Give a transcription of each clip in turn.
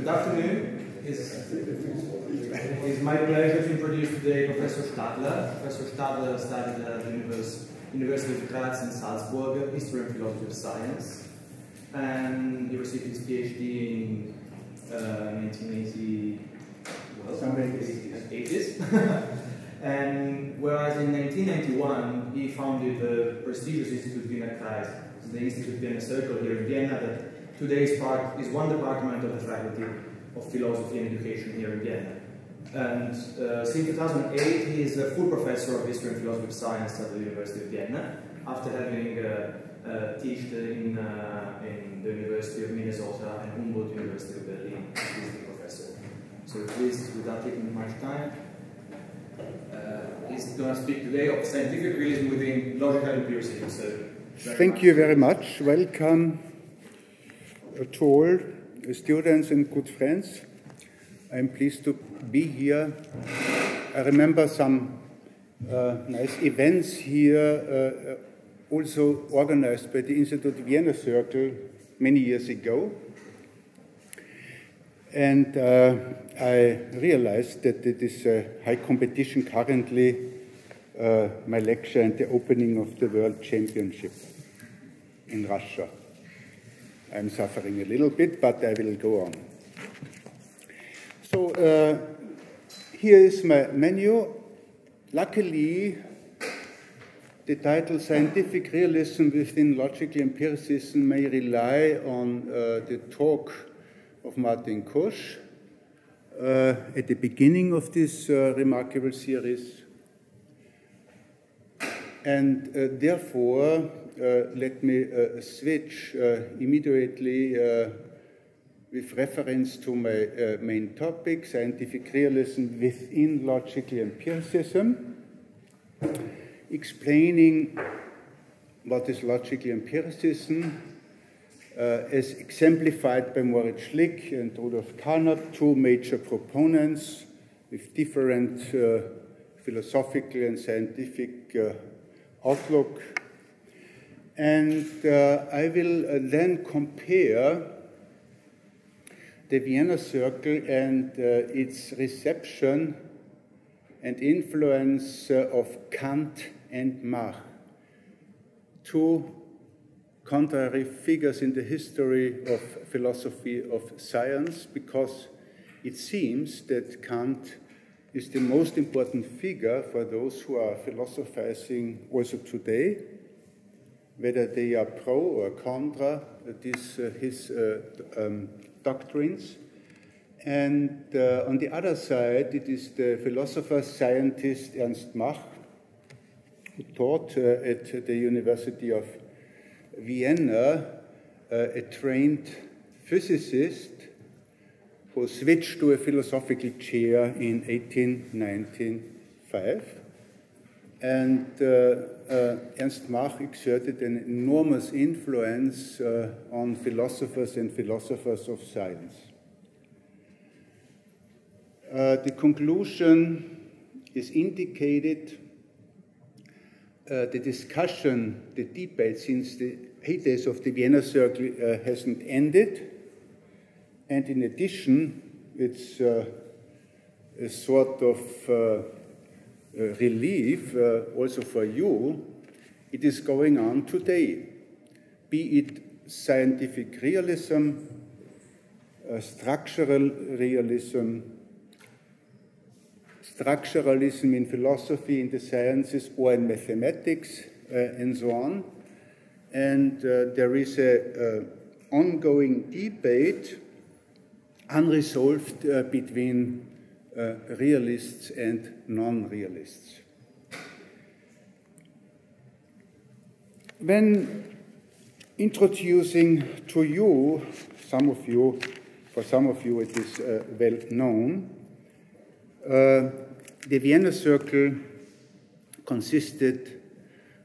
Good afternoon. It's, my pleasure to introduce today Professor Stadler. Professor Stadler studied at the University of Graz in Salzburg, History and Philosophy of Science. And he received his PhD in uh, 1980, well, 80s. and whereas in 1991 he founded the prestigious Institute Wiener Kreis, the Institute Vienna Circle here in Vienna that today is, part, is one department of the Faculty of Philosophy and Education here in Vienna. And uh, since 2008 he is a full professor of History and Philosophy of Science at the University of Vienna after having uh, uh, taught in, uh, in the University of Minnesota and Humboldt University of Berlin as visiting professor. So please, without taking much time, uh, he's going to speak today of scientific realism within logical empiricism. So, Thank much. you very much. Welcome to all students and good friends. I'm pleased to be here. I remember some uh, nice events here, uh, also organized by the Institute Vienna Circle many years ago. And uh, I realized that it is a high competition currently, uh, my lecture and the opening of the World Championship in Russia. I'm suffering a little bit, but I will go on. So uh, here is my menu. Luckily, the title Scientific Realism Within Logical Empiricism may rely on uh, the talk of Martin Kusch uh, at the beginning of this uh, remarkable series. And uh, therefore, let me uh, switch immediately with reference to my main topic, scientific realism within logical empiricism, explaining what is logical empiricism, uh, as exemplified by Moritz Schlick and Rudolf Carnap, two major proponents with different uh, philosophical and scientific uh, outlook. And uh, I will uh, then compare the Vienna Circle and uh, its reception and influence of Kant and Mach, two contrary figures in the history of philosophy of science because it seems that Kant is the most important figure for those who are philosophizing also today, whether they are pro or contra this, uh, his uh, um, doctrines. And uh, on the other side, it is the philosopher scientist Ernst Mach, who taught at the University of Vienna, a trained physicist who switched to a philosophical chair in 1895. And uh, uh, Ernst Mach exerted an enormous influence uh, on philosophers and philosophers of science. The conclusion is indicated uh, the discussion, the debate since the heydays of the Vienna Circle uh, hasn't ended. And in addition, it's uh, a sort of relief uh, also for you. It is going on today, be it scientific realism, uh, structural realism, structuralism in philosophy, in the sciences, or in mathematics, uh, and so on. And uh, there is an ongoing debate, unresolved, uh, between uh, realists and non realists. When introducing to you, some of you, for some of you it is uh, well known, uh, the Vienna Circle consisted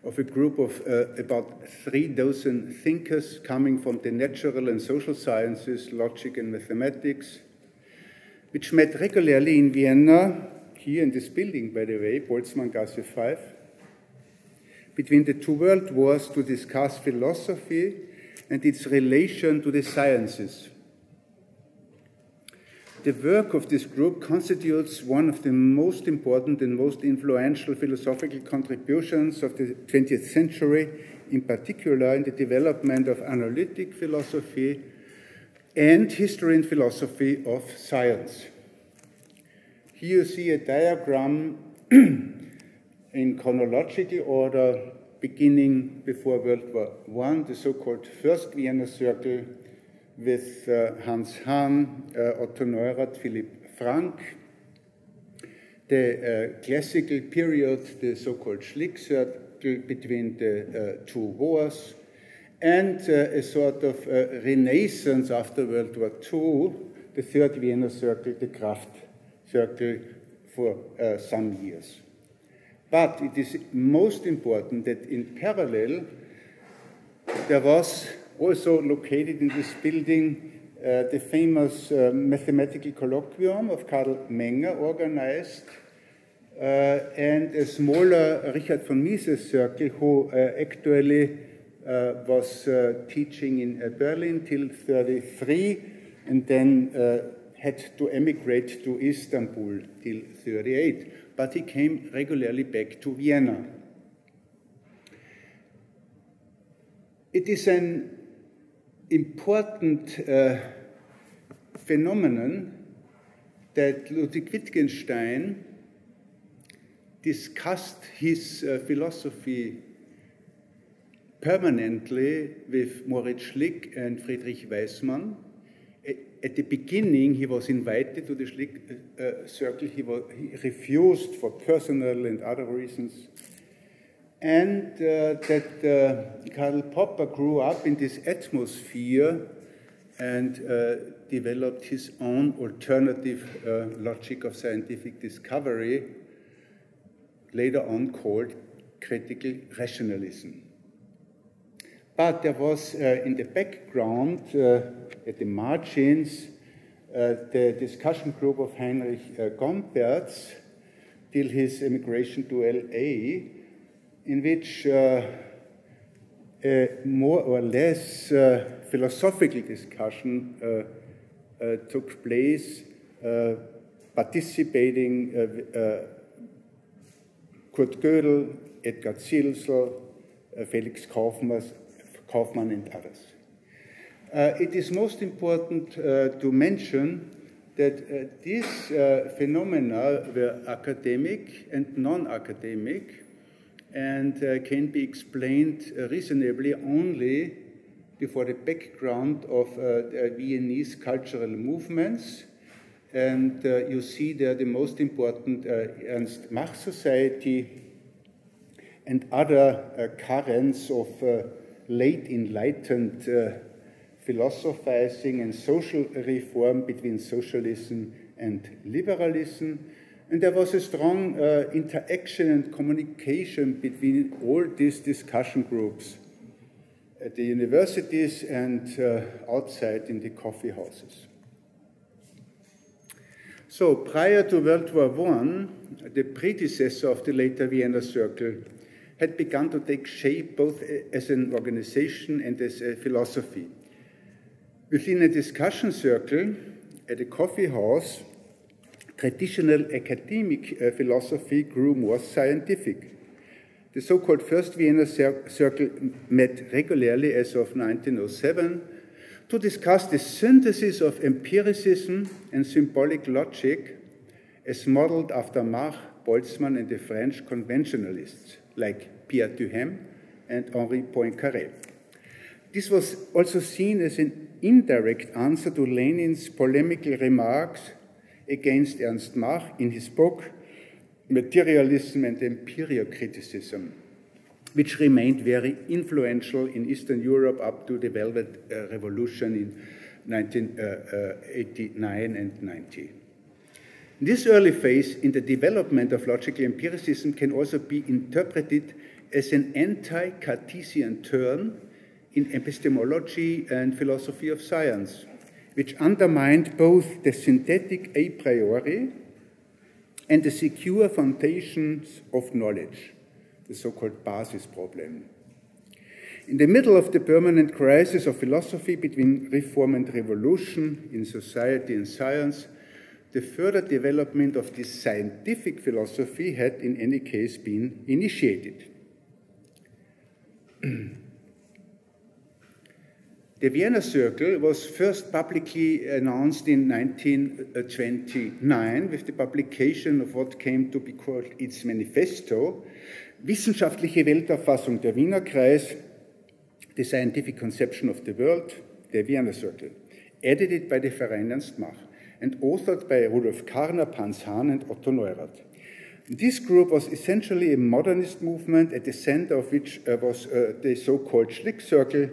of a group of uh, about three dozen thinkers coming from the natural and social sciences, logic and mathematics, which met regularly in Vienna, here in this building, by the way, Boltzmann-Gasse 5, between the two world wars to discuss philosophy and its relation to the sciences. the work of this group constitutes one of the most important and most influential philosophical contributions of the 20th century, in particular in the development of analytic philosophy and history and philosophy of science. Here you see a diagram in chronological order beginning before World War I, the so-called First Vienna Circle with uh, Hans Hahn, uh, Otto Neurath, Philipp Frank, the uh, classical period, the so-called Schlick Circle between the uh, two wars, and uh, a sort of uh, renaissance after World War II, the Third Vienna Circle, the Kraft Circle, for some years. But it is most important that in parallel, there was also located in this building uh, the famous uh, mathematical colloquium of Karl Menger organized, uh, and a smaller Richard von Mises circle who uh, actually uh, was uh, teaching in Berlin till 33 and then had to emigrate to Istanbul till 38. But he came regularly back to Vienna. It is an important uh, phenomenon that Ludwig Wittgenstein discussed his uh, philosophy permanently with Moritz Schlick and Friedrich Waismann. At the beginning, he was invited to the Schlick uh, circle. He, was, he refused for personal and other reasons and uh, that uh, Karl Popper grew up in this atmosphere and uh, developed his own alternative uh, logic of scientific discovery, later on called critical rationalism. But there was uh, in the background, uh, at the margins, the discussion group of Heinrich Gomperz till his emigration to LA, in which uh, a more or less uh, philosophical discussion uh, took place, participating Kurt Gödel, Edgar Zilsel, Felix Kaufmann, and others. Uh, it is most important uh, to mention that uh, these phenomena were academic and non academic, and uh, can be explained uh, reasonably only before the background of uh, Viennese cultural movements. And you see there the most important Ernst Mach Society and other currents of late enlightened philosophizing and social reform between socialism and liberalism. And there was a strong uh, interaction and communication between all these discussion groups at the universities and uh, outside in the coffee houses. So, prior to World War I, the predecessor of the later Vienna Circle had begun to take shape both as an organization and as a philosophy. Within a discussion circle at a coffee house, traditional academic uh, philosophy grew more scientific. The so called First Vienna Circle met regularly as of 1907 to discuss the synthesis of empiricism and symbolic logic as modeled after Mach, Boltzmann, and the French conventionalists like Pierre Duhem and Henri Poincaré. This was also seen as an indirect answer to Lenin's polemical remarks against Ernst Mach in his book Materialism and Imperial Empiriocriticism, which remained very influential in Eastern Europe up to the Velvet uh, Revolution in 1989 uh, uh, and 90. This early phase in the development of logical empiricism can also be interpreted as an anti Cartesian turn in epistemology and philosophy of science which undermined both the synthetic a priori and the secure foundations of knowledge, the so called basis problem. In the middle of the permanent crisis of philosophy between reform and revolution in society and science, the further development of this scientific philosophy had in any case been initiated. The Vienna Circle was first publicly announced in 1929 with the publication of what came to be called its Manifesto, Wissenschaftliche Weltauffassung der Wiener Kreis, The Scientific Conception of the World, der Vienna Circle, edited by the Verein Ernst Mach and authored by Rudolf Carnap, Hans Hahn, and Otto Neurath. This group was essentially a modernist movement at the center of which uh, was uh, the so called Schlick Circle,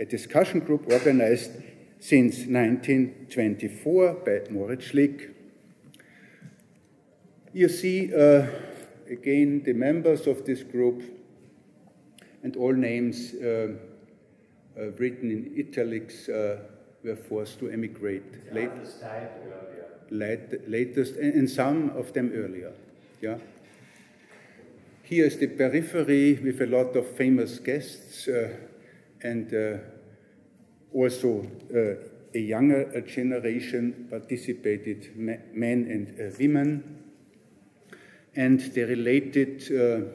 a discussion group organized since 1924 by Moritz Schlick. You see uh, again the members of this group and all names uh, uh, written in italics uh, were forced to emigrate. Late, late, latest, and some of them earlier. Yeah. Here is the periphery with a lot of famous guests uh, and uh, also uh, a younger generation participated, men and uh, women. And the related uh,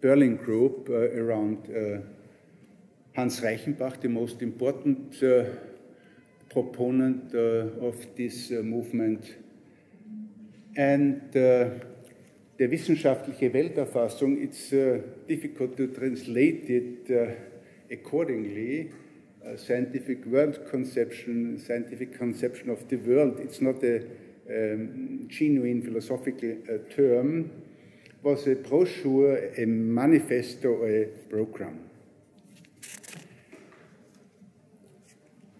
Berlin group uh, around Hans Reichenbach, the most important proponent of this movement. And the wissenschaftliche Weltauffassung, it's uh, difficult to translate it uh, accordingly. Uh, scientific world conception, scientific conception of the world, it's not a um, genuine philosophical term, was a brochure, a manifesto, a program.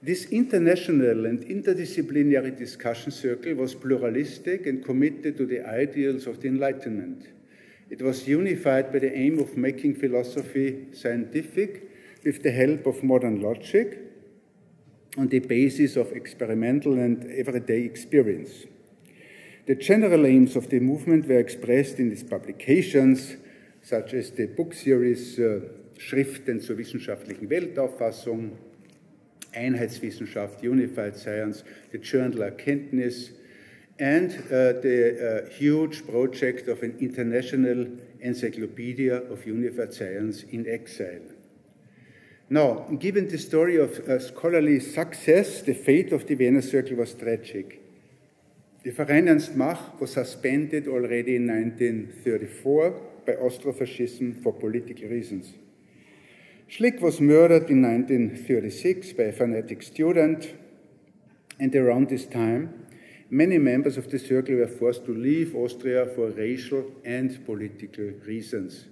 This international and interdisciplinary discussion circle was pluralistic and committed to the ideals of the Enlightenment. It was unified by the aim of making philosophy scientific with the help of modern logic on the basis of experimental and everyday experience. The general aims of the movement were expressed in its publications, such as the book series uh, Schriften zur wissenschaftlichen Weltauffassung, Einheitswissenschaft, Unified Science, the journal Erkenntnis, and uh, the uh, huge project of an international encyclopedia of unified science in exile. Now, given the story of uh, scholarly success, the fate of the Vienna Circle was tragic. The Verein Ernst Mach was suspended already in 1934 by Austrofascism for political reasons. Schlick was murdered in 1936 by a fanatic student, and around this time, many members of the circle were forced to leave Austria for racial and political reasons.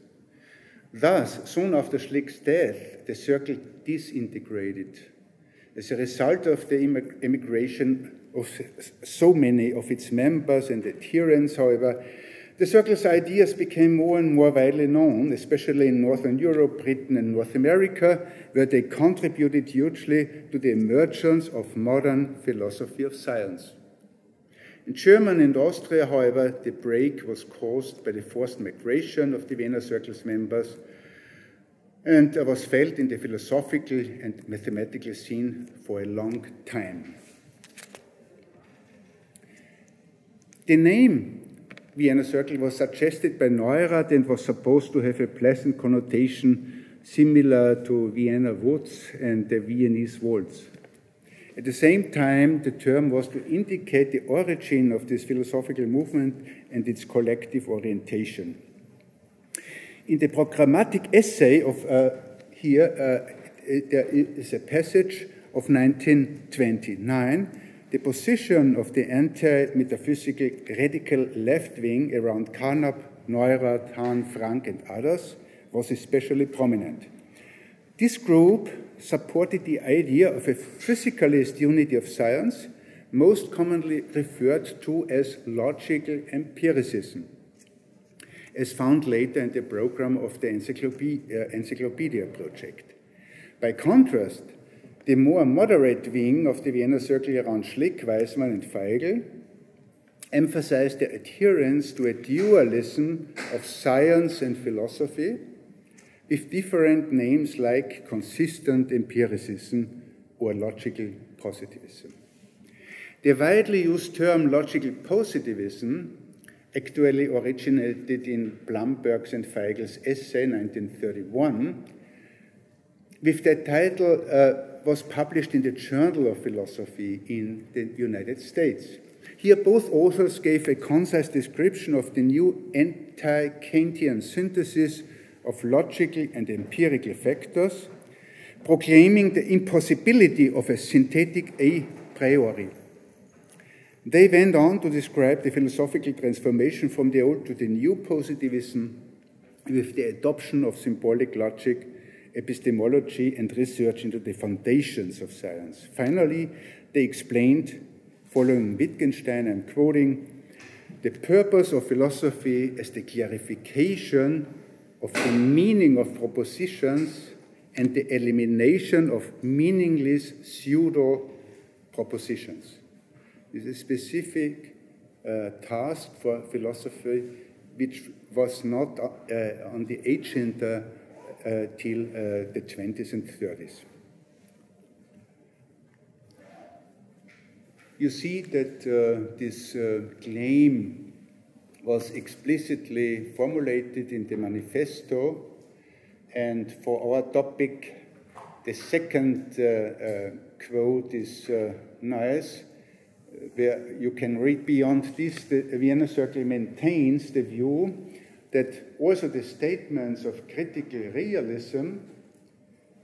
Thus, soon after Schlick's death, the circle disintegrated. As a result of the emigration of so many of its members and adherents, however, the circle's ideas became more and more widely known, especially in Northern Europe, Britain, and North America, where they contributed hugely to the emergence of modern philosophy of science. In Germany and Austria, however, the break was caused by the forced migration of the Vienna Circle's members and was felt in the philosophical and mathematical scene for a long time. The name Vienna Circle was suggested by Neurath and was supposed to have a pleasant connotation similar to Vienna woods and the Viennese waltz. At the same time, the term was to indicate the origin of this philosophical movement and its collective orientation. In the programmatic essay of uh, here, uh, there is a passage of 1929 the position of the anti-metaphysical radical left wing around Carnap, Neurath, Hahn, Frank, and others was especially prominent. This group supported the idea of a physicalist unity of science, most commonly referred to as logical empiricism, as found later in the program of the Encyclopedia, uh, Encyclopedia Project. By contrast, the more moderate wing of the Vienna Circle around Schlick, Waismann, and Feigl emphasized their adherence to a dualism of science and philosophy with different names like consistent empiricism or logical positivism. The widely used term logical positivism actually originated in Blumberg's and Feigl's essay 1931 with the title uh, was published in the Journal of Philosophy in the United States. Here, both authors gave a concise description of the new anti Kantian synthesis of logical and empirical factors, proclaiming the impossibility of a synthetic a priori. They went on to describe the philosophical transformation from the old to the new positivism with the adoption of symbolic logic epistemology, and research into the foundations of science. Finally, they explained, following Wittgenstein, I'm quoting, the purpose of philosophy as the clarification of the meaning of propositions and the elimination of meaningless pseudo propositions. This is a specific uh, task for philosophy which was not uh, on the agenda uh, Eh, till uh, eh, the 20s and 30s. You see that uh, this claim was explicitly formulated in the manifesto, and for our topic, the second quote is nice where you can read beyond this, the Vienna Circle maintains the view that also the statements of critical realism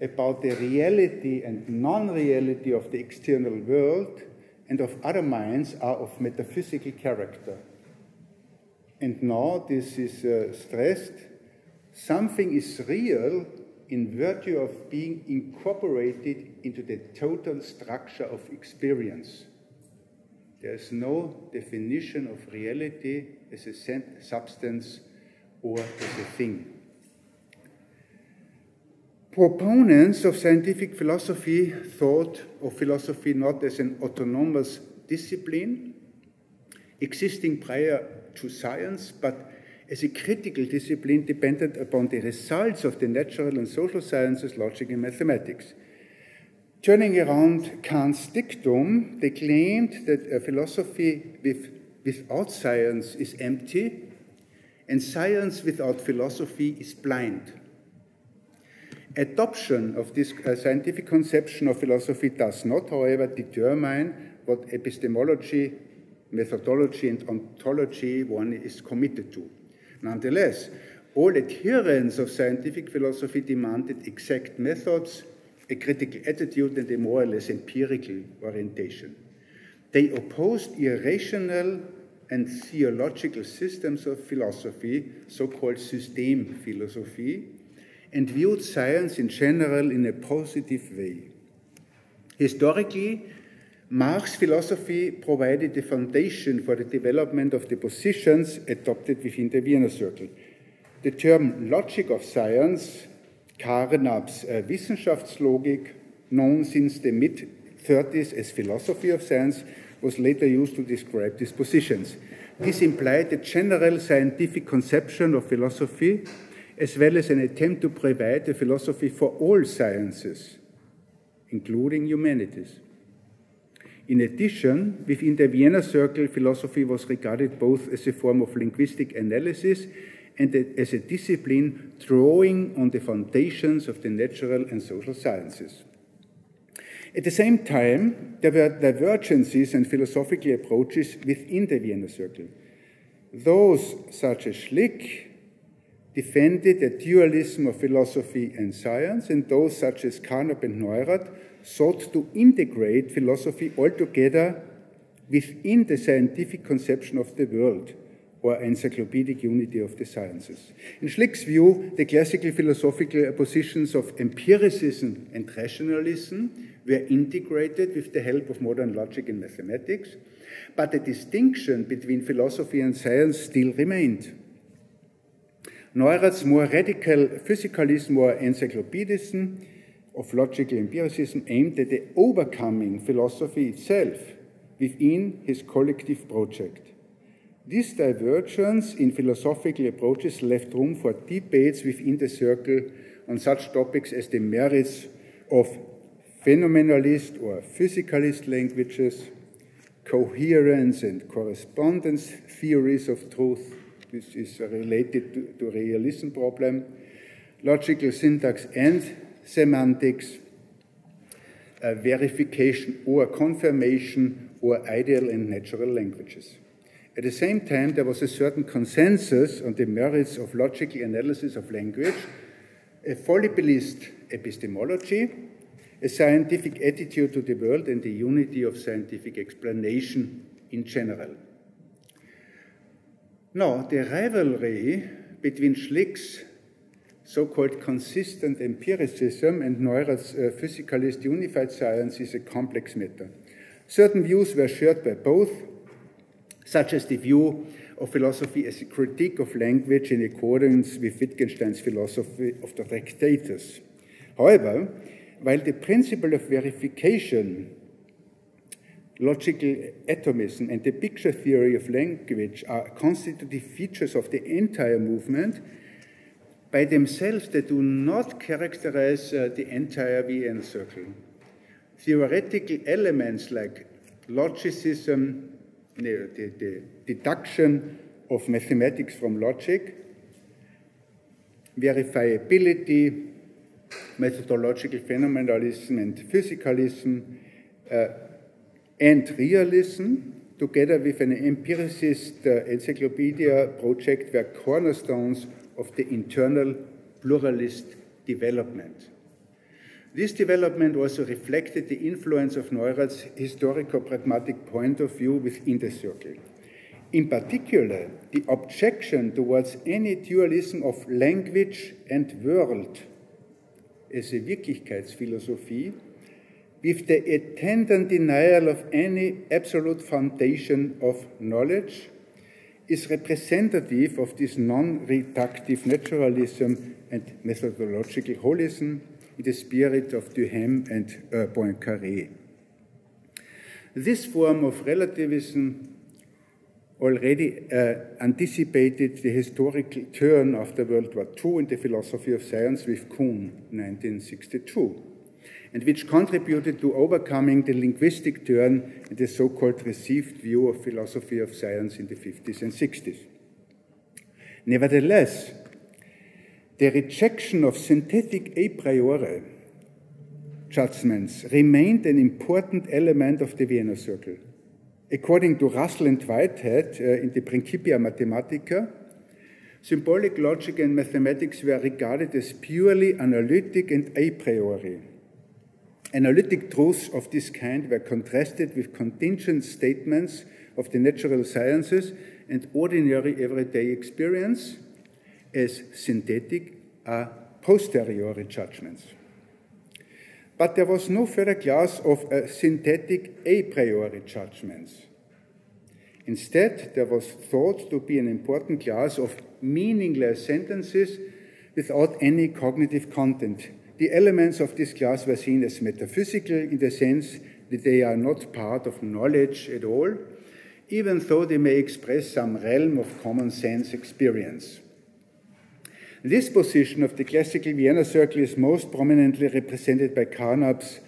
about the reality and non reality of the external world and of other minds are of metaphysical character. And now this is uh, stressed something is real in virtue of being incorporated into the total structure of experience. There is no definition of reality as a substance or as a thing. Proponents of scientific philosophy thought of philosophy not as an autonomous discipline existing prior to science, but as a critical discipline dependent upon the results of the natural and social sciences, logic, and mathematics. Turning around Kant's dictum, they claimed that a philosophy with, without science is empty and science without philosophy is blind. Adoption of this uh, scientific conception of philosophy does not, however, determine what epistemology, methodology, and ontology one is committed to. Nonetheless, all adherents of scientific philosophy demanded exact methods, a critical attitude, and a more or less empirical orientation. They opposed irrational and theological systems of philosophy, so called system philosophy, and viewed science in general in a positive way. Historically, Mach's philosophy provided the foundation for the development of the positions adopted within the Vienna Circle. The term logic of science, Carnap's uh, Wissenschaftslogik, known since the mid 30s as philosophy of science, was later used to describe these positions. This implied a general scientific conception of philosophy, as well as an attempt to provide a philosophy for all sciences, including humanities. In addition, within the Vienna Circle, philosophy was regarded both as a form of linguistic analysis and as a discipline drawing on the foundations of the natural and social sciences. At the same time, there were divergences and philosophical approaches within the Vienna Circle. Those, such as Schlick, defended a dualism of philosophy and science, and those, such as Carnap and Neurath, sought to integrate philosophy altogether within the scientific conception of the world or encyclopedic unity of the sciences. In Schlick's view, the classical philosophical positions of empiricism and rationalism were integrated with the help of modern logic and mathematics, but the distinction between philosophy and science still remained. Neurath's more radical physicalism or encyclopedism of logical empiricism aimed at the overcoming philosophy itself within his collective project. This divergence in philosophical approaches left room for debates within the circle on such topics as the merits of phenomenalist or physicalist languages, coherence and correspondence theories of truth. This is related to, to realism problem. Logical syntax and semantics, uh, verification or confirmation or ideal and natural languages. At the same time, there was a certain consensus on the merits of logical analysis of language, a fallibilist epistemology, a scientific attitude to the world, and the unity of scientific explanation in general. Now, the rivalry between Schlick's so called consistent empiricism and Neurath's uh, physicalist unified science is a complex matter. Certain views were shared by both, such as the view of philosophy as a critique of language in accordance with Wittgenstein's philosophy of the tractatus. However, while the principle of verification, logical atomism, and the picture theory of language are constitutive features of the entire movement, by themselves they do not characterize uh, the entire Vienna circle. Theoretical elements like logicism, the, the, the deduction of mathematics from logic, verifiability, methodological phenomenalism and physicalism, uh, and realism, together with an empiricist uh, encyclopedia project, were cornerstones of the internal pluralist development. This development also reflected the influence of Neurath's historico-pragmatic point of view within the circle. In particular, the objection towards any dualism of language and world as a Wirklichkeitsphilosophie with the attendant denial of any absolute foundation of knowledge is representative of this non-reductive naturalism and methodological holism in the spirit of Duhem and uh, Poincaré. This form of relativism already uh, anticipated the historical turn after World War II in the philosophy of science with Kuhn, 1962, and which contributed to overcoming the linguistic turn in the so called received view of philosophy of science in the 50s and 60s. Nevertheless, the rejection of synthetic a priori judgments remained an important element of the Vienna Circle. According to Russell and Whitehead uh, in the Principia Mathematica, symbolic logic and mathematics were regarded as purely analytic and a priori. Analytic truths of this kind were contrasted with contingent statements of the natural sciences and ordinary everyday experience as synthetic a posteriori judgments. But there was no further class of uh, synthetic a priori judgments. Instead, there was thought to be an important class of meaningless sentences without any cognitive content. The elements of this class were seen as metaphysical in the sense that they are not part of knowledge at all, even though they may express some realm of common sense experience. This position of the classical Vienna circle is most prominently represented by Carnap's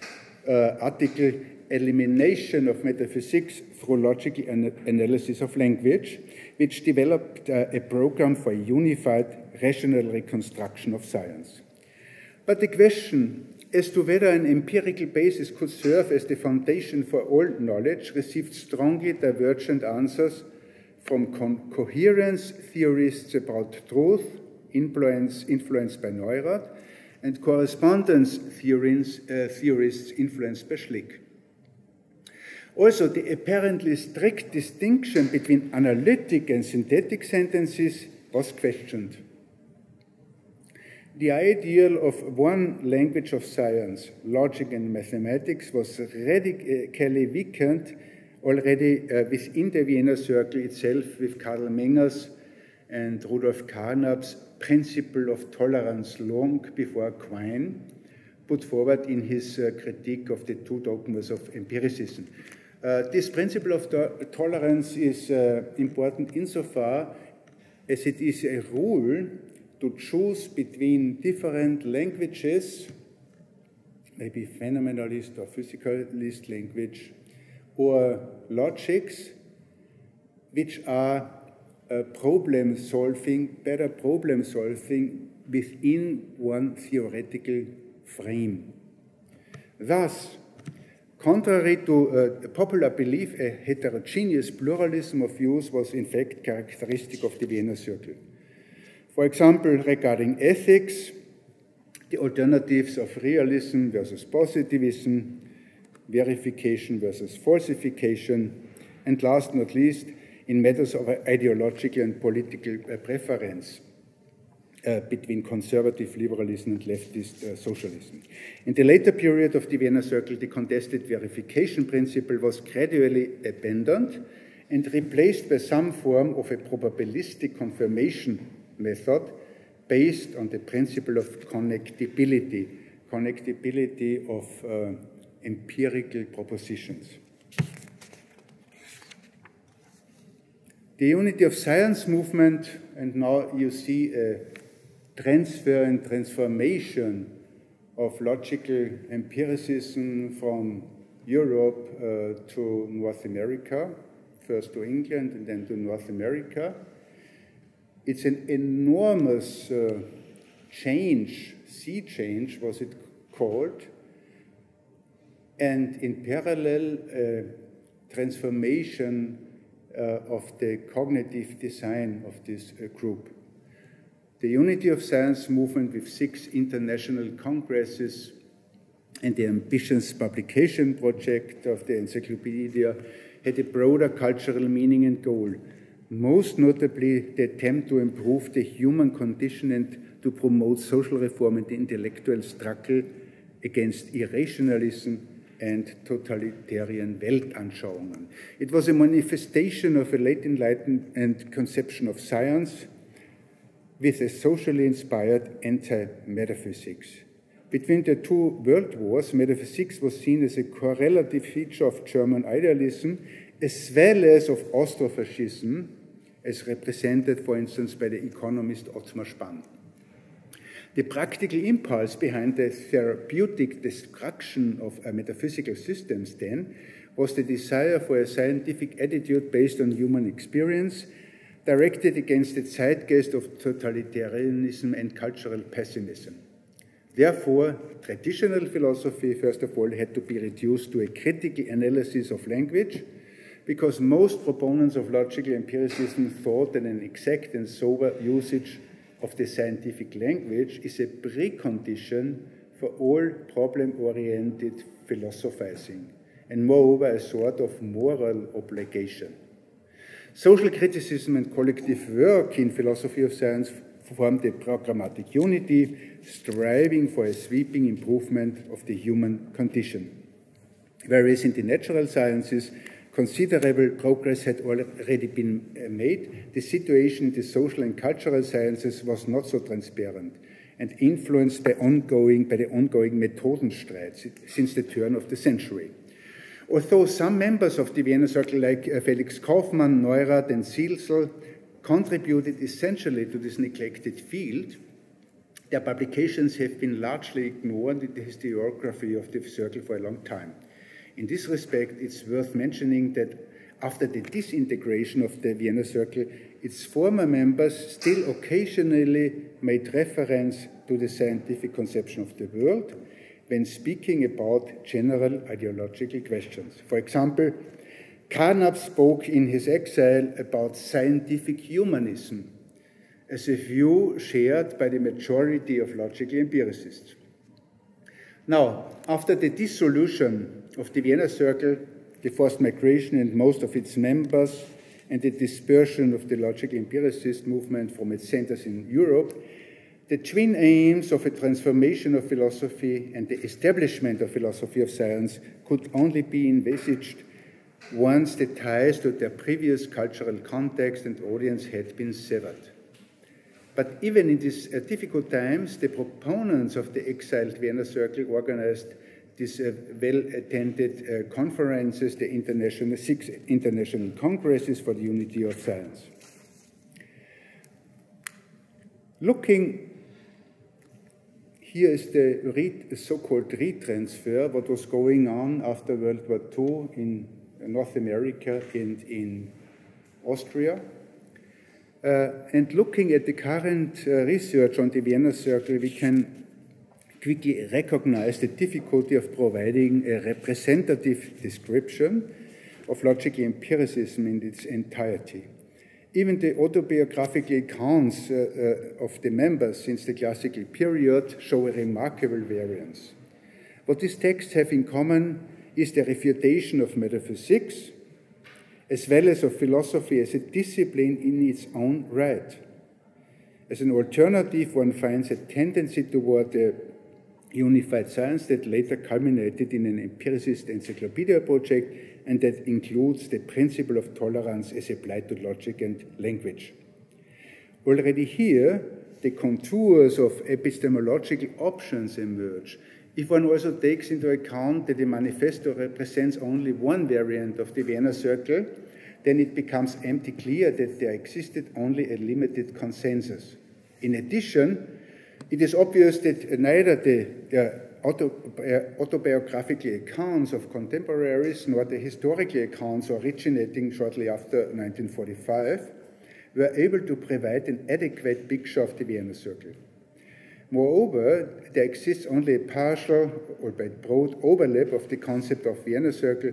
uh, article Elimination of Metaphysics through Logical an Analysis of Language, which developed uh, a program for a unified rational reconstruction of science. But the question as to whether an empirical basis could serve as the foundation for all knowledge received strongly divergent answers from coherence theorists about truth, influence, influenced by Neurath, and correspondence uh, theorists influenced by Schlick. Also, the apparently strict distinction between analytic and synthetic sentences was questioned. The ideal of one language of science, logic and mathematics, was radically weakened already uh, within the Vienna Circle itself with Karl Menger's and Rudolf Carnap's principle of tolerance long before Quine put forward in his uh, critique of the two dogmas of empiricism. Uh, this principle of to tolerance is uh, important insofar as it is a rule to choose between different languages, maybe phenomenalist or physicalist language, or logics which are uh, problem solving, better problem solving within one theoretical frame. Thus, contrary to uh, popular belief, a heterogeneous pluralism of views was in fact characteristic of the Vienna Circle. For example, regarding ethics, the alternatives of realism versus positivism, verification versus falsification, and last not least, in matters of ideological and political uh, preference. Uh, between conservative liberalism and leftist uh, socialism. In the later period of the Vienna Circle, the contested verification principle was gradually abandoned and replaced by some form of a probabilistic confirmation method based on the principle of connectibility, connectibility of uh, empirical propositions. The unity of science movement, and now you see a transfer and transformation of logical empiricism from Europe uh, to North America, first to England and then to North America. It's an enormous uh, change, sea change was it called, and in parallel, uh, transformation of the cognitive design of this uh, group. The Unity of Science movement, with six international congresses and the ambitious publication project of the encyclopedia, had a broader cultural meaning and goal. Most notably, the attempt to improve the human condition and to promote social reform and the intellectual struggle against irrationalism and totalitarian Weltanschauungen. It was a manifestation of a late enlightenment conception of science with a socially inspired anti-metaphysics. Between the two world wars, metaphysics was seen as a correlative feature of German idealism as well as of Austrofascism, as represented, for instance, by the economist Ottmar Spann. The practical impulse behind the therapeutic destruction of uh, metaphysical systems, then, was the desire for a scientific attitude based on human experience, directed against the zeitgeist of totalitarianism and cultural pessimism. Therefore, traditional philosophy, first of all, had to be reduced to a critical analysis of language, because most proponents of logical empiricism thought that an exact and sober usage of the scientific language is a precondition for all problem oriented philosophizing, and moreover, a sort of moral obligation. Social criticism and collective work in philosophy of science formed a programmatic unity, striving for a sweeping improvement of the human condition. Whereas in the natural sciences, considerable progress had already been uh, made, the situation in the social and cultural sciences was not so transparent and influenced by, ongoing, by the ongoing Methodenstreits since the turn of the century. Although some members of the Vienna Circle, like uh, Felix Kaufmann, Neurath, and Zilsel, contributed essentially to this neglected field, their publications have been largely ignored in the historiography of the Circle for a long time. In this respect, it's worth mentioning that after the disintegration of the Vienna Circle, its former members still occasionally made reference to the scientific conception of the world when speaking about general ideological questions. For example, Carnap spoke in his exile about scientific humanism as a view shared by the majority of logical empiricists. Now, after the dissolution of the Vienna Circle, the forced migration and most of its members, and the dispersion of the logical empiricist movement from its centers in Europe, the twin aims of a transformation of philosophy and the establishment of philosophy of science could only be envisaged once the ties to their previous cultural context and audience had been severed. But even in these uh, difficult times, the proponents of the exiled Vienna Circle organized these uh, well-attended uh, conferences, the international, six international congresses for the unity of science. Looking, here is the so-called retransfer, what was going on after World War II in North America and in Austria. Uh, and looking at the current uh, research on the Vienna Circle, we can quickly recognize the difficulty of providing a representative description of logical empiricism in its entirety. Even the autobiographical accounts uh, uh, of the members since the classical period show a remarkable variance. What these texts have in common is the refutation of metaphysics, as well as of philosophy as a discipline in its own right. As an alternative, one finds a tendency toward a unified science that later culminated in an empiricist encyclopedia project and that includes the principle of tolerance as applied to logic and language. Already here, the contours of epistemological options emerge. If one also takes into account that the manifesto represents only one variant of the Vienna Circle, then it becomes empty clear that there existed only a limited consensus. In addition, it is obvious that neither the uh, autobiographical accounts of contemporaries nor the historical accounts originating shortly after 1945 were able to provide an adequate picture of the Vienna Circle. Moreover, there exists only a partial, or albeit broad, overlap of the concept of Vienna Circle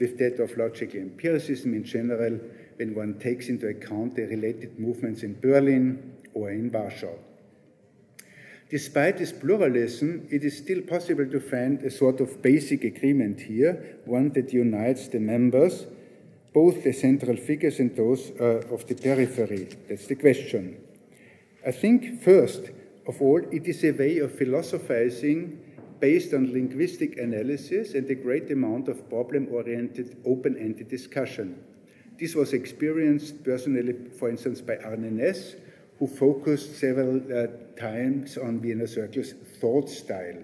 with that of logical empiricism in general when one takes into account the related movements in Berlin or in Warsaw. Despite this pluralism, it is still possible to find a sort of basic agreement here, one that unites the members, both the central figures and those uh, of the periphery. That's the question. I think, first of all, it is a way of philosophizing based on linguistic analysis and a great amount of problem oriented, open ended discussion. This was experienced personally, for instance, by Arne Naess who focused several uh, times on Vienna Circle's thought style.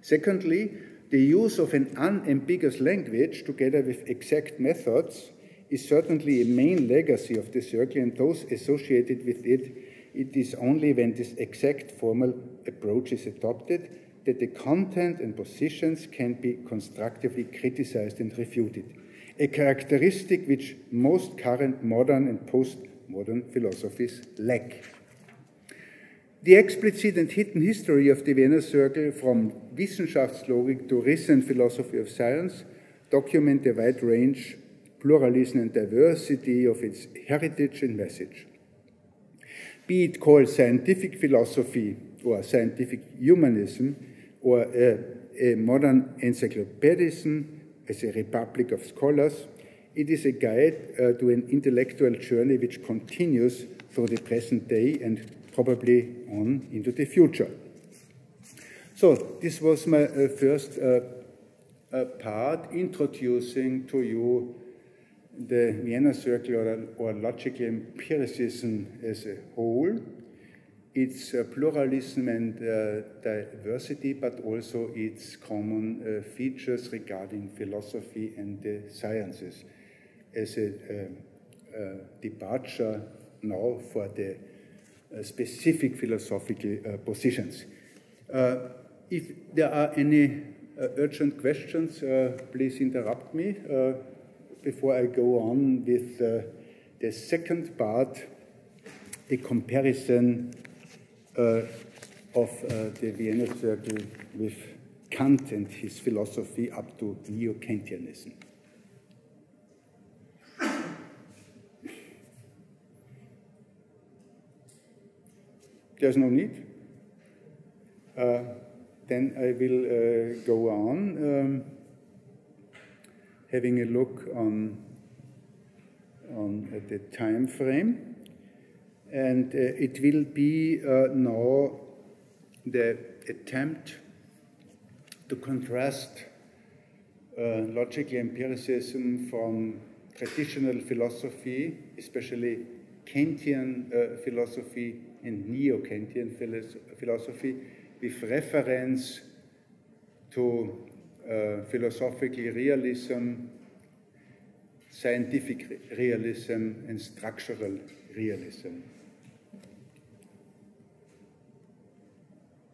Secondly, the use of an unambiguous language together with exact methods is certainly a main legacy of the circle, and those associated with it, it is only when this exact formal approach is adopted that the content and positions can be constructively criticized and refuted. A characteristic which most current modern and post modern philosophies lack. The explicit and hidden history of the Vienna Circle, from Wissenschaftslogik to recent philosophy of science, document the wide range, pluralism, and diversity of its heritage and message. Be it called scientific philosophy or scientific humanism or a, a modern encyclopedism as a republic of scholars, it is a guide uh, to an intellectual journey which continues through the present day and probably on into the future. So, this was my uh, first uh, uh part introducing to you the Vienna Circle or, or logical empiricism as a whole, its uh, pluralism and uh, diversity, but also its common features regarding philosophy and the sciences as a, a departure now for the uh, specific philosophical uh, positions. Uh, if there are any urgent questions, please interrupt me before I go on with the second part, the comparison of uh, the Vienna Circle with Kant and his philosophy up to Neo Kantianism. There's no need. Uh, then I will uh, go on um, having a look on, on uh, the time frame. And uh, it will be uh, now the attempt to contrast uh, logical empiricism from traditional philosophy, especially Kantian philosophy and neo-Kantian philosophy with reference to uh, philosophical realism, scientific realism, and structural realism.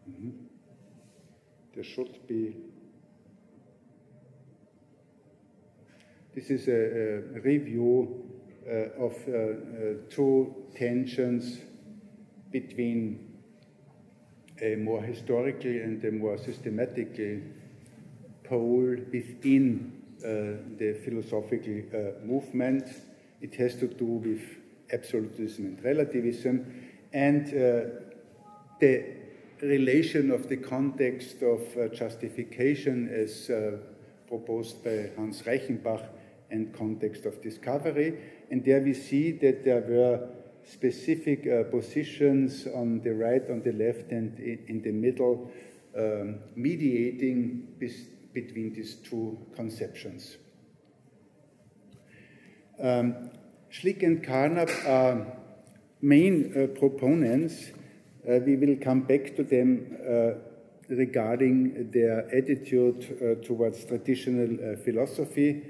Mm -hmm. There should be This is a, a review uh, of uh, uh, two tensions between a more historical and a more systematic pole within the philosophical movement. It has to do with absolutism and relativism, and the relation of the context of uh, justification as uh, proposed by Hans Reichenbach and context of discovery. And there we see that there were specific uh, positions on the right, on the left, and in, in the middle, um, mediating between these two conceptions. Um, Schlick and Carnap are main uh, proponents. Uh, we will come back to them uh, regarding their attitude uh, towards traditional uh, philosophy,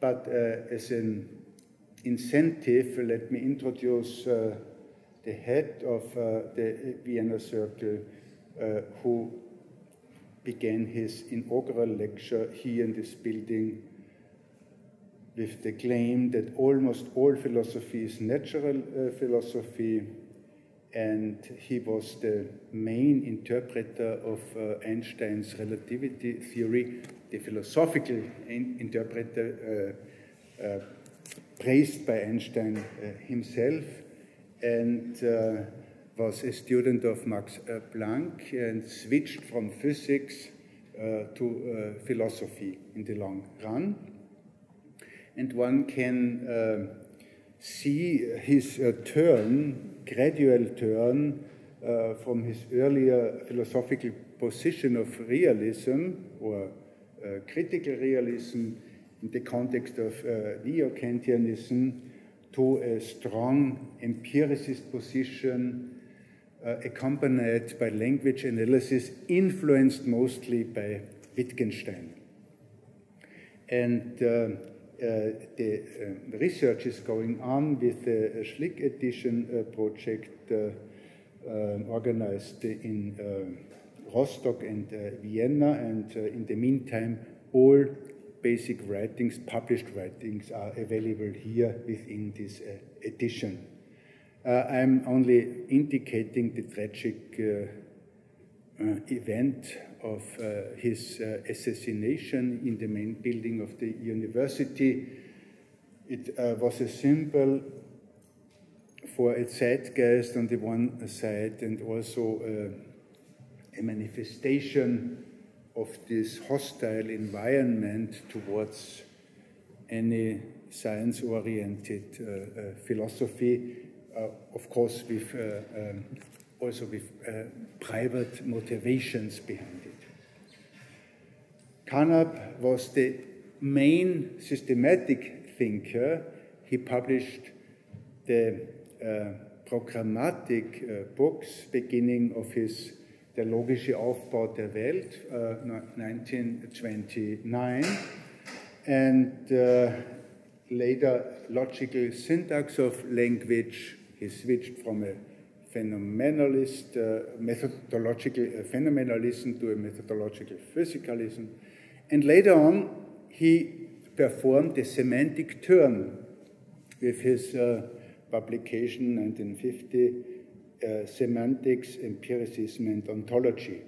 but as an incentive, let me introduce uh, the head of uh, the Vienna Circle, uh, who began his inaugural lecture here in this building with the claim that almost all philosophy is natural uh, philosophy, and he was the main interpreter of uh, Einstein's relativity theory, the philosophical in interpreter uh, praised by Einstein uh, himself and uh, was a student of Max uh, Planck and switched from physics to philosophy in the long run. And one can see his turn, gradual turn, uh, from his earlier philosophical position of realism or uh, critical realism in the context of uh, neo-Kantianism to a strong empiricist position uh, accompanied by language analysis, influenced mostly by Wittgenstein. And uh, uh the uh, research is going on with the Schlick edition uh, project organized in Rostock and Vienna, and in the meantime, all basic writings, published writings, are available here within this uh, edition. Uh, I'm only indicating the tragic uh, uh event of uh, his assassination in the main building of the university. It was a symbol for a zeitgeist on the one side and also a manifestation of this hostile environment towards any science oriented uh, uh, philosophy, uh, of course, with, uh, um, also with uh, private motivations behind it. Carnap was the main systematic thinker. He published the programmatic books beginning of his Der logische Aufbau der Welt, uh, 1929, and uh, later Logical Syntax of Language. He switched from a phenomenalist, uh, methodological phenomenalism to a methodological physicalism. And later on, he performed a semantic turn with his uh, publication 1950 uh, semantics, empiricism, and ontology.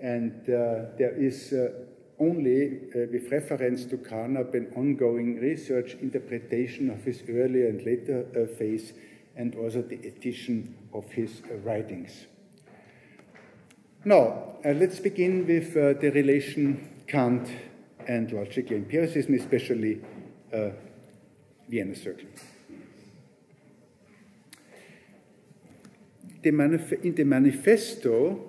And uh, there is uh, only, uh, with reference to Carnap, an ongoing research interpretation of his earlier and later phase, and also the edition of his writings. Now, let's begin with the relation Kant and logical empiricism, especially Vienna Circle. In the manifesto,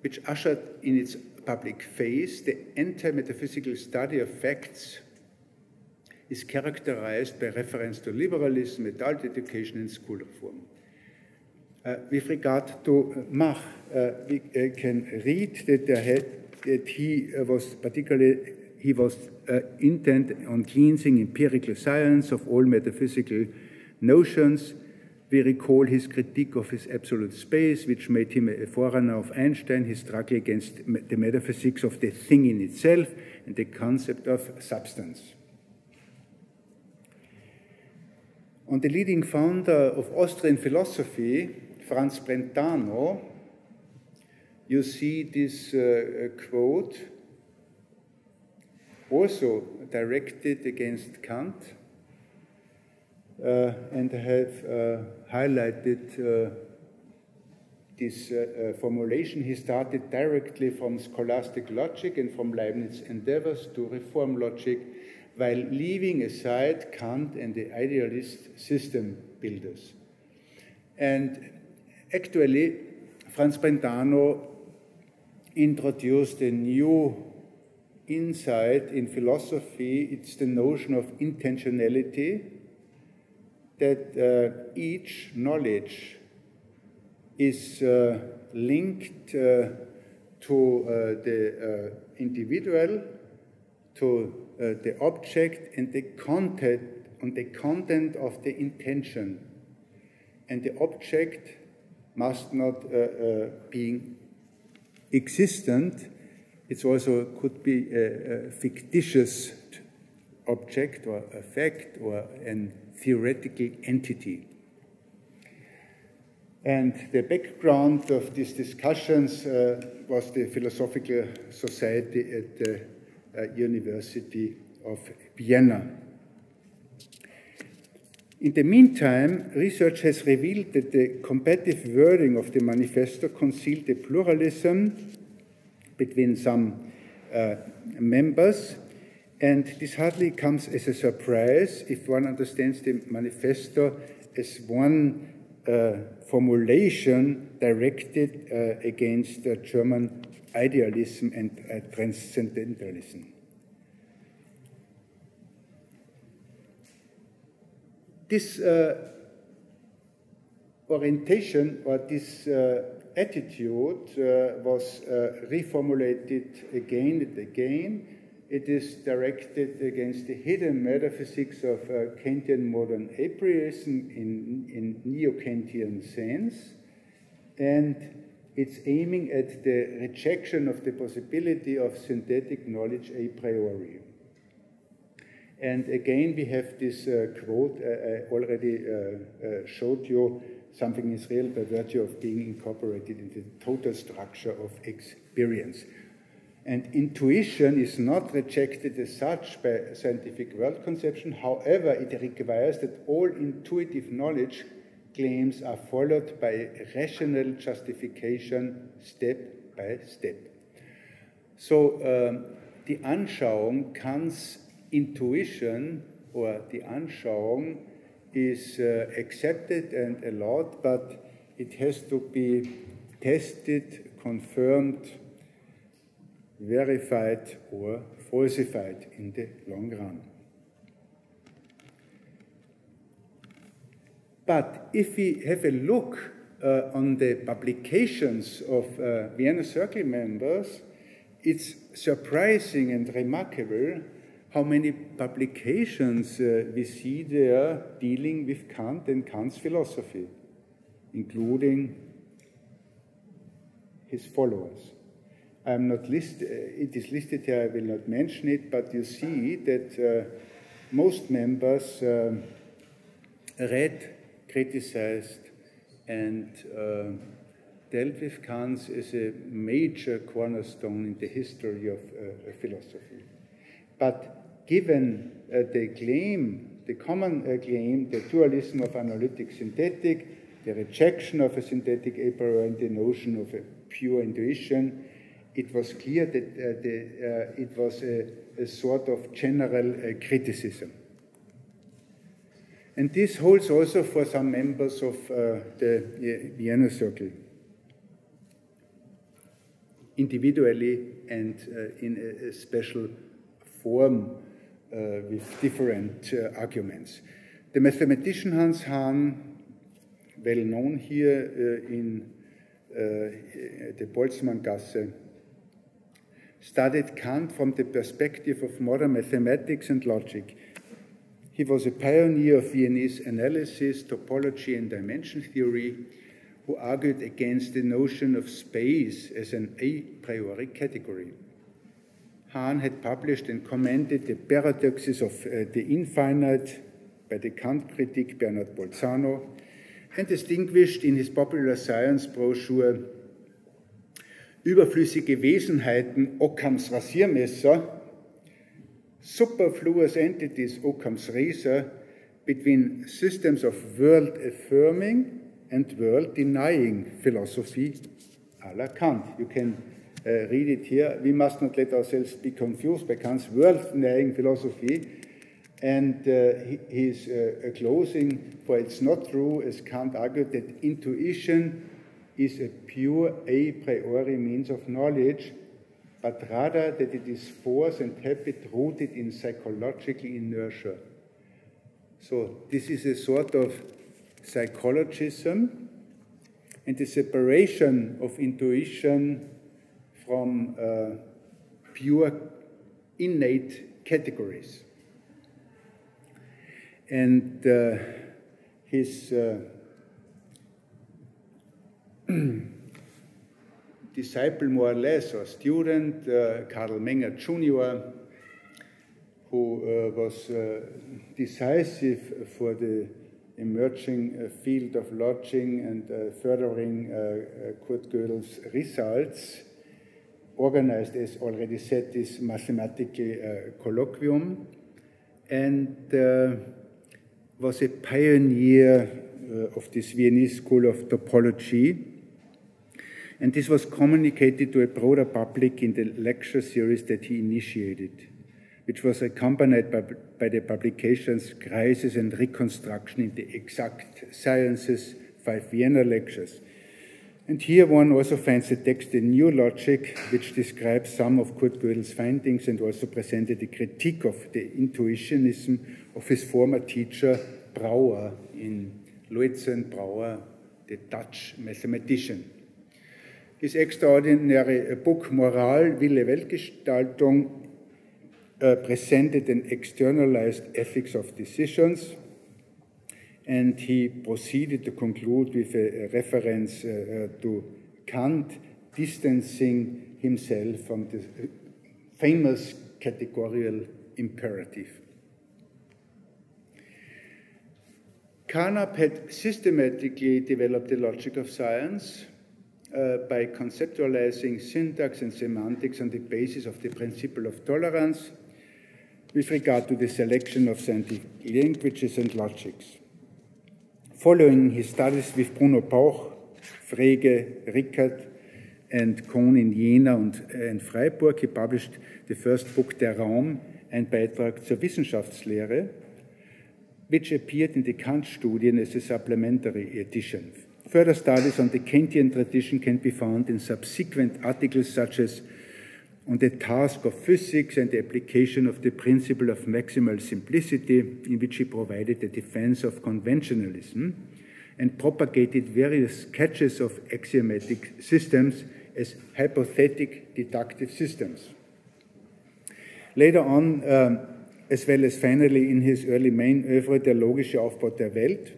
which ushered in its public phase the anti-metaphysical study of facts is characterized by reference to liberalism, adult education, and school reform. Uh, with regard to Mach, uh, we uh, can read that, had, that he uh, was particularly he was uh, intent on cleansing empirical science of all metaphysical notions We recall his critique of his absolute space, which made him a forerunner of Einstein, his struggle against the metaphysics of the thing in itself and the concept of substance. On the leading founder of Austrian philosophy, Franz Brentano, you see this uh, quote, also directed against Kant uh, and have uh, highlighted uh, this formulation. He started directly from scholastic logic and from Leibniz endeavors to reform logic, while leaving aside Kant and the idealist system builders. And actually, Franz Brentano introduced a new insight in philosophy. It's the notion of intentionality that uh, each knowledge is uh, linked uh, to uh, the uh, individual, to the object, and the content, on the content of the intention. And the object must not be existent. It also could be a, a fictitious object or a fact or an theoretical entity. And the background of these discussions uh, was the Philosophical Society at the uh, University of Vienna. In the meantime, research has revealed that the combative wording of the manifesto concealed a pluralism between some uh, members and this hardly comes as a surprise if one understands the manifesto as one uh, formulation directed uh, against uh, German idealism and uh, transcendentalism. This uh, orientation or this uh, attitude was reformulated again and again it is directed against the hidden metaphysics of uh, Kantian modern a priorism in, in neo-Kantian sense, and it's aiming at the rejection of the possibility of synthetic knowledge a priori. And again, we have this uh, quote uh, I already uh, uh, showed you something is real by virtue of being incorporated into the total structure of experience. And intuition is not rejected as such by scientific world conception. However, it requires that all intuitive knowledge claims are followed by rational justification step by step. So um, Anschauung Kants Intuition or the Anschauung is uh, accepted and allowed, but it has to be tested, confirmed, verified or falsified in the long run. But if we have a look uh, on the publications of uh, Vienna Circle members, it's surprising and remarkable how many publications uh, we see there dealing with Kant and Kant's philosophy, including his followers. I'm not list, uh, it is listed here, I will not mention it, but you see that uh, most members um, read, criticized, and uh, dealt with Kant as a major cornerstone in the history of uh, philosophy. But given uh, the claim, the common uh, claim, the dualism of analytic synthetic, the rejection of a synthetic a priori, and the notion of a pure intuition, it was clear that uh, the, uh, it was a, a, sort of general uh, criticism. And this holds also for some members of the Vienna Circle, individually and in a, a, special form with different arguments. The mathematician Hans Hahn, well known here in uh, the Boltzmann-Gasse, studied Kant from the perspective of modern mathematics and logic. He was a pioneer of Viennese analysis, topology, and dimension theory, who argued against the notion of space as an a priori category. Hahn had published and commented the paradoxes of uh, the infinite by the Kant critic Bernard Bolzano, and distinguished in his popular science brochure Überflüssige Wesenheiten Occam's Rasiermesser, Superfluous Entities Occam's Razor, between systems of world affirming and world denying philosophy a la Kant. You can uh, read it here. We must not let ourselves be confused by Kant's world denying philosophy and uh, his uh, closing, for it's not true, as Kant argued, that intuition is a pure a priori means of knowledge, but rather that it is force and habit rooted in psychological inertia. So, this is a sort of psychologism and the separation of intuition from uh, pure innate categories and uh, his uh, disciple, more or less, or student, uh, Karl Menger Jr., who uh, was uh, decisive for the emerging uh, field of lodging and furthering Kurt Gödel's results, organized, as already said, this mathematical colloquium. And was a pioneer of this Viennese school of topology. And this was communicated to a broader public in the lecture series that he initiated, which was accompanied by, by the publications Crisis and Reconstruction in the Exact Sciences, five Vienna lectures. And here one also finds the text in New Logic, which describes some of Kurt Gödel's findings and also presented a critique of the intuitionism of his former teacher, Brouwer, in Luitzen Brouwer, the Dutch mathematician. His extraordinary book Moral, Wille, Weltgestaltung uh, presented an externalized ethics of decisions, and he proceeded to conclude with a, a reference uh, uh to Kant distancing himself from the famous categorical imperative. Carnap had systematically developed the logic of science uh, by conceptualizing syntax and semantics on the basis of the principle of tolerance with regard to the selection of scientific languages and logics. Following his studies with Bruno Bauch, Frege, Rickert, and Kohn in Jena and, and Freiburg, he published the first book Der Raum, ein Beitrag zur Wissenschaftslehre, which appeared in the Kant Studien as a supplementary edition. Further studies on the Kantian tradition can be found in subsequent articles such as on the task of physics and the application of the principle of maximal simplicity, in which he provided a defense of conventionalism and propagated various sketches of axiomatic systems as hypothetic deductive systems. Later on, um, as well as finally in his early main oeuvre Der logische Aufbau der Welt,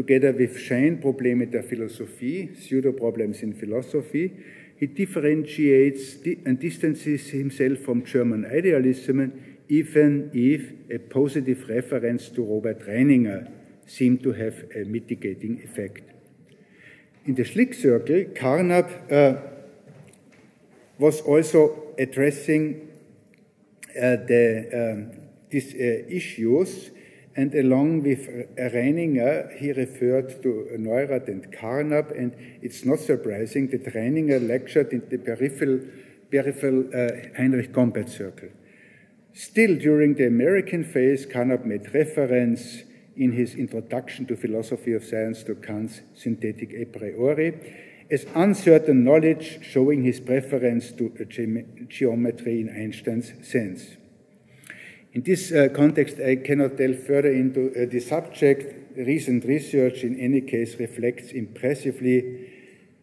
together with Scheinprobleme der Philosophie, Pseudo-Problems in Philosophy, he differentiates and distances himself from German idealism, even if a positive reference to Robert Reininger seemed to have a mitigating effect. In the Schlick circle, Carnap uh, was also addressing uh, the, um, these uh, issues, and along with Reininger, he referred to Neurath and Carnap, and it's not surprising that Reininger lectured in the peripheral, peripheral uh, Heinrich Gomperz circle. Still, during the American phase, Carnap made reference in his introduction to philosophy of science to Kant's synthetic a priori as uncertain knowledge showing his preference to geometry in Einstein's sense. In this uh, context, I cannot delve further into uh, the subject. Recent research, in any case, reflects impressively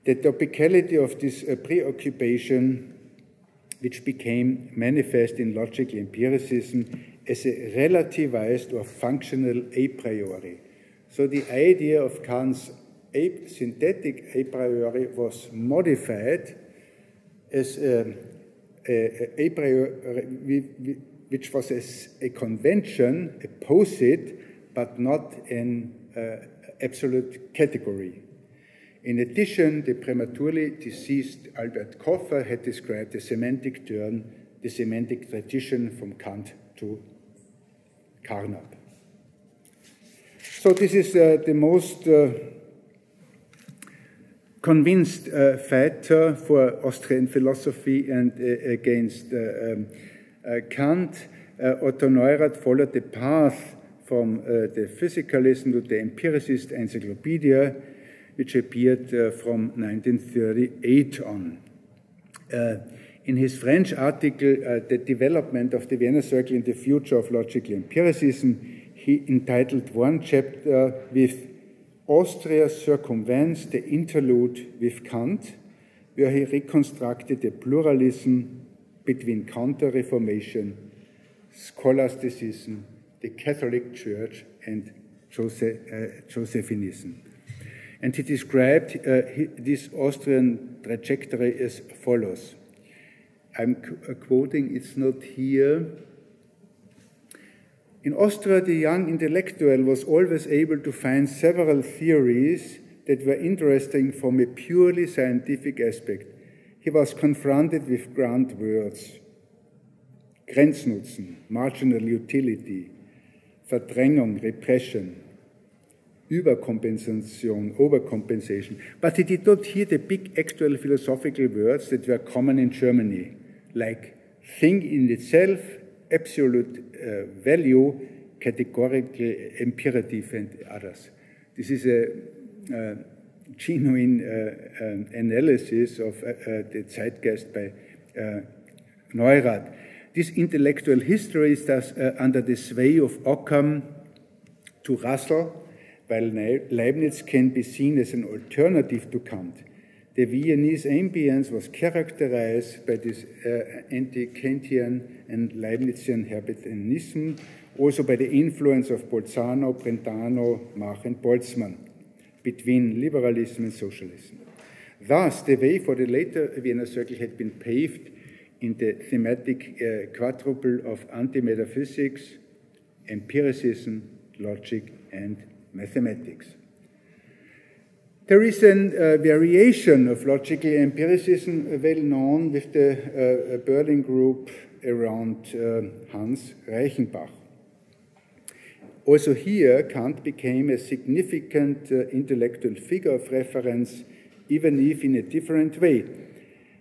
the topicality of this uh, preoccupation which became manifest in logical empiricism as a relativized or functional a priori. So the idea of Kant's a synthetic a priori was modified as a, a, a priori, which was a, a, convention, a posit, but not an uh, absolute category. In addition, the prematurely deceased Albert Coffa had described the semantic turn, the semantic tradition from Kant to Carnap. So this is uh, the most uh, convinced uh, fighter for Austrian philosophy and uh, against uh, um, Kant. Otto Neurath followed the path from the physicalism to the empiricist encyclopedia which appeared uh, from 1938 on. In his French article, The Development of the Vienna Circle in the Future of Logical Empiricism, he entitled one chapter with Austria circumvents the interlude with Kant, where he reconstructed the pluralism between Counter Reformation, scholasticism, the Catholic Church, and uh, Josephinism. And he described uh, this Austrian trajectory as follows. I'm uh, quoting, it's not here. In Austria, the young intellectual was always able to find several theories that were interesting from a purely scientific aspect. He was confronted with grand words Grenznutzen, marginal utility, Verdrängung, repression, Überkompensation, overcompensation. But he did not hear the big actual philosophical words that were common in Germany, like thing in itself, absolute uh, value, categorical imperative, and others. This is a uh, genuine uh, analysis of uh, the zeitgeist by Neurath. This intellectual history is thus under the sway of Occam to Russell, while Leibniz can be seen as an alternative to Kant. The Viennese ambience was characterized by this uh, anti-Kantian and Leibnizian Herbartianism, also by the influence of Bolzano, Brentano, Mach, and Boltzmann between liberalism and socialism. Thus, the way for the later Vienna Circle had been paved in the thematic uh, quadruple of anti-metaphysics, empiricism, logic, and mathematics. There is a uh, variation of logical empiricism well known with the uh, Berlin group around uh, Hans Reichenbach. Also here, Kant became a significant uh, intellectual figure of reference, even if in a different way.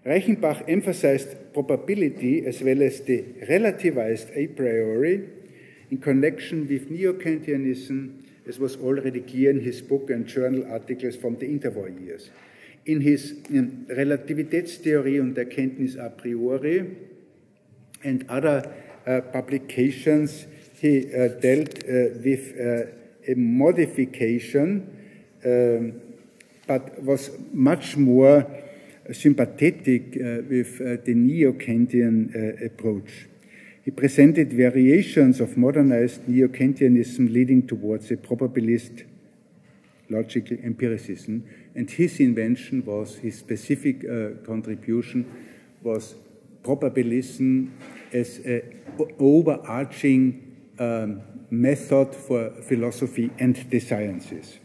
Reichenbach emphasized probability as well as the relativized a priori in connection with Neo-Kantianism as was already clear in his book and journal articles from the interwar years. In his in Relativitätstheorie und Erkenntnis a priori and other uh, publications, he uh, dealt uh, with uh, a modification, um, but was much more sympathetic with the neo-Kantian approach. He presented variations of modernized neo-Kantianism leading towards a probabilist logical empiricism, and his invention was, his specific uh, contribution was probabilism as an overarching um, method for philosophy and the sciences.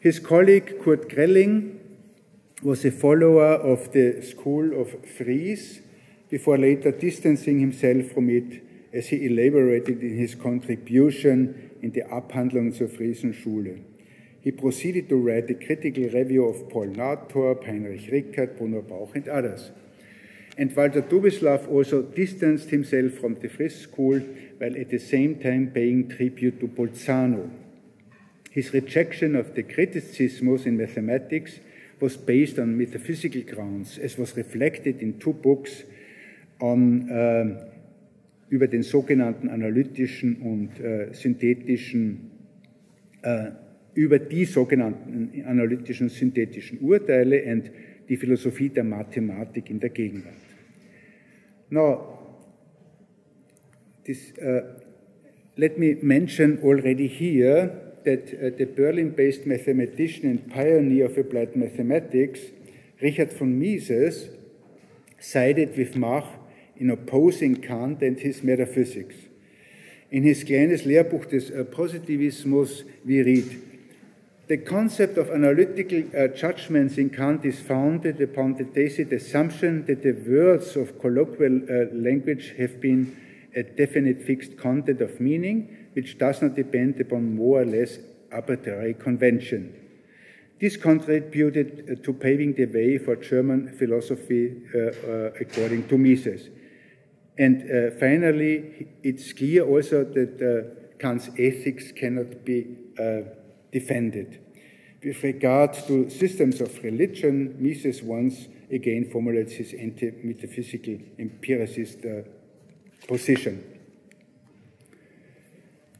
His colleague Kurt Grelling was a follower of the school of Fries before later distancing himself from it as he elaborated in his contribution in the Abhandlung zur Friesenschule. He proceeded to write a critical review of Paul Natorp, Heinrich Rickert, Bruno Bauch, and others. And Walter Dubislav also distanced himself from the Fries school while at the same time paying tribute to Bolzano. His rejection of the criticismus in mathematics was based on metaphysical grounds, as was reflected in two books an, äh, über den sogenannten analytischen und äh, synthetischen, äh, über die sogenannten analytischen synthetischen Urteile und die Philosophie der Mathematik in der Gegenwart. Now, this, uh, let me mention already here that uh, the Berlin based mathematician and pioneer of applied mathematics, Richard von Mises, sided with Mach in opposing Kant and his metaphysics. In his kleines Lehrbuch des uh, Positivismus, we read, the concept of analytical uh, judgments in Kant is founded upon the tacit assumption that the words of colloquial uh, language have been a definite fixed content of meaning, which does not depend upon more or less arbitrary convention. This contributed uh, to paving the way for German philosophy uh, uh, according to Mises. And uh, finally, it's clear also that Kant's ethics cannot be defended. With regard to systems of religion, Mises once again formulates his anti-metaphysical empiricist uh, position.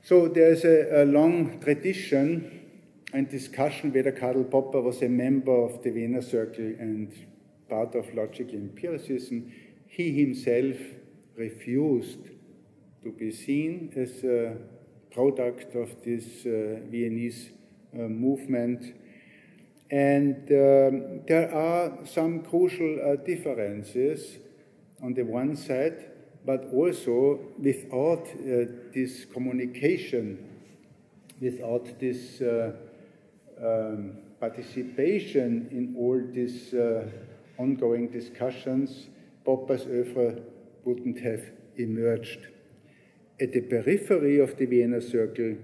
So there's a, a, long tradition and discussion whether Karl Popper was a member of the Vienna Circle and part of logical empiricism. He himself refused to be seen as a product of this uh, Viennese uh, movement. And um, there are some crucial uh, differences on the one side, but also without uh, this communication, without this um, participation in all these uh, ongoing discussions, Popper's oeuvre wouldn't have emerged. At the periphery of the Vienna Circle,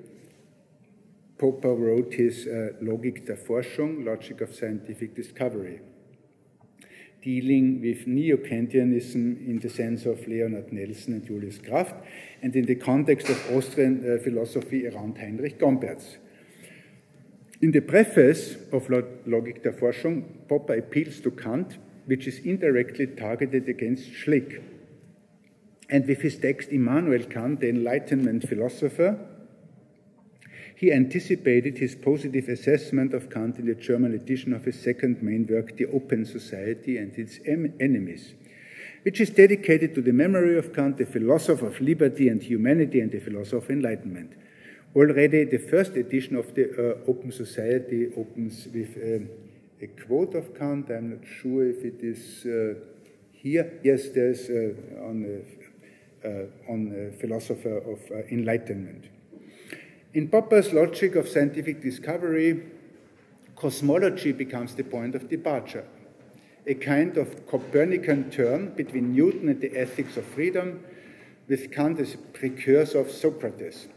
Popper wrote his uh, Logik der Forschung, Logic of Scientific Discovery, dealing with neo-Kantianism in the sense of Leonard Nelson and Julius Kraft, and in the context of Austrian uh, philosophy around Heinrich Gomperz. In the preface of Logik der Forschung, Popper appeals to Kant, which is indirectly targeted against Schlick. And with his text Immanuel Kant, the Enlightenment philosopher, he anticipated his positive assessment of Kant in the German edition of his second main work, The Open Society and Its Enemies, which is dedicated to the memory of Kant, the philosopher of liberty and humanity and the philosopher of enlightenment. Already, the first edition of the uh, Open Society opens with uh, a quote of Kant. I'm not sure if it is uh, here. Yes, there's uh, on, uh, on philosopher of uh, enlightenment. In Popper's logic of scientific discovery, cosmology becomes the point of departure, a kind of Copernican turn between Newton and the ethics of freedom, with Kant as a precursor of Socrates.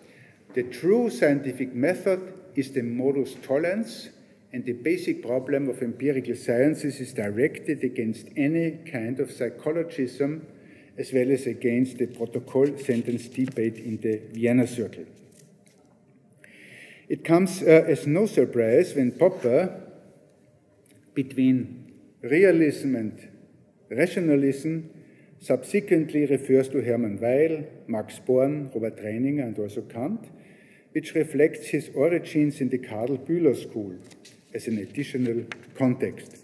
The true scientific method is the modus tollens, and the basic problem of empirical sciences is directed against any kind of psychologism as well as against the protocol sentence debate in the Vienna Circle. It comes uh, as no surprise when Popper, between realism and rationalism, subsequently refers to Hermann Weyl, Max Born, Robert Reininger, and also Kant, which reflects his origins in the Karl Bühler school as an additional context.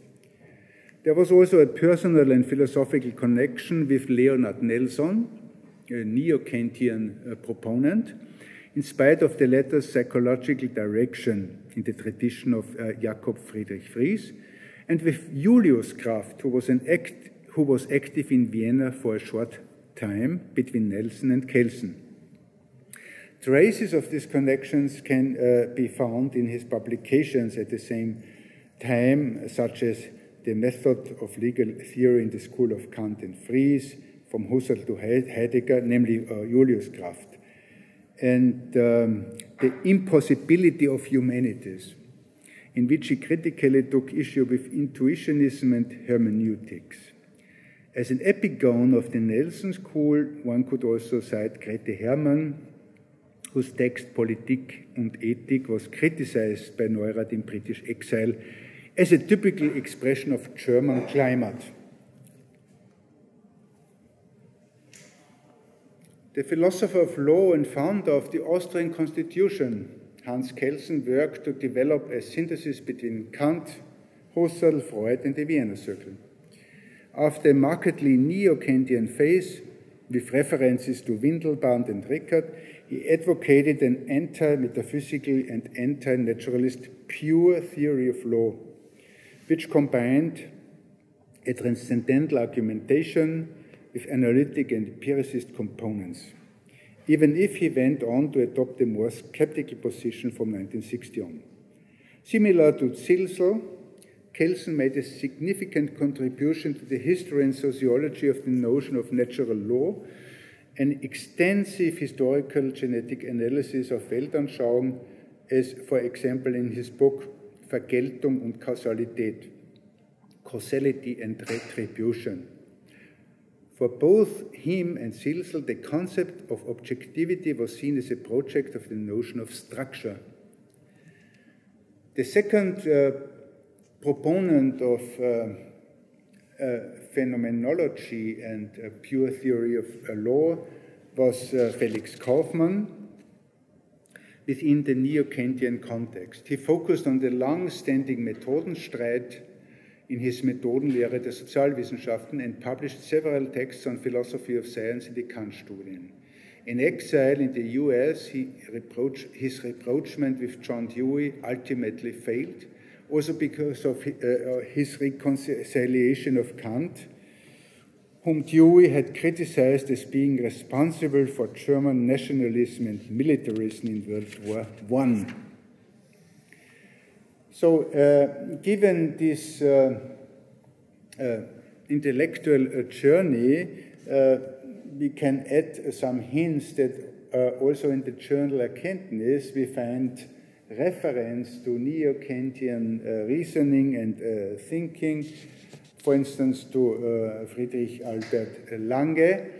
There was also a personal and philosophical connection with Leonard Nelson, a neo Kantian uh, proponent, in spite of the latter's psychological direction in the tradition of uh, Jakob Friedrich Fries, and with Julius Kraft, who was, act, who was active in Vienna for a short time between Nelson and Kelsen. Traces of these connections can uh, be found in his publications at the same time, such as The Method of Legal Theory in the School of Kant and Fries, from Husserl to Heidegger, namely uh, Julius Kraft and um, the impossibility of humanities, in which he critically took issue with intuitionism and hermeneutics. As an epigone of the Nelson school, one could also cite Grete Hermann, whose text Politik und Ethik was criticized by Neurath in British exile as a typical expression of German climate. The philosopher of law and founder of the Austrian constitution, Hans Kelsen, worked to develop a synthesis between Kant, Husserl, Freud, and the Vienna Circle. After a markedly neo-Kantian phase, with references to Windelband and Rickert, he advocated an anti-metaphysical and anti-naturalist pure theory of law, which combined a transcendental argumentation with analytic and empiricist components, even if he went on to adopt a more skeptical position from 1960 on. Similar to Zilsel, Kelsen made a significant contribution to the history and sociology of the notion of natural law, an extensive historical genetic analysis of Weltanschauung, as for example in his book Vergeltung und Kausalität, Causality and Retribution. For both him and Zilsel, the concept of objectivity was seen as a project of the notion of structure. The second uh, proponent of uh, uh, phenomenology and pure theory of law was uh, Felix Kaufmann within the Neo-Kantian context. He focused on the long-standing Methodenstreit in his Methodenlehre der Sozialwissenschaften and published several texts on philosophy of science in the Kant-Studien. In exile in the US, he reproach, his rapprochement with John Dewey ultimately failed, also because of uh, his reconciliation of Kant, whom Dewey had criticized as being responsible for German nationalism and militarism in World War I. So, uh, given this uh, uh, intellectual uh, journey, uh, we can add some hints that uh, also in the journal Erkenntnis we find reference to Neo-Kantian reasoning and thinking, for instance, to Friedrich Albert Lange,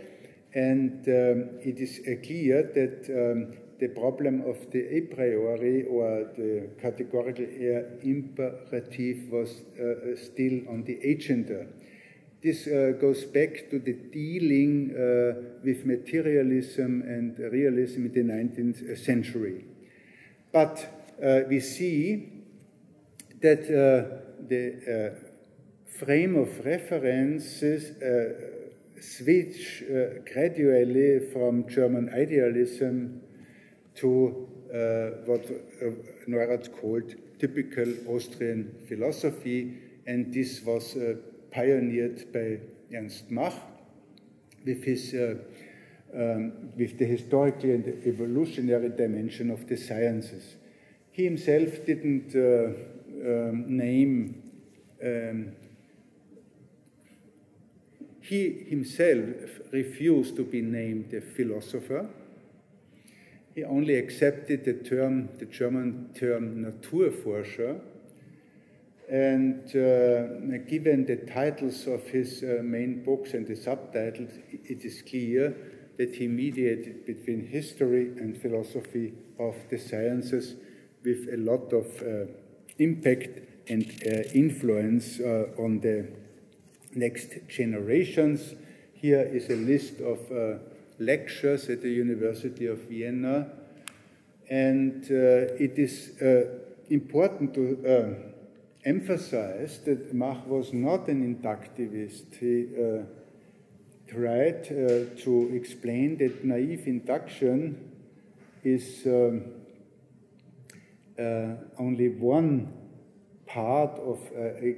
and um, it is clear that um, the problem of the a priori or the categorical imperative was uh, still on the agenda. This uh, goes back to the dealing uh, with materialism and realism in the 19th century. But uh, we see that uh, the uh, frame of references switch gradually from German idealism to uh, what uh, Neurath called typical Austrian philosophy, and this was uh, pioneered by Ernst Mach with his um, with the historical and evolutionary dimension of the sciences. He himself didn't uh, um, name, um, he himself refused to be named a philosopher he only accepted the term, the German term Naturforscher. And uh, given the titles of his uh, main books and the subtitles, it is clear that he mediated between history and philosophy of the sciences with a lot of uh, impact and uh, influence uh, on the next generations. Here is a list of uh, lectures at the University of Vienna. And uh, it is uh, important to uh, emphasize that Mach was not an inductivist. He uh, tried uh, to explain that naive induction is um, uh, only one part of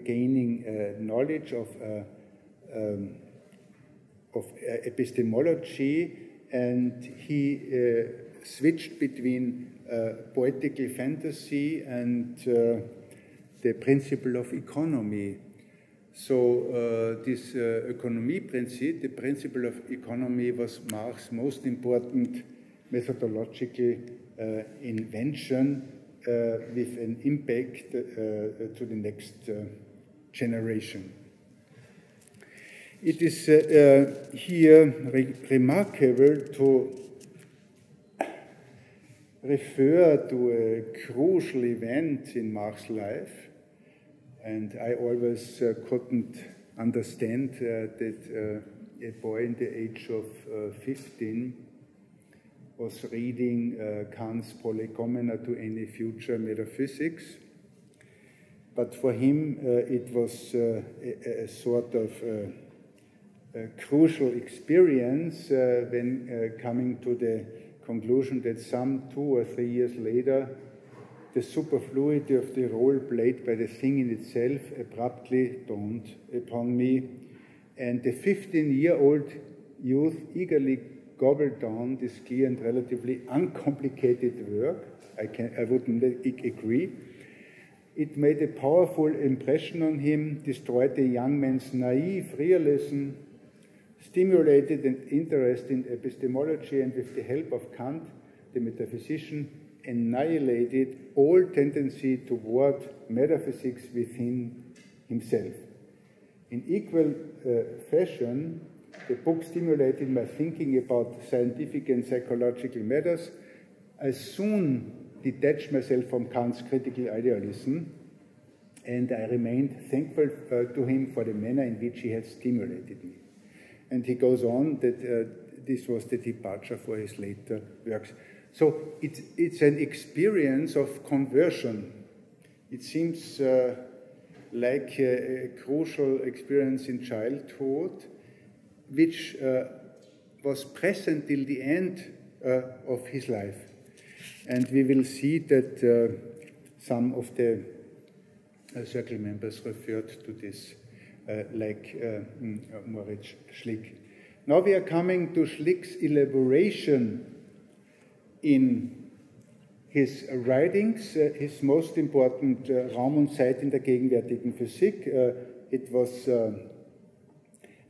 gaining knowledge of um, of uh, epistemology, and he uh, switched between uh, poetical fantasy and uh, the principle of economy. So uh, this uh, economy principle, the principle of economy, was Mach's most important methodological invention with an impact to the next generation. It is uh, uh, here re remarkable to refer to a crucial event in Mach's life, and I always uh, couldn't understand uh, that uh, a boy in the age of uh, 15 was reading Kant's Prolegomena to any future metaphysics. But for him, it was a, a, sort of crucial experience uh, when uh, coming to the conclusion that some two or three years later, the superfluity of the role played by the thing in itself abruptly dawned upon me, and the 15 year old youth eagerly gobbled down this clear and relatively uncomplicated work. I, can, I wouldn't agree. It made a powerful impression on him, destroyed the young man's naive realism, stimulated an interest in epistemology, and with the help of Kant, the metaphysician, annihilated all tendency toward metaphysics within himself. In equal uh, fashion, the book stimulated my thinking about scientific and psychological matters. I soon detached myself from Kant's critical idealism, and I remained thankful uh, to him for the manner in which he had stimulated me. And he goes on that uh, this was the departure for his later works. So it's, it's an experience of conversion. It seems uh, like a, a, crucial experience in childhood, which uh, was present till the end uh, of his life. And we will see that uh, some of the uh, circle members referred to this like mm, Moritz Schlick. Now we are coming to Schlick's elaboration in his writings, uh, his most important uh, Raum und Zeit in der gegenwärtigen Physik. Uh, it was uh,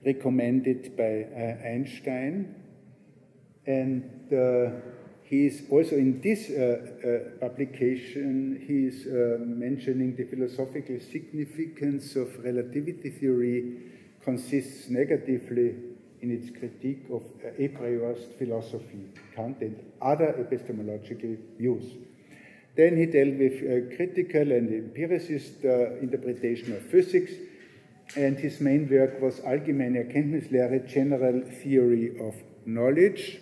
recommended by uh, Einstein, and uh, he is also in this publication, he is mentioning the philosophical significance of relativity theory consists negatively in its critique of a priorist philosophy, Kant, and other epistemological views. Then he dealt with uh, critical and empiricist uh, interpretation of physics, and his main work was Allgemeine Erkenntnislehre, General Theory of Knowledge,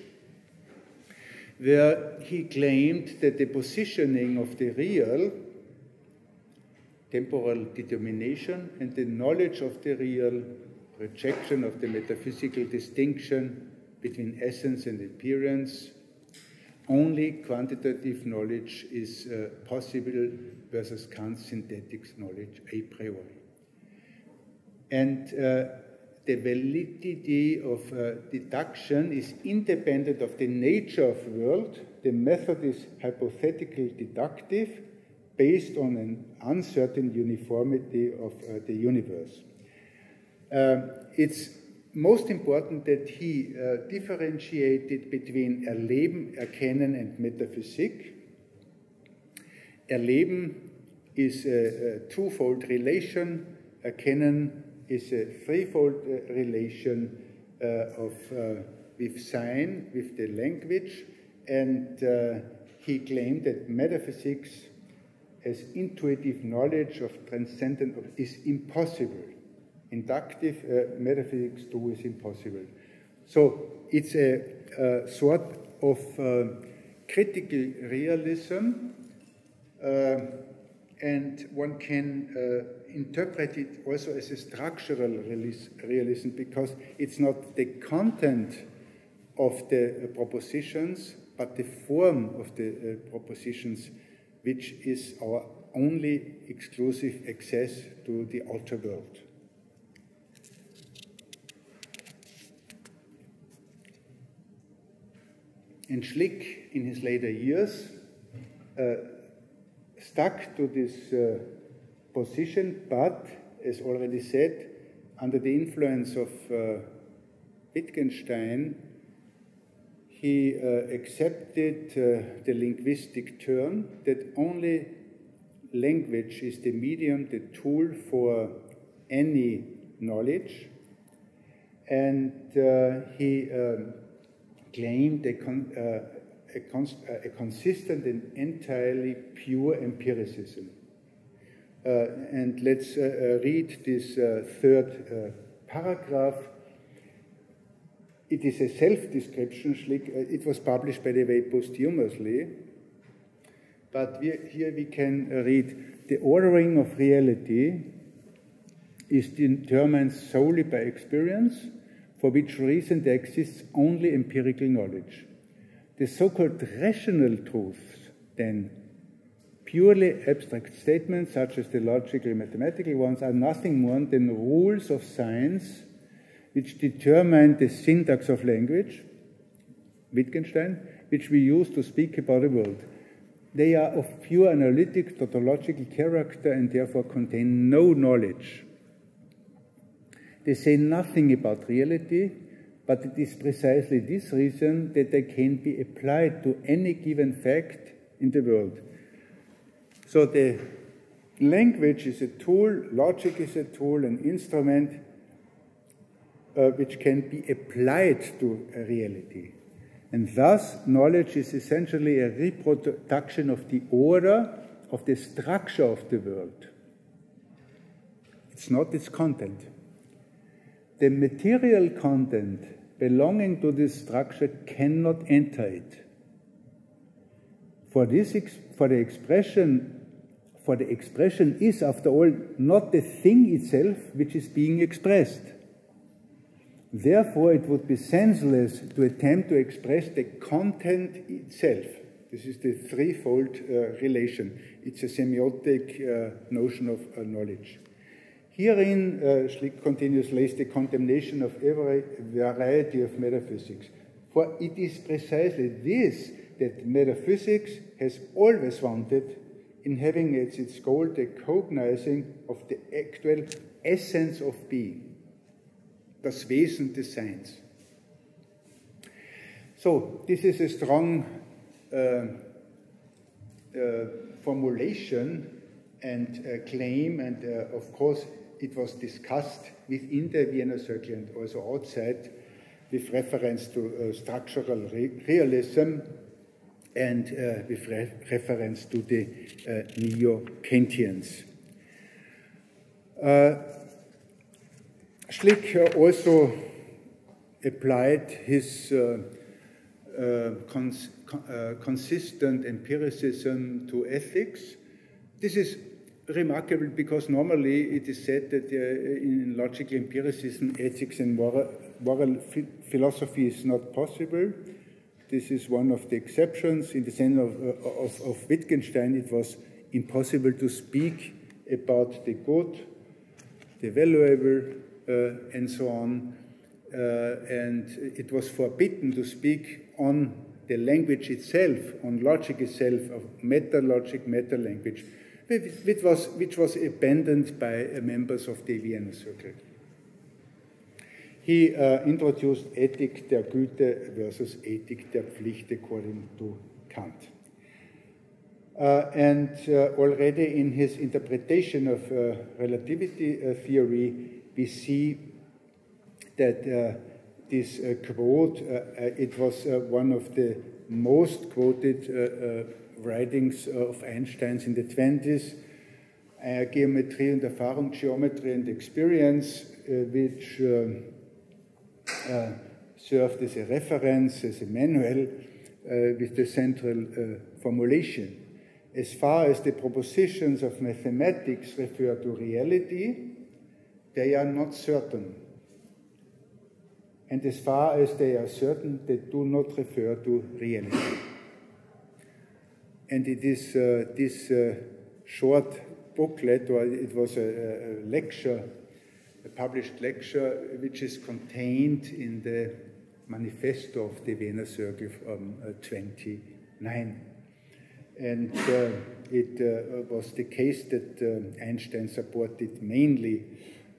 where he claimed that the positioning of the real, temporal determination, and the knowledge of the real rejection of the metaphysical distinction between essence and appearance. Only quantitative knowledge is uh, possible versus Kant's synthetic knowledge a priori. And uh, the validity of uh, deduction is independent of the nature of world. The method is hypothetical deductive based on an uncertain uniformity of uh, the universe. Uh, it's most important that he uh, differentiated between Erleben, Erkennen and Metaphysik. Erleben is a, a twofold relation, Erkennen is a threefold uh, relation uh, of, uh, with sign, with the language, and he claimed that metaphysics as intuitive knowledge of transcendent is impossible inductive uh, metaphysics too is impossible. So it's a, sort of uh, critical realism, and one can interpret it also as a structural realism because it's not the content of the uh, propositions, but the form of the uh, propositions, which is our only exclusive access to the outer world. And Schlick, in his later years, uh, stuck to this uh, position, but, as already said, under the influence of uh, Wittgenstein, he uh, accepted uh, the linguistic turn that only language is the medium, the tool for any knowledge. And uh, he um, claimed a, con, uh, a, cons, uh, a, consistent and entirely pure empiricism. Uh, and let's uh, uh, read this third paragraph. It is a self-description. It was published, by the way, posthumously. But we, here we can read the ordering of reality is determined solely by experience for which reason there exists only empirical knowledge. The so called rational truths, then, purely abstract statements, such as the logical and mathematical ones, are nothing more than rules of science which determine the syntax of language, Wittgenstein, which we use to speak about the world. They are of pure analytic, tautological character and therefore contain no knowledge. They say nothing about reality, but it is precisely this reason that they can be applied to any given fact in the world. So the language is a tool, logic is a tool, an instrument uh, which can be applied to a reality. And thus, knowledge is essentially a reproduction of the order, of the structure of the world. It's not its content. The material content belonging to this structure cannot enter it. For, this, for the expression for the expression is, after all, not the thing itself which is being expressed. Therefore, it would be senseless to attempt to express the content itself. This is the threefold uh, relation. It's a semiotic uh, notion of uh, knowledge. Herein, uh, Schlick continues, lays the condemnation of every variety of metaphysics. For it is precisely this that metaphysics has always wanted in having as its goal the cognizing of the actual essence of being das Wesen des Seins. So, this is a strong uh, uh, formulation and uh, claim, and uh, of course, it was discussed within the Vienna Circle and also outside with reference to uh, structural re realism and uh, with re reference to the neo Kantians. Schlick also applied his uh, uh, cons uh, consistent empiricism to ethics. This is remarkable because normally it is said that uh, in logical empiricism, ethics and moral, moral philosophy is not possible. This is one of the exceptions. In the sense of, uh, of, of Wittgenstein, it was impossible to speak about the good, the valuable, uh, and so on. Uh, and it was forbidden to speak on the language itself, on logic itself, of meta logic, meta language, which was, which was abandoned by members of the Vienna Circle. He uh, introduced Ethik der Güte versus Ethik der Pflicht according to Kant. Uh, and uh, already in his interpretation of relativity theory, we see that uh, this uh, quote, uh, it was one of the most quoted writings of Einstein's in the 20s, uh, Geometrie und Erfahrung, Geometry and Experience, uh, which uh, served as a reference, as a manual, with the central formulation. As far as the propositions of mathematics refer to reality, they are not certain. And as far as they are certain, they do not refer to reality. And it is uh, this uh, short booklet, or it was a, a, lecture, a published lecture, which is contained in the manifesto of the Vienna Circle from uh, 29. And uh, it uh, was the case that uh, Einstein supported mainly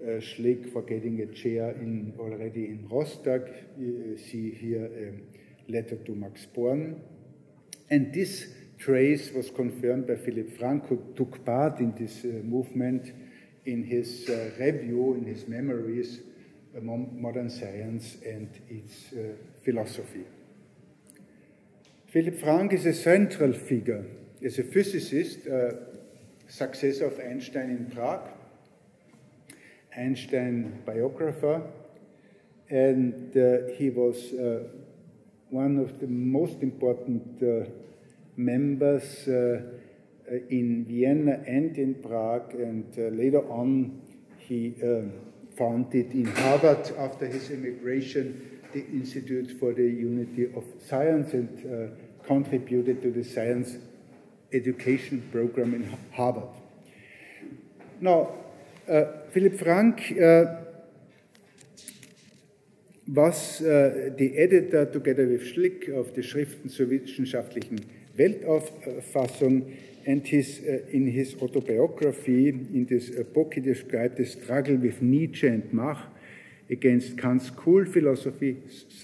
uh, Schlick for getting a chair in, already in Rostock. You see here a letter to Max Born. And this trace was confirmed by Philipp Frank, who took part in this uh, movement in his uh, review, in his memories, Modern Science and its uh, Philosophy. Philipp Frank is a central figure. As a physicist, uh, successor of Einstein in Prague, Einstein biographer, and uh, he was uh, one of the most important uh, members uh, in Vienna and in Prague, and uh, later on he founded in Harvard after his immigration the Institute for the Unity of Science and uh, contributed to the science education program in Harvard. Now, uh, Philipp Frank uh, was the editor, together with Schlick, of the Schriften zur wissenschaftlichen Weltauffassung, and his, uh, in his autobiography, in this uh, book, he described the struggle with Nietzsche and Mach against Kant's school philosophy,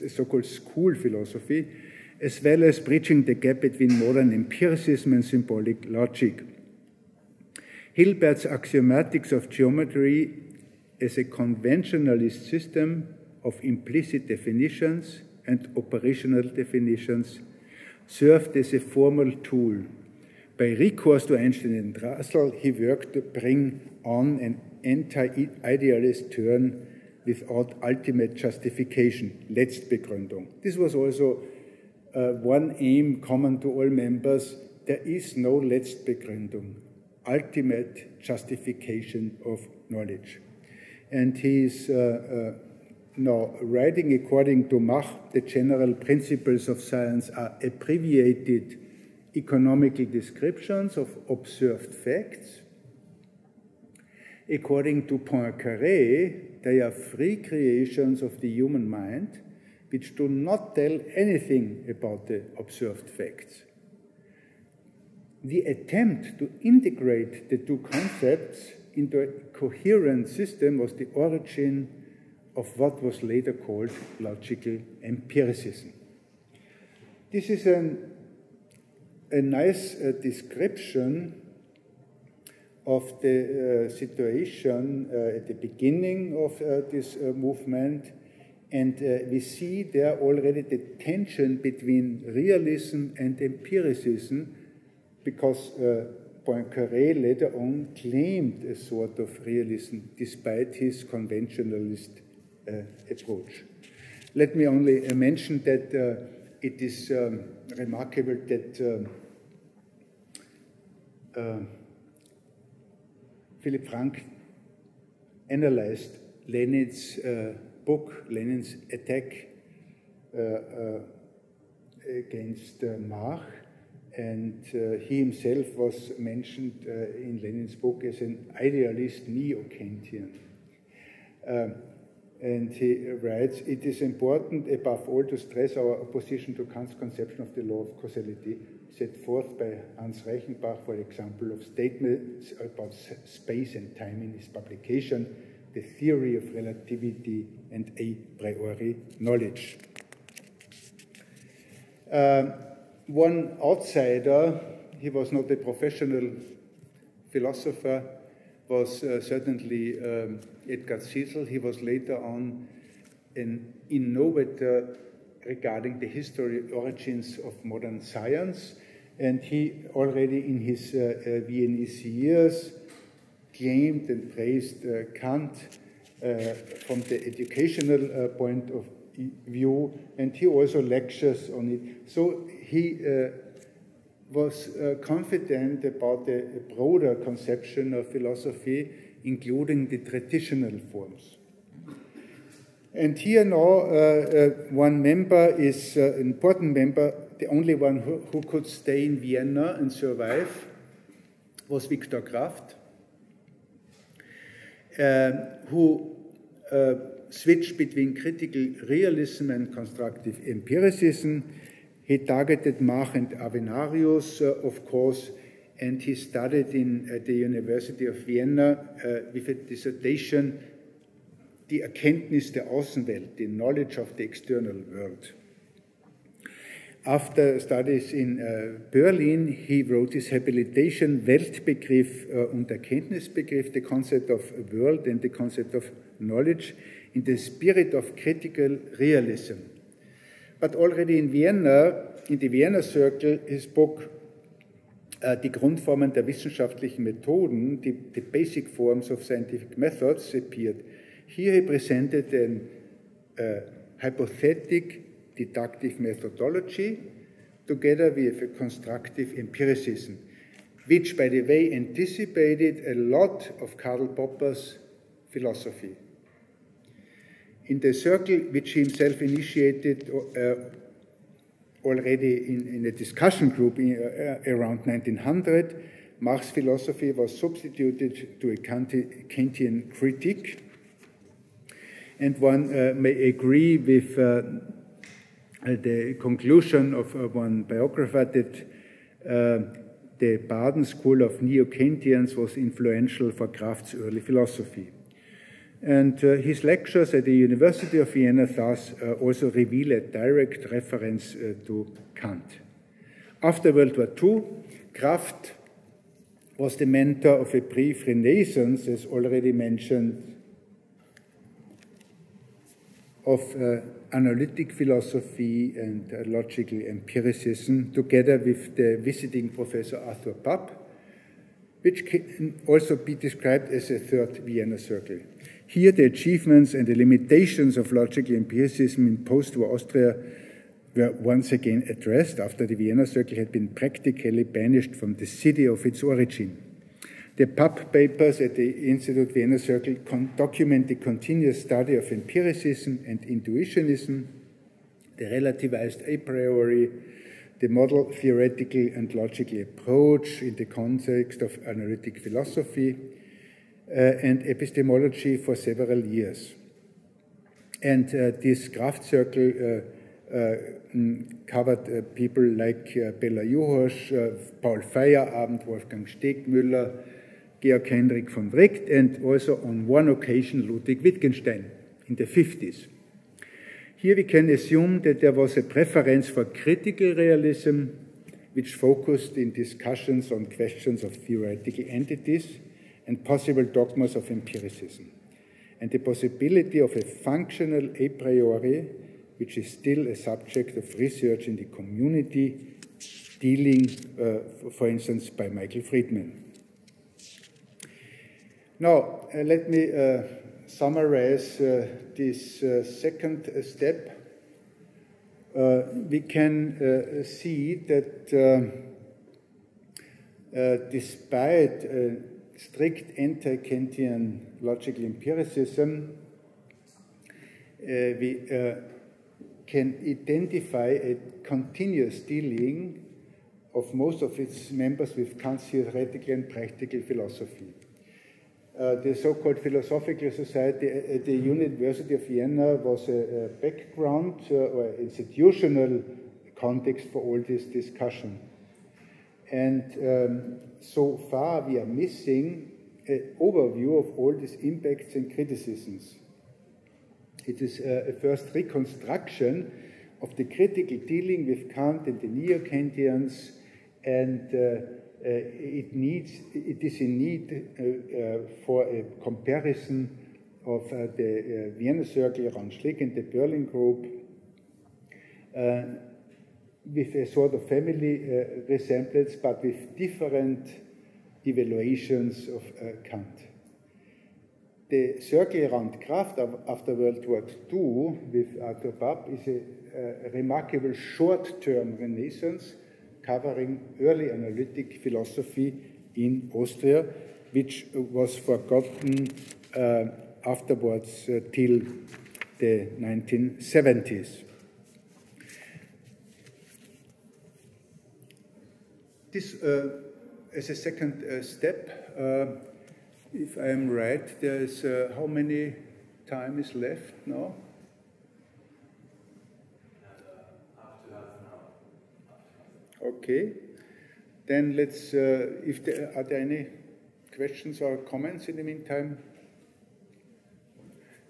so-called school philosophy, as well as bridging the gap between modern empiricism and symbolic logic. Hilbert's axiomatics of geometry as a conventionalist system of implicit definitions and operational definitions served as a formal tool. By recourse to Einstein and Russell, he worked to bring on an anti-idealist turn without ultimate justification, Letztbegründung. This was also uh, one aim common to all members. There is no Letztbegründung, ultimate justification of knowledge. And he's uh, uh, now writing according to Mach, the general principles of science are abbreviated economical descriptions of observed facts. According to Poincaré, they are free creations of the human mind which do not tell anything about the observed facts. The attempt to integrate the two concepts into a coherent system was the origin of what was later called logical empiricism. This is an, a nice uh, description of the uh, situation uh, at the beginning of uh, this uh, movement and uh, we see there already the tension between realism and empiricism, because Poincaré later on claimed a sort of realism despite his conventionalist approach. Let me only mention that it is um, remarkable that um, uh, Philipp Frank analyzed Lenin's book, Lenin's attack uh, uh, against uh, Mach, and he himself was mentioned in Lenin's book as an idealist neo-Kantian. Um, and he writes, it is important above all to stress our opposition to Kant's conception of the law of causality set forth by Hans Reichenbach, for example, of statements about space and time in his publication, The Theory of Relativity and a priori knowledge. Uh, one outsider, he was not a professional philosopher, was uh, certainly um, Edgar Zilsel. He was later on an innovator regarding the history origins of modern science, and he already in his uh, uh Viennese years claimed and praised uh, Kant uh, from the educational uh, point of view, and he also lectures on it. So he uh, was confident about a, a broader conception of philosophy, including the traditional forms. And here now, uh, uh, one member is uh, an important member, the only one who, who, could stay in Vienna and survive was Viktor Kraft. Um, who uh, switched between critical realism and constructive empiricism. He targeted Mach and Avenarius, uh, of course, and he studied in at the University of Vienna uh, with a dissertation Die Erkenntnis der Außenwelt, the knowledge of the external world. After studies in uh, Berlin, he wrote his habilitation Weltbegriff uh, und Erkenntnisbegriff, the concept of world and the concept of knowledge, in the spirit of critical realism. But already in Vienna, in the Vienna Circle, his book uh, Die Grundformen der wissenschaftlichen Methoden, the, the basic forms of scientific methods, appeared. Here he presented an uh, hypothetic deductive methodology together with a constructive empiricism, which, by the way, anticipated a lot of Karl Popper's philosophy. In the circle which he himself initiated uh, already in, in, a discussion group in, uh, around 1900, Mach's philosophy was substituted to a Kantian critique. And one uh, may agree with uh, the conclusion of uh, one biographer that uh, the Baden school of Neo-Kantians was influential for Kraft's early philosophy. And uh, his lectures at the University of Vienna thus uh, also reveal a direct reference uh, to Kant. After World War II, Kraft was the mentor of a brief renaissance, as already mentioned, of uh, analytic philosophy and uh, logical empiricism, together with the visiting professor Arthur Pap, which can also be described as a third Vienna circle. Here, the achievements and the limitations of logical empiricism in post war Austria were once again addressed after the Vienna Circle had been practically banished from the city of its origin. The PUB papers at the Institute Vienna Circle document the continuous study of empiricism and intuitionism, the relativized a priori, the model theoretical and logical approach in the context of analytic philosophy, and epistemology for several years. And uh, this Kraft circle uh, mm, covered people like Béla Juhos, Paul Feyerabend, Wolfgang Stegmüller, Georg Henrik von Wright, and also on one occasion Ludwig Wittgenstein in the 50s. Here we can assume that there was a preference for critical realism, which focused in discussions on questions of theoretical entities and possible dogmas of empiricism, and the possibility of a functional a priori, which is still a subject of research in the community, dealing, uh, for instance, by Michael Friedman. Now, uh, let me uh, summarize uh, this uh, second step. Uh, we can see that despite strict anti-Kantian logical empiricism, uh, we uh, can identify a continuous dealing of most of its members with Kant's theoretical and practical philosophy. Uh, the so-called Philosophical Society at the University of Vienna was a, a background uh, or institutional context for all this discussion. And um, so far we are missing an overview of all these impacts and criticisms. It is a first reconstruction of the critical dealing with Kant and the Neo-Kantians, and uh, uh, it needs it is in need uh, uh for a comparison of uh, the uh, Vienna Circle around Schlick and the Berlin Group with a sort of family uh, resemblance, but with different evaluations of uh, Kant. The circle around Kraft after World War II with Arthur Pap is a, a remarkable short-term renaissance covering early analytic philosophy in Austria, which was forgotten uh, afterwards uh, till the 1970s. This, uh, as a second uh, step, uh, if I am right, there is how many time is left now? Okay. Then let's, if there are there any questions or comments in the meantime?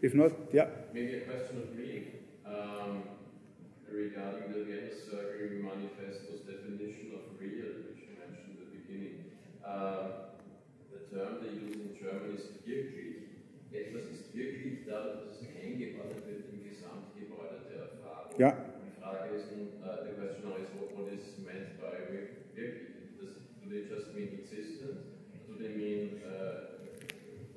If not, yeah. Maybe a question of me um, regarding the Vienna Manifesto's definition of real uh, the term they use in German is Wirklich. Etwas ist wirklich da, dass es eingeordnet wird im Gesamtgebäude der Erfahrung. Ja. Die Frage ist uh, the question now is what, what is meant by wirklich? Does, do they just mean existent? Do they mean uh,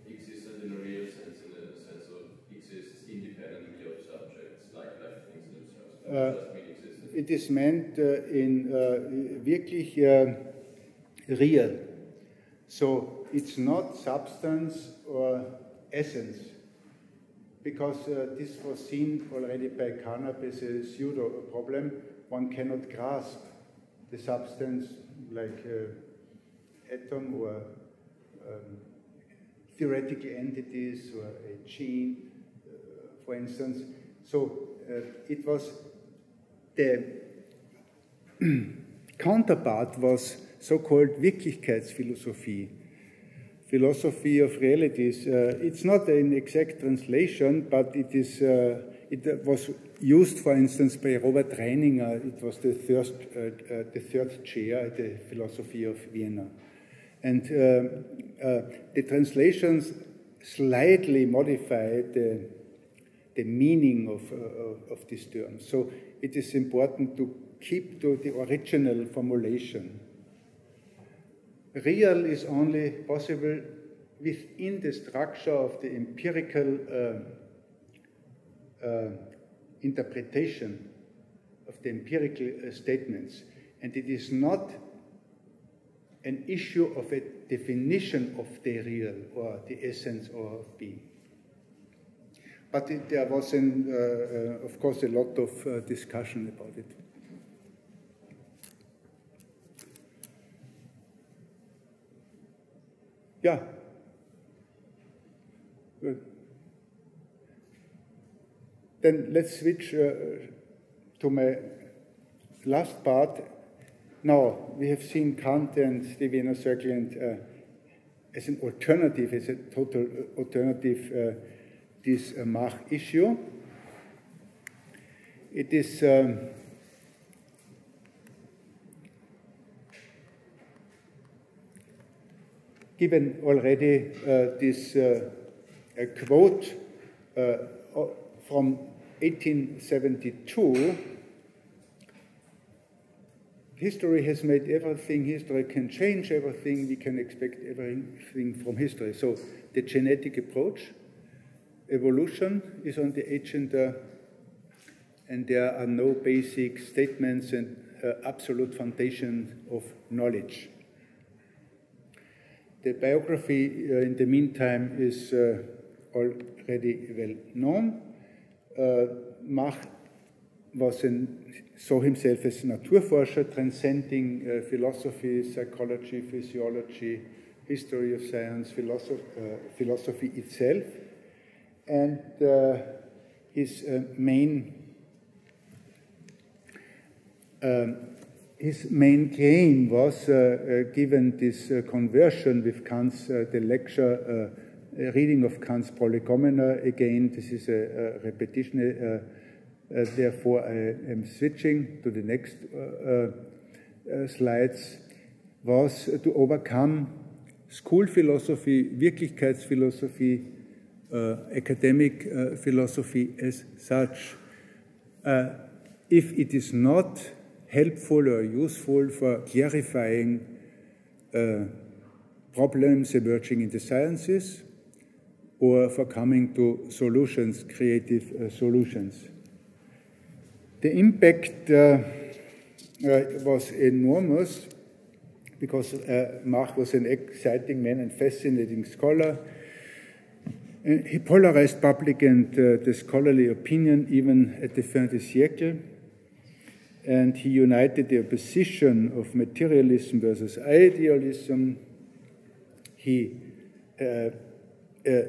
existent in a real sense, in a sense of exists independently of subjects, like, like things themselves? Uh, just mean existent? It is meant in wirklich real. So it's not substance or essence. because uh, this was seen already by Carnap as a pseudo problem. One cannot grasp the substance like uh, atom or um, theoretical entities or a gene, uh, for instance. So uh, it was the counterpart was so-called Wirklichkeitsphilosophie, philosophy of realities. Uh, it's not an exact translation, but it is. Uh, it was used, for instance, by Robert Reininger. It was the third, uh, uh the third chair at the philosophy of Vienna, and uh, uh, the translations slightly modify the the meaning of, of this term. So it is important to keep to the original formulation. Real is only possible within the structure of the empirical uh, uh, interpretation of the empirical uh, statements. And it is not an issue of a definition of the real or the essence of being. But it, there was, an, uh, uh, of course, a lot of uh, discussion about it. Yeah. Good. Then let's switch uh, to my last part. Now, we have seen Kant and the Vienna Circle and, uh, as an alternative, as a total alternative, uh, this uh, Mach issue. It is um, given already uh, this uh, quote uh, from 1872 history has made everything, history can change everything, we can expect everything from history. So the genetic approach, evolution is on the agenda, and there are no basic statements and uh, absolute foundation of knowledge. The biography, uh, in the meantime, is uh, already well known. Uh, Mach was an, saw himself as a Naturforscher, transcending philosophy, psychology, physiology, history of science, philosophy, philosophy itself. And his main um, his main claim was, uh, uh, given this uh, conversion with Kant's, uh, the lecture, uh, uh, reading of Kant's Prolegomena, again, this is a, a repetition, therefore I am switching to the next slides, was to overcome school philosophy, Wirklichkeitsphilosophie, academic philosophy as such. If it is not helpful or useful for clarifying uh, problems emerging in the sciences or for coming to solutions, creative uh, solutions. The impact uh, uh was enormous because uh, Mach was an exciting man and fascinating scholar. Uh, he polarized public and the scholarly opinion even at the fin de siècle and he united the opposition of materialism versus idealism. He uh, uh,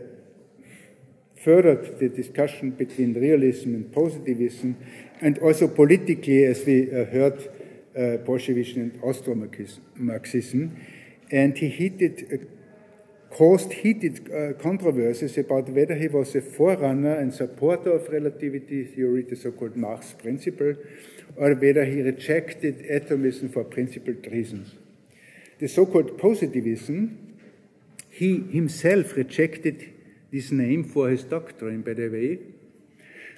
furthered the discussion between realism and positivism, and also politically, as we uh, heard, uh, Bolshevism and Austro-Marxism. And he heated, uh, caused heated uh, controversies about whether he was a forerunner and supporter of relativity theory, the so-called Mach principle, or whether he rejected atomism for principled reasons. The so called positivism, he himself rejected this name for his doctrine, by the way,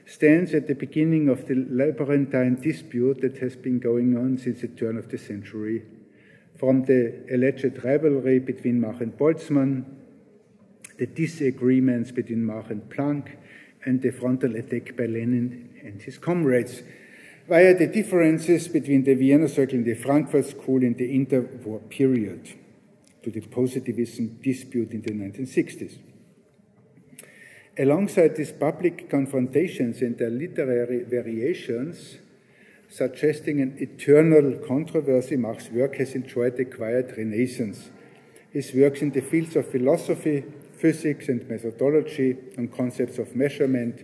stands at the beginning of the labyrinthine dispute that has been going on since the turn of the century, from the alleged rivalry between Mach and Boltzmann, the disagreements between Mach and Planck, and the frontal attack by Lenin and his comrades via the differences between the Vienna Circle and the Frankfurt School in the interwar period to the positivism dispute in the 1960s. Alongside these public confrontations and their literary variations, suggesting an eternal controversy, Mach's work has enjoyed a quiet renaissance. His works in the fields of philosophy, physics, and methodology on concepts of measurement,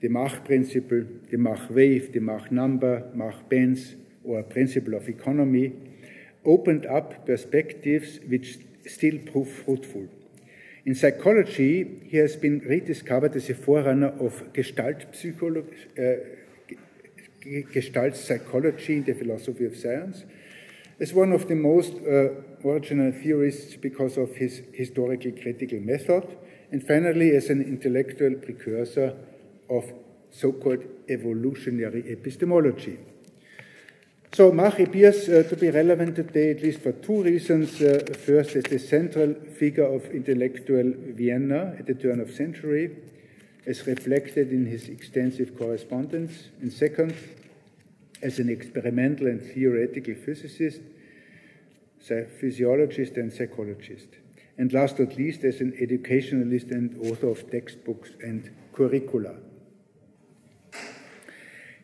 the Mach principle, the Mach wave, the Mach number, Mach bands, or principle of economy, opened up perspectives which still prove fruitful. In psychology, he has been rediscovered as a forerunner of Gestalt, uh, Gestalt psychology in the philosophy of science, as one of the most uh, original theorists because of his historically critical method, and finally as an intellectual precursor of so called evolutionary epistemology. So Mach appears uh, to be relevant today at least for two reasons. Uh, first, as the central figure of intellectual Vienna at the turn of century, as reflected in his extensive correspondence. And second, as an experimental and theoretical physicist, physiologist and psychologist. And last but not least, as an educationalist and author of textbooks and curricula.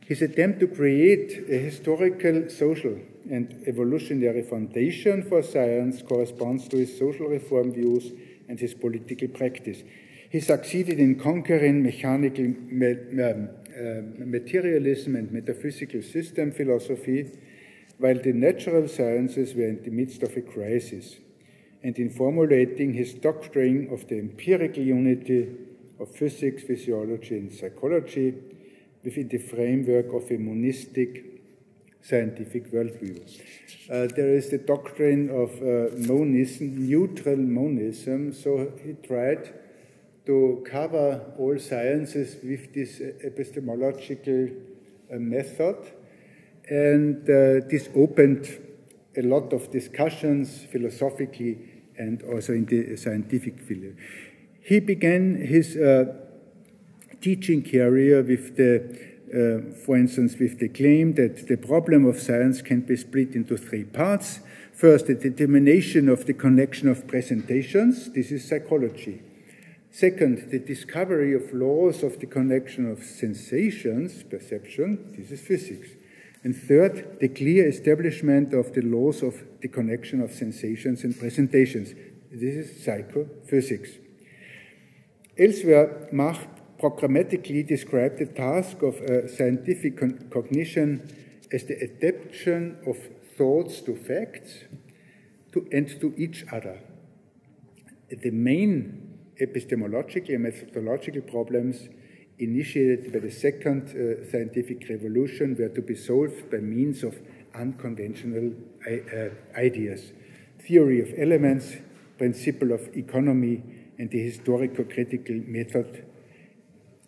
His attempt to create a historical, social, and evolutionary foundation for science corresponds to his social reform views and his political practice. He succeeded in conquering mechanical um, uh, materialism and metaphysical system philosophy, while the natural sciences were in the midst of a crisis, and in formulating his doctrine of the empirical unity of physics, physiology, and psychology within the framework of a monistic scientific worldview. Uh, there is the doctrine of uh, monism, neutral monism, so he tried to cover all sciences with this epistemological uh, method, and uh, this opened a lot of discussions philosophically and also in the scientific field. He began his uh, teaching career with the uh, for instance, with the claim that the problem of science can be split into three parts. First, the determination of the connection of presentations. This is psychology. Second, the discovery of laws of the connection of sensations, perception. This is physics. And third, the clear establishment of the laws of the connection of sensations and presentations. This is psychophysics. Elsewhere, Mach programmatically describe the task of scientific cognition as the adaptation of thoughts to facts to, and to each other. The main epistemological and methodological problems initiated by the second uh, scientific revolution were to be solved by means of unconventional uh, ideas. Theory of elements, principle of economy, and the historical critical method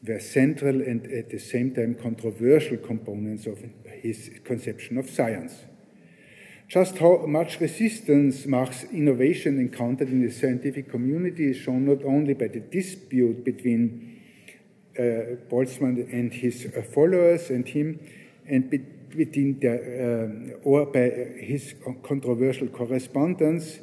were central and at the same time controversial components of his conception of science. Just how much resistance Mach's innovation encountered in the scientific community is shown not only by the dispute between uh, Boltzmann and his uh, followers and him, and between the, uh, or by his controversial correspondence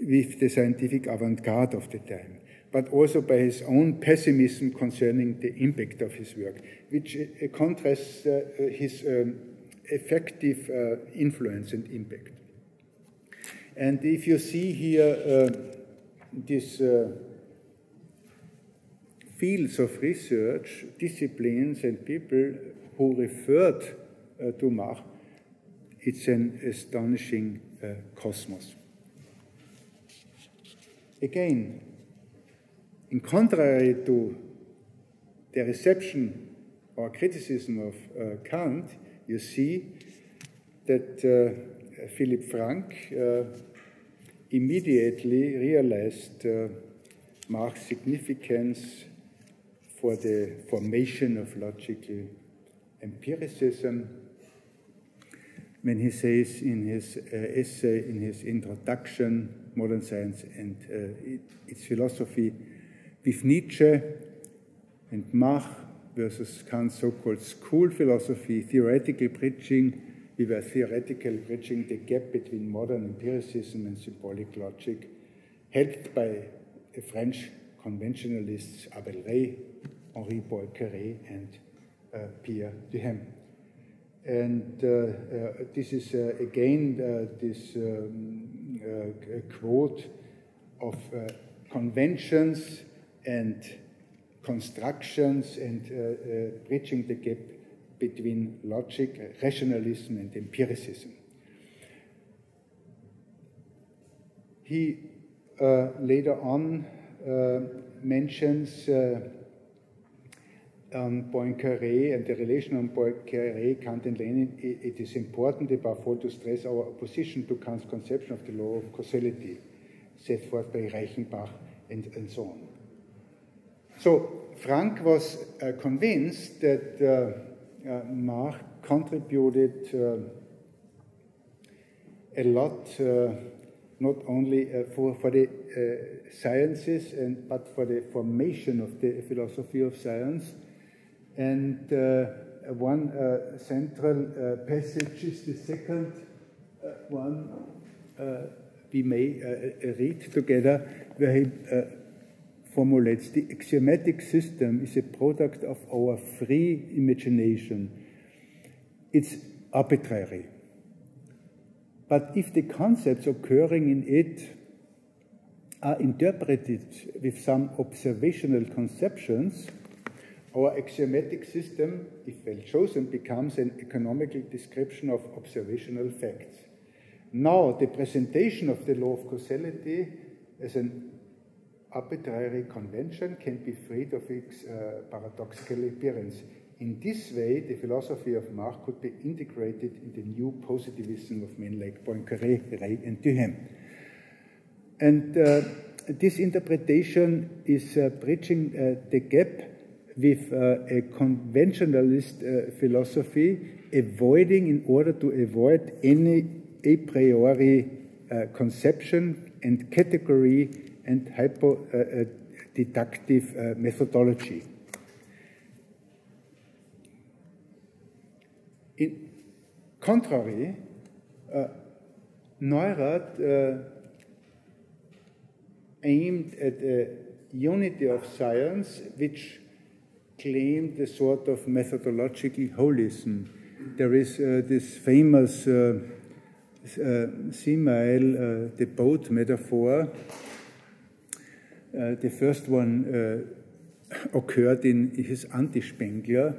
with the scientific avant-garde of the time but also by his own pessimism concerning the impact of his work, which uh, contrasts uh, his um, effective uh, influence and impact. And if you see here uh, these uh, fields of research, disciplines, and people who referred uh, to Mach, it's an astonishing cosmos. Again, in contrary to the reception or criticism of uh, Kant, you see that uh, Philipp Frank uh, immediately realized uh, Mach's significance for the formation of logical empiricism. When he says in his uh, essay, in his introduction, Modern Science and uh, its Philosophy, with Nietzsche and Mach versus Kant's so-called school philosophy, theoretical bridging, we were theoretically bridging the gap between modern empiricism and symbolic logic, helped by a French conventionalists Abel Rey, Henri Poincaré, and uh, Pierre Duhem. And uh, uh, this is again this um, quote of conventions and constructions and bridging the gap between logic, rationalism, and empiricism. He uh, later on uh, mentions uh, on Poincaré and the relation on Poincaré, Kant and Lenin, it is important above all to stress our opposition to Kant's conception of the law of causality, set forth by Reichenbach and, and so on. So Frank was uh, convinced that uh, uh, Mach contributed uh, a lot, uh, not only uh, for, for the sciences, and, but for the formation of the philosophy of science, and uh, one uh, central uh, passage is the second one we may read together, where he formulates the axiomatic system is a product of our free imagination. It's arbitrary. But if the concepts occurring in it are interpreted with some observational conceptions, our axiomatic system, if well chosen, becomes an economical description of observational facts. Now, the presentation of the law of causality as an arbitrary convention can be freed of its uh, paradoxical appearance. In this way, the philosophy of Marx could be integrated in the new positivism of men like Poincaré, Rey, and Duhem. And uh, this interpretation is uh, bridging uh, the gap with uh, a conventionalist uh, philosophy, avoiding in order to avoid any a priori conception and category and hypo uh, deductive methodology. In contrary, Neurath aimed at a unity of science which claimed a sort of methodological holism. There is uh, this famous uh, uh, uh, the boat metaphor. Uh, the first one uh, occurred in his Antispengler.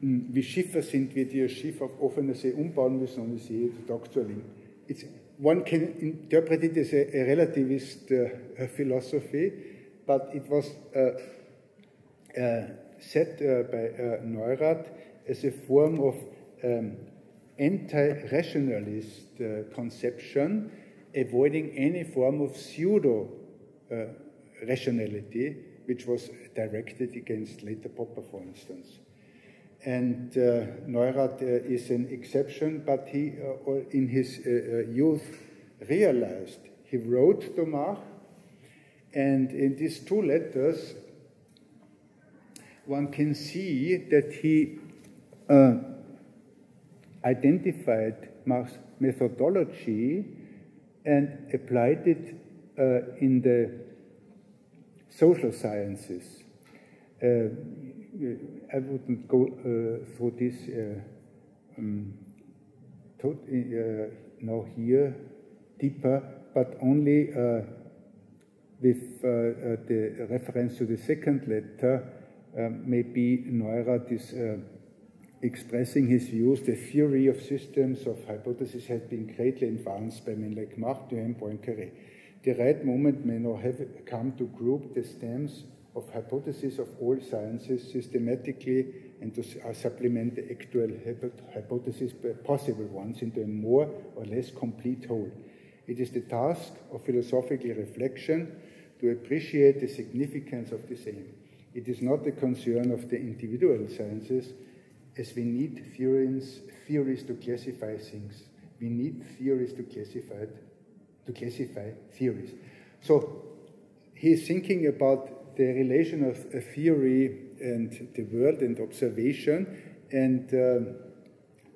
Hm, wie Schiffer sind wir, die ihr Schiff auf offener See umbauen müssen, die See Tag zu erleben. It's, one can interpret it as a, a relativist uh, philosophy, but it was set by Neurath as a form of um, anti-rationalist conception, avoiding any form of pseudo rationality, which was directed against later Popper, for instance. And uh, Neurath uh, is an exception, but he, uh, in his youth, realized. He wrote to Mach, and in these two letters, one can see that he uh, identified Mach's methodology and applied it uh, in the social sciences. Uh, I wouldn't go uh, through this uh, um, uh, now here deeper, but only with the reference to the second letter maybe Neurath is expressing his views. The theory of systems of hypotheses has been greatly advanced by men like Mach, and Poincaré. The right moment may now have come to group the stems of hypotheses of all sciences systematically and to uh, supplement the actual hypotheses, possible ones, into a more or less complete whole. It is the task of philosophical reflection to appreciate the significance of the same. It is not the concern of the individual sciences, as we need theories, theories to classify things. We need theories to classify, to classify theories. So he is thinking about the relation of a theory and the world and observation, and uh,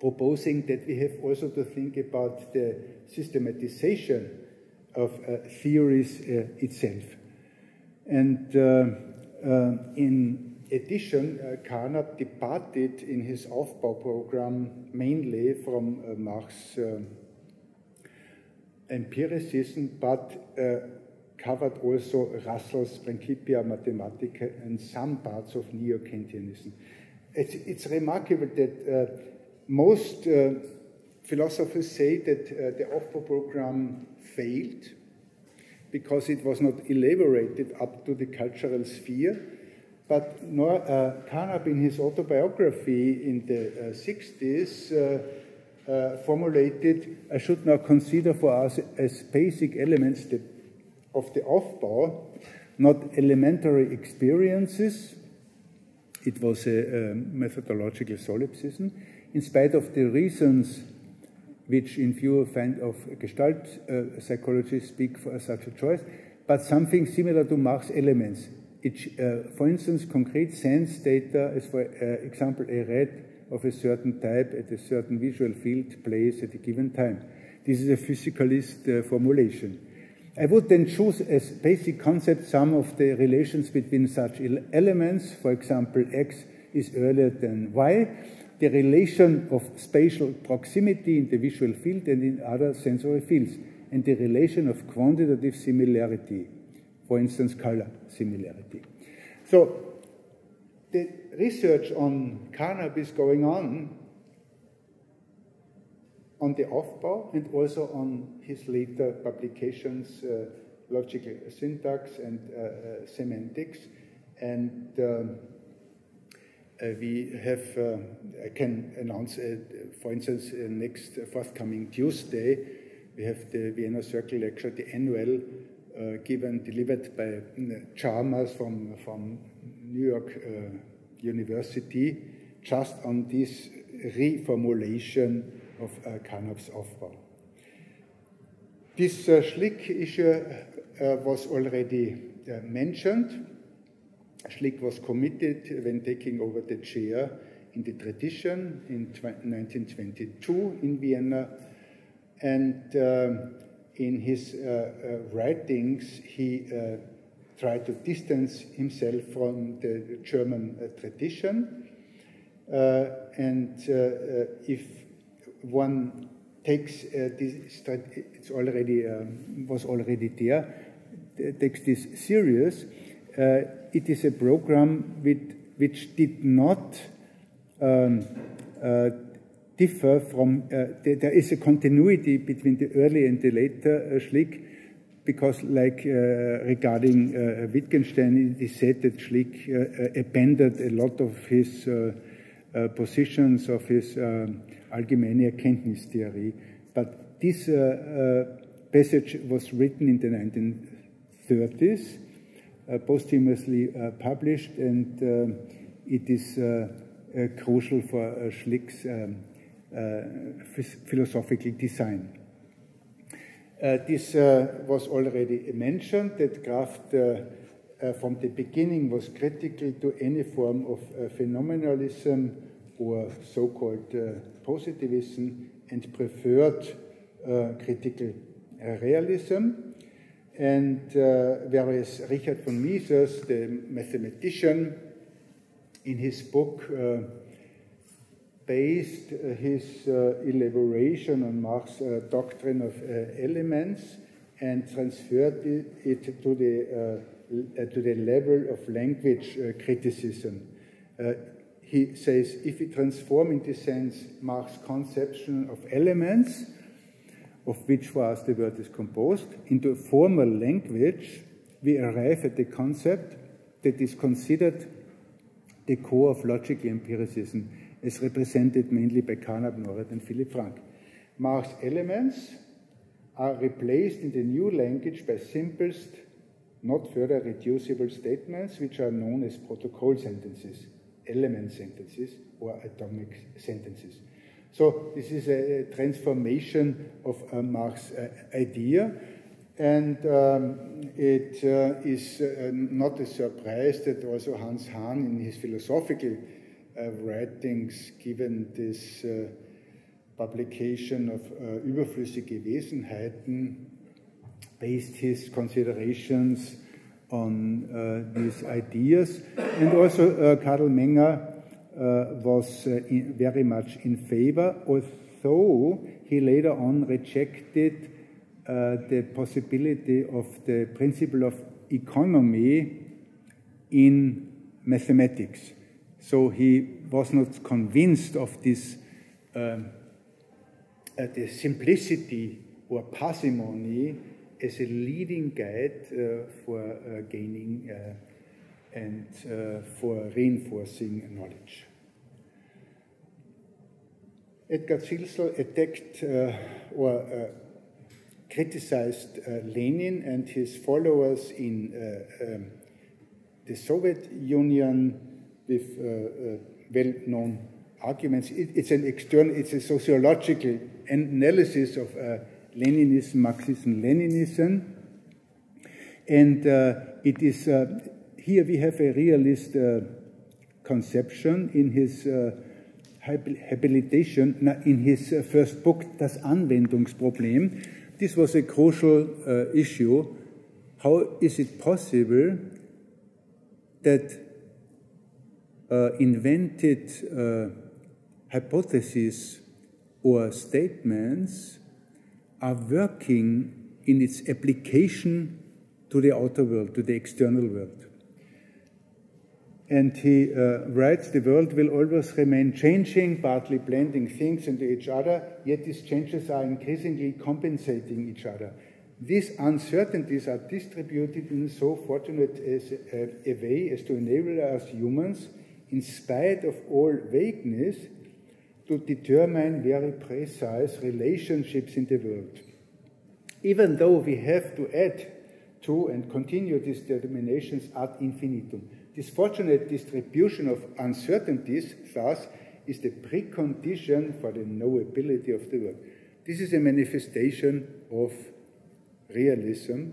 proposing that we have also to think about the systematization of uh, theories uh, itself. And in addition, uh, Carnap departed in his Aufbau program mainly from uh, Mach's uh, empiricism, but covered also Russell's Principia Mathematica and some parts of Neo-Kantianism. It's, it's, remarkable that uh, most uh, philosophers say that uh, the Aufbau program failed because it was not elaborated up to the cultural sphere. But nor, uh, Carnap, in his autobiography in the 60s, uh, uh, formulated, I should now consider for us as basic elements the of the Aufbau, not elementary experiences. It was a, a methodological solipsism, in spite of the reasons which, in view of, of Gestalt uh, psychology, speak for such a choice, but something similar to Mach's elements. It, uh, for instance, concrete sense data, as for uh, example, a red of a certain type at a certain visual field place at a given time. This is a physicalist uh, formulation. I would then choose as basic concept some of the relations between such elements. For example, X is earlier than Y. The relation of spatial proximity in the visual field and in other sensory fields. And the relation of quantitative similarity, for instance, color similarity. So the research on Carnap is going on on the Aufbau and also on his later publications, uh, Logical Syntax and uh, uh Semantics. And um, uh, we have, uh, I can announce, for instance, next forthcoming Tuesday, we have the Vienna Circle Lecture, the annual, given, delivered by Chalmers from, from New York University, just on this reformulation of uh, Carnap's. This uh, Schlick issue uh, was already mentioned. Schlick was committed when taking over the chair in the tradition in 1922 in Vienna. And um, in his uh, uh, writings, he uh, tried to distance himself from the German tradition. and if one takes uh, this, it's already um, was already there, takes this serious. Uh, it is a program with, which did not um, uh, differ from. Uh, there is a continuity between the early and the later uh, Schlick, because, like uh, regarding uh, Wittgenstein, it is said that Schlick uh, uh, abandoned a lot of his positions of his. Allgemeine Erkenntnistheorie. But this uh, uh, passage was written in the 1930s, uh, posthumously published, and it is crucial for Schlick's um, philosophical design. This uh, was already mentioned that Kraft uh, from the beginning was critical to any form of phenomenalism or so-called positivism and preferred critical realism. And whereas Richard von Mises, the mathematician, in his book uh, based uh, his uh, elaboration on Mach's uh, doctrine of elements and transferred it to the, to the level of language criticism. He says if we transform in this sense Mach's conception of elements, of which for us the word is composed, into a formal language, we arrive at the concept that is considered the core of logical empiricism, as represented mainly by Carnap Neurath and Philipp Frank. Mach's elements are replaced in the new language by simplest, not further reducible statements, which are known as protocol sentences element sentences or atomic sentences. So this is a transformation of uh, Mach's uh, idea, and um, it uh, is uh, not a surprise that also Hans Hahn, in his philosophical writings, given this uh, publication of Überflüssige Wesenheiten, based his considerations on uh, these ideas. And also, uh, Karl Menger was in, very much in favor, although he later on rejected the possibility of the principle of economy in mathematics. So he was not convinced of this um, uh, the simplicity or parsimony as a leading guide uh, for uh, gaining uh, and uh, for reinforcing knowledge. Edgar Zilsel attacked or criticized Lenin and his followers in um, the Soviet Union with well-known arguments. It, it's an external, it's a sociological analysis of uh, Leninism, Marxism, Leninism. And uh, it is, uh, here we have a realist uh, conception in his uh, habilitation, in his uh, first book, Das Anwendungsproblem. This was a crucial issue. How is it possible that invented hypotheses or statements are working in its application to the outer world, to the external world. And he uh, writes, the world will always remain changing, partly blending things into each other, yet these changes are increasingly compensating each other. These uncertainties are distributed in so fortunate as a, a way as to enable us humans, in spite of all vagueness, to determine very precise relationships in the world. Even though we have to add to and continue these determinations ad infinitum. This fortunate distribution of uncertainties, thus, is the precondition for the knowability of the world. This is a manifestation of realism,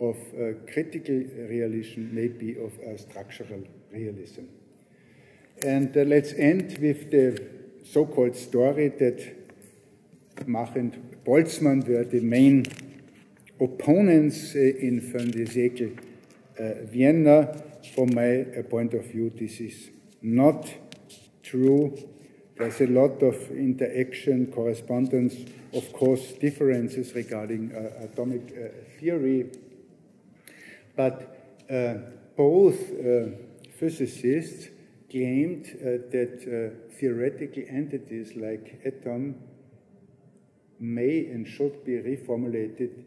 of uh, critical realism, maybe of uh, structural realism. And uh, let's end with the so-called story that Mach and Boltzmann were the main opponents uh, in fin de siècle uh, Vienna. From my uh, point of view, this is not true. There's a lot of interaction, correspondence, of course, differences regarding uh, atomic uh, theory. But uh, both physicists claimed that theoretical entities like atom may and should be reformulated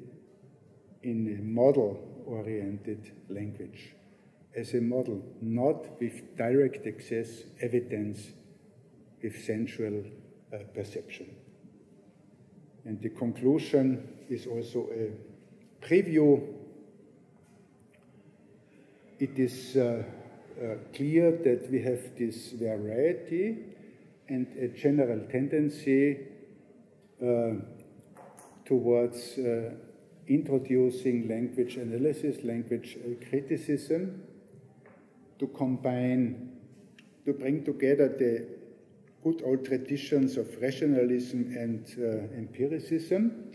in a model-oriented language, as a model, not with direct access evidence with sensual uh, perception. And the conclusion is also a preview. It is uh, uh, clear that we have this variety and a general tendency uh, towards uh, introducing language analysis, language uh, criticism, to combine, to bring together the good old traditions of rationalism and uh, empiricism.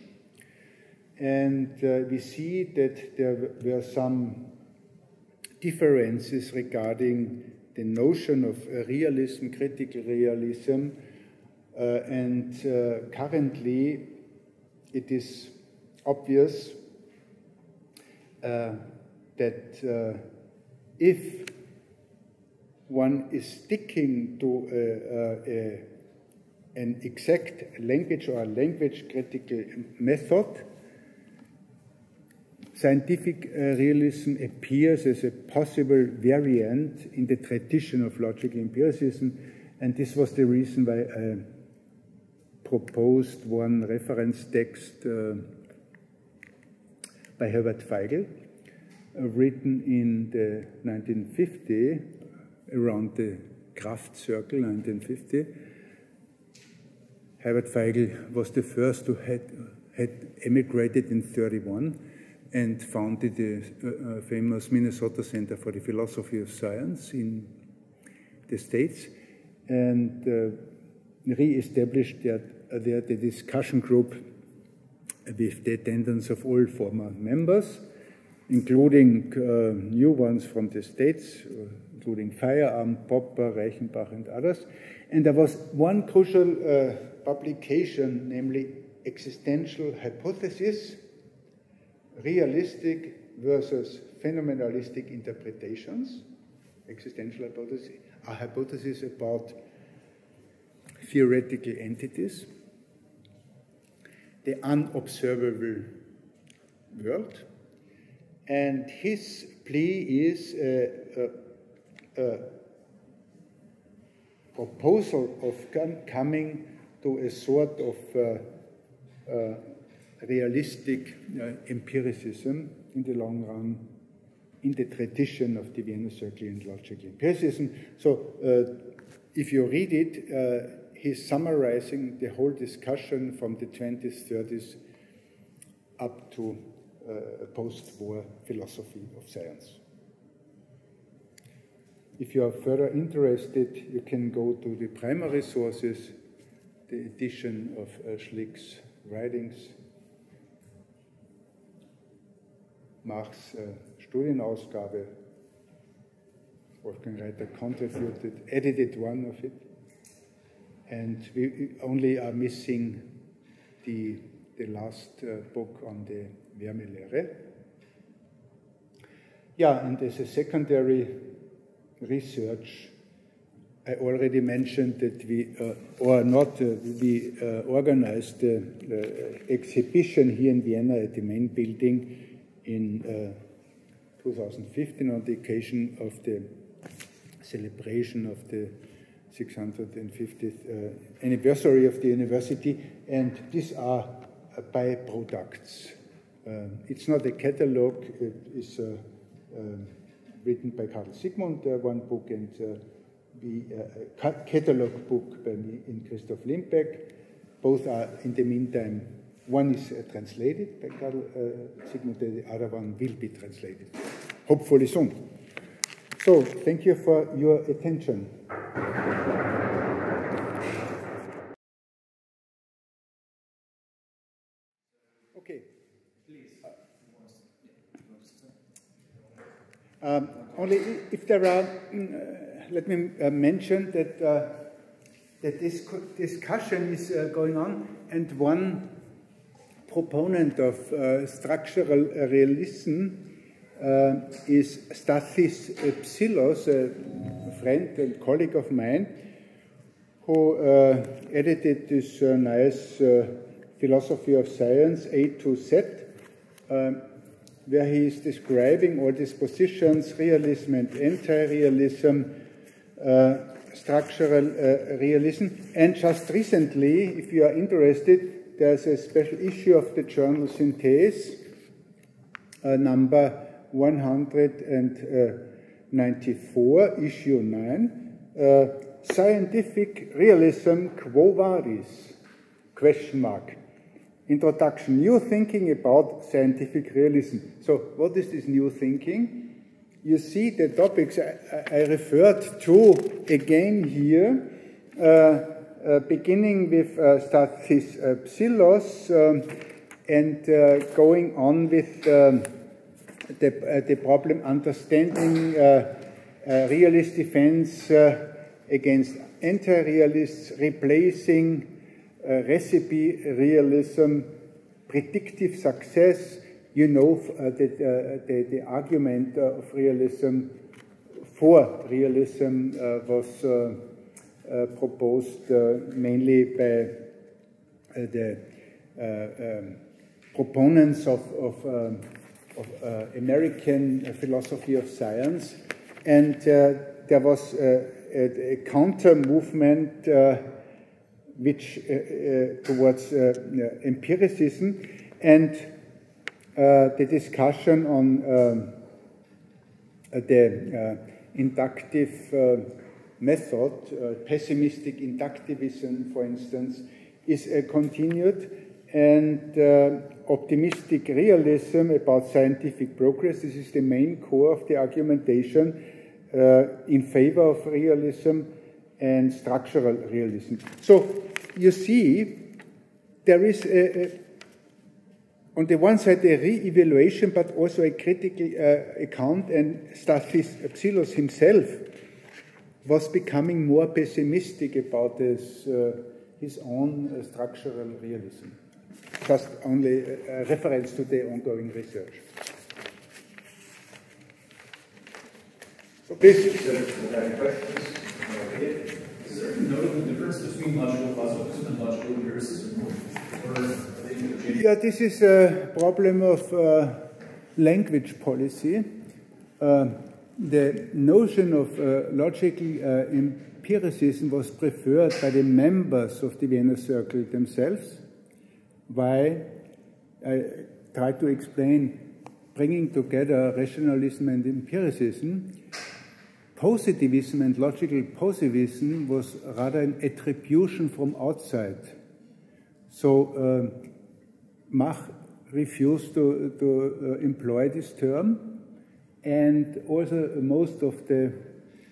And uh, we see that there were some differences regarding the notion of realism, critical realism, uh, and uh, currently it is obvious uh, that if one is sticking to a, a, an exact language or language critical method, scientific uh, realism appears as a possible variant in the tradition of logical empiricism, and this was the reason why I proposed one reference text uh, by Herbert Feigl, uh, written in the 1950, around the Kraft Circle, 1950. Herbert Feigl was the first who had, had emigrated in 31 and founded the uh, uh, famous Minnesota Center for the Philosophy of Science in the States and uh, re-established there, there the discussion group with the attendance of all former members. including uh, new ones from the States, uh, including Feyerabend, Popper, Reichenbach, and others. And there was one crucial uh, publication, namely Existential Hypothesis, Realistic versus Phenomenalistic Interpretations. Existential hypothesis, a hypothesis about theoretical entities, the unobservable world. And his plea is a, a, a proposal of coming to a sort of uh, uh, realistic uh, empiricism in the long run in the tradition of the Vienna Circle and logical empiricism. So, uh, if you read it, uh, he's summarizing the whole discussion from the 20s, 30s up to uh, post war philosophy of science. If you are further interested, you can go to the primary sources, the edition of uh, Schlick's writings, Mach's uh, Studienausgabe. Wolfgang Reiter contributed, edited one of it and we only are missing the, the last uh, book on the Wärmelehre. Yeah, and as a secondary research, I already mentioned that we, uh, or not, uh, we uh, organized the exhibition here in Vienna at the main building in uh, 2015 on the occasion of the celebration of the 650th uh, anniversary of the university, and these are uh, byproducts. Um, it's not a catalog, it is um, written by Karl Sigmund, one book, and the catalog book by me in Christoph Limbeck. Both are, in the meantime, one is translated by Karl Sigmund, the other one will be translated, hopefully soon. So, thank you for your attention. Okay. Please. Um, only if there are, uh, let me uh, mention that uh, that this discussion is uh, going on, and one proponent of uh, structural realism uh, is Stathis Psillos, a friend and colleague of mine, who uh, edited this uh, nice uh, philosophy of science, A to Z, um, where he is describing all these positions, realism and anti-realism, uh, structural uh, realism. And just recently, if you are interested, there's a special issue of the journal Synthese, uh, number 194, issue 9, uh, Scientific Realism Quo Vadis? Question mark. Introduction, new thinking about scientific realism. So, what is this new thinking? You see the topics I, I referred to again here, uh, beginning with uh, Stathis uh, Psillos um, and uh, going on with um, the, uh, the problem understanding uh, uh, realist defense against anti-realists, replacing recipe realism, predictive success. You know the, the, the, argument of realism for realism was proposed mainly by the um, proponents of, of um, of uh, American philosophy of science, and uh, there was uh, a, a, counter movement which towards empiricism, and the discussion on um, the inductive method, pessimistic inductivism, for instance, is continued, and optimistic realism about scientific progress. This is the main core of the argumentation uh, in favor of realism and structural realism. So you see, there is a, a on the one side, a re-evaluation, but also a critical uh, account, and Stathis Psillos himself was becoming more pessimistic about his, uh, his own uh, structural realism. Just only a reference to the ongoing research. So please. Is there questions? Is there a notable difference between logical positivism and logical empiricism? Yeah, this is a problem of uh, language policy. Uh, the notion of uh, logical uh, empiricism was preferred by the members of the Vienna Circle themselves. Why? I try to explain bringing together rationalism and empiricism. Positivism and logical positivism was rather an attribution from outside. So uh, Mach refused to, to uh, employ this term and also, most of the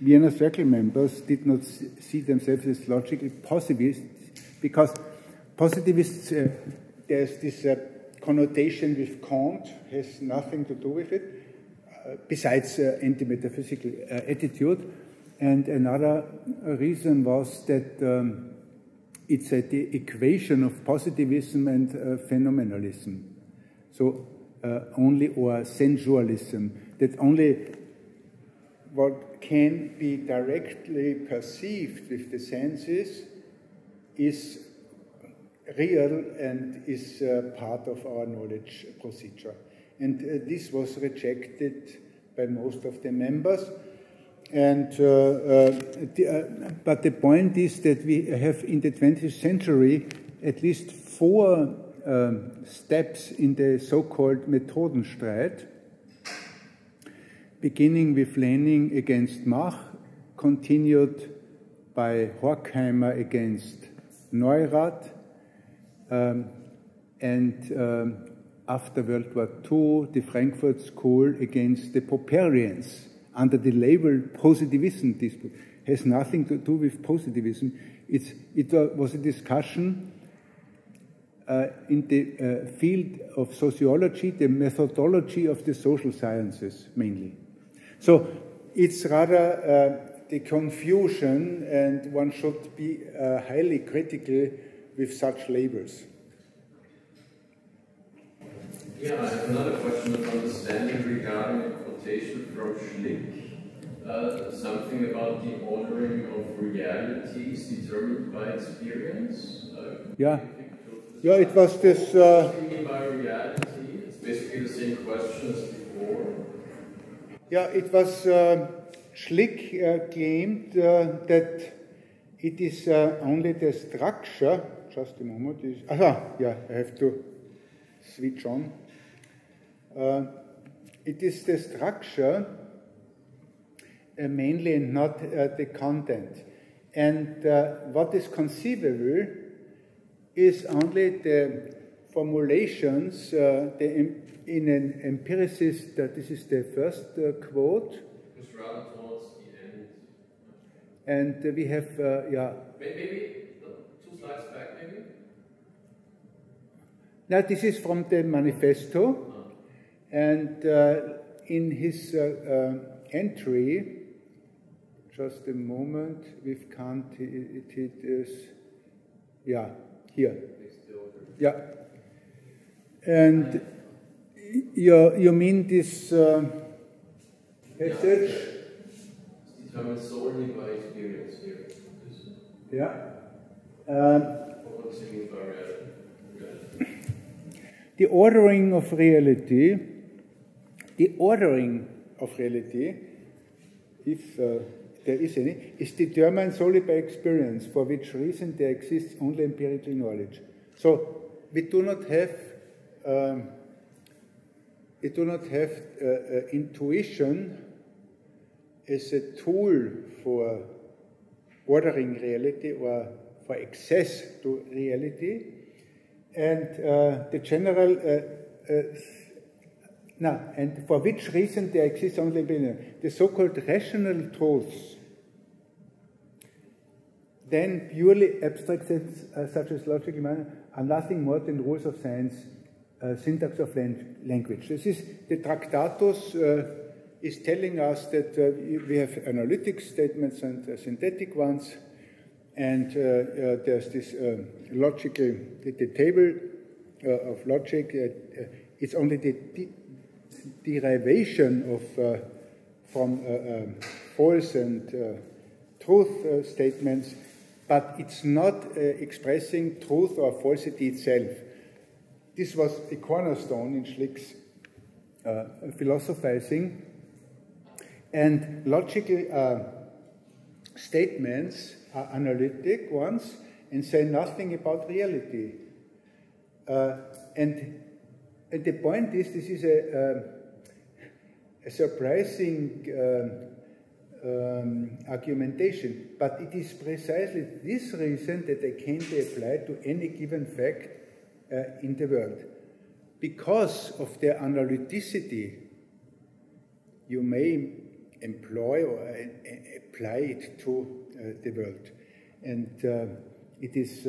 Vienna Circle members did not see themselves as logical positivists because positivists, uh, there's this uh, connotation with Comte, has nothing to do with it, uh, besides uh, anti metaphysical uh, attitude. And another reason was that um, it's a, the equation of positivism and uh, phenomenalism. So, only or sensualism that only what can be directly perceived with the senses is real and is uh, part of our knowledge procedure. And uh, this was rejected by most of the members. And uh, uh the, uh, but the point is that we have in the 20th century at least four um, steps in the so-called Methodenstreit beginning with Lenin against Mach, continued by Horkheimer against Neurath, um, and um, after World War II, the Frankfurt School against the Popperians under the label positivism dispute. Has nothing to do with positivism. It's, it was a discussion uh, in the uh, field of sociology, the methodology of the social sciences mainly. So it's rather uh, the confusion, and one should be uh, highly critical with such labels. Yeah, I have another question of understanding regarding a quotation from Schlick. Uh, something about the ordering of realities determined by experience. Uh, yeah. Yeah, it was this. Uh, what do you mean by reality? It's basically the same question as before. Yeah, it was uh, Schlick uh, claimed uh, that it is uh, only the structure. Just a moment. Is, yeah, I have to switch on. Uh, it is the structure uh, mainly and not the content. And what is conceivable is only the formulations, the in an empiricist, uh, this is the first uh, quote. It's rather towards the end. And uh, we have, uh, yeah. Maybe two slides back, maybe? Now, this is from the manifesto. Oh. And uh, in his uh, entry, just a moment, with Kant, it, it is, yeah, here. Yeah. And you, you mean this uh, passage? Determined solely by experience here. Yeah. Um, the ordering of reality, the ordering of reality, if uh, there is any, is determined solely by experience, for which reason there exists only empirical knowledge. So we do not have um, we do not have uh, uh, intuition as a tool for ordering reality or for access to reality. And uh, the general, uh, uh, no, and for which reason there exists only the so-called rational truths, then purely abstract sets, uh, such as logical manner, are nothing more than rules of science uh, Uh, syntax of language. This is the Tractatus uh, is telling us that uh, we have analytic statements and uh, synthetic ones, and uh, uh there's this um, logical uh, the, the table of logic. it's only the de derivation of from um, false and truth statements, but it's not expressing truth or falsity itself. This was a cornerstone in Schlick's uh, philosophizing. And logical uh, statements are analytic ones and say nothing about reality. Uh, and, and, the point is, this is a, a surprising um, um, argumentation, but it is precisely this reason that they can be applied to any given fact uh, in the world. Because of their analyticity, you may employ or uh, apply it to uh, the world. And it is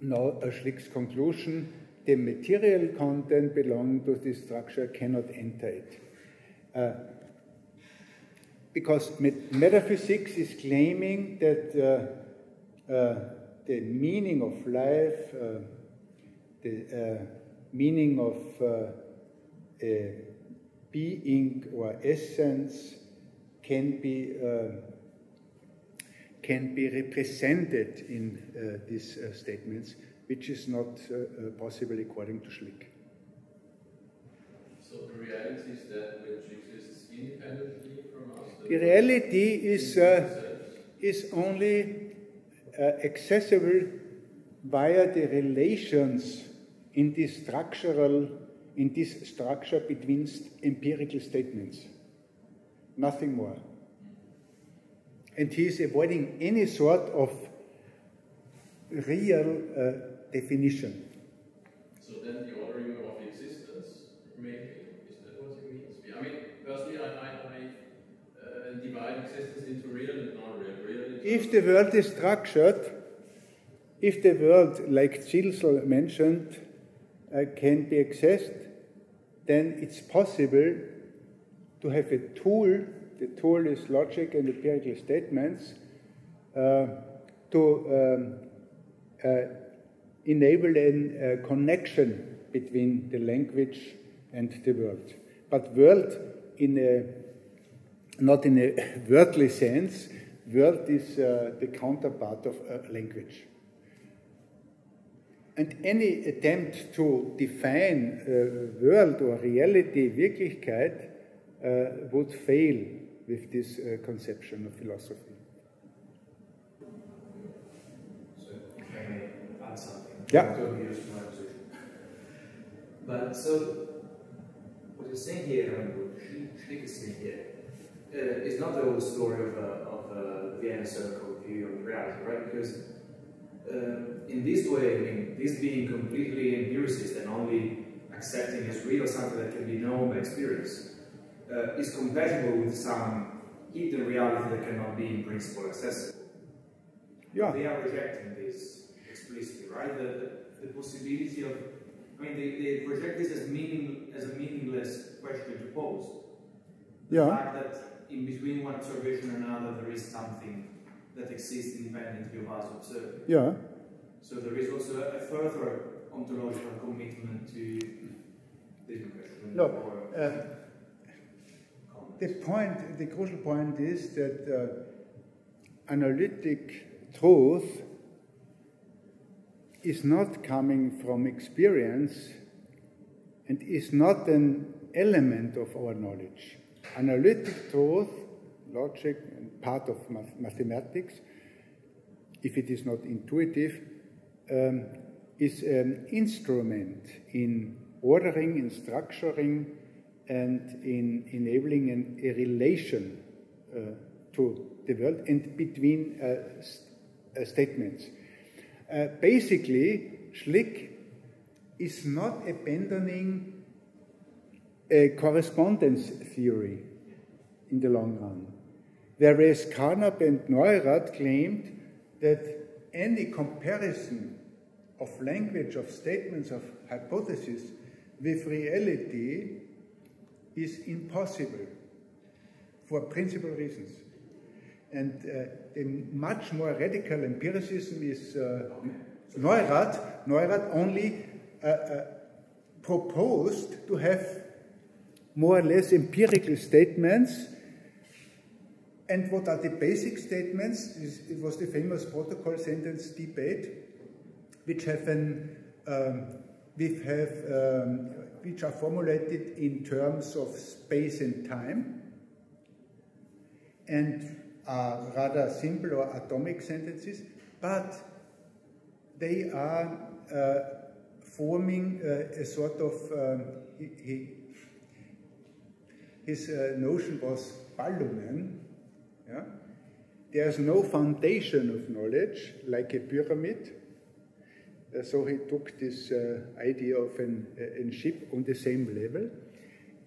now a Schlick's conclusion the material content belonging to this structure cannot enter it. Uh, because metaphysics is claiming that uh, uh, the meaning of life, the uh, meaning of uh, being or essence can be uh, can be represented in uh, these uh, statements, which is not uh, possible according to Schlick. So the reality is that which exists independently from us. The reality is is only accessible via the relations in this structural, in this structure between empirical statements. Nothing more. And he is avoiding any sort of real uh, definition. So then the ordering of existence, maybe, is that what he means? I mean, personally, I, I, I uh, divide existence into real and non-real. Real if the world is structured, if the world, like Zilsel mentioned, uh, can be accessed, then it's possible to have a tool, the tool is logic and empirical statements, uh, to um, uh, enable a connection between the language and the world. But world in a, not in a worldly sense, world is uh, the counterpart of uh, language. And any attempt to define uh, world or reality, Wirklichkeit, uh, would fail with this uh, conception of philosophy. So, if I add something. Yeah. But so, what you're saying here, and what Schlick is saying here, uh, is not the whole story of, uh, of uh, Vienna Circle view of reality, right? Because uh, in this way, I mean, this being completely empiricist and only accepting as real something that can be known by experience, uh, is compatible with some hidden reality that cannot be in principle accessible. Yeah. They are rejecting this explicitly, right? The, the, the possibility of, I mean, they, they reject this as, meaning, as a meaningless question to pose. The yeah. fact that in between one observation and another there is something that exists independently of us observing. Yeah. So there is also a further ontological commitment to this question. No. Uh, the point, the crucial point is that uh, analytic truth is not coming from experience and is not an element of our knowledge. Analytic truth logic part of math mathematics, if it is not intuitive, um, is an instrument in ordering, in structuring, and in enabling an, a relation uh, to the world and between uh, st uh, statements. Uh, basically, Schlick is not abandoning a correspondence theory in the long run. Whereas Carnap and Neurath claimed that any comparison of language, of statements, of hypotheses with reality is impossible for principal reasons. And uh, a much more radical empiricism is uh, Neurath. Neurath only uh, uh, proposed to have more or less empirical statements. And what are the basic statements? It was the famous protocol sentence debate, which have an um, we have um, which are formulated in terms of space and time and are rather simple or atomic sentences, but they are uh, forming uh, a sort of um, he, he, his uh, notion was Ballungen. Yeah? There's no foundation of knowledge like a pyramid. Uh, so he took this uh, idea of an, uh, a ship on the same level.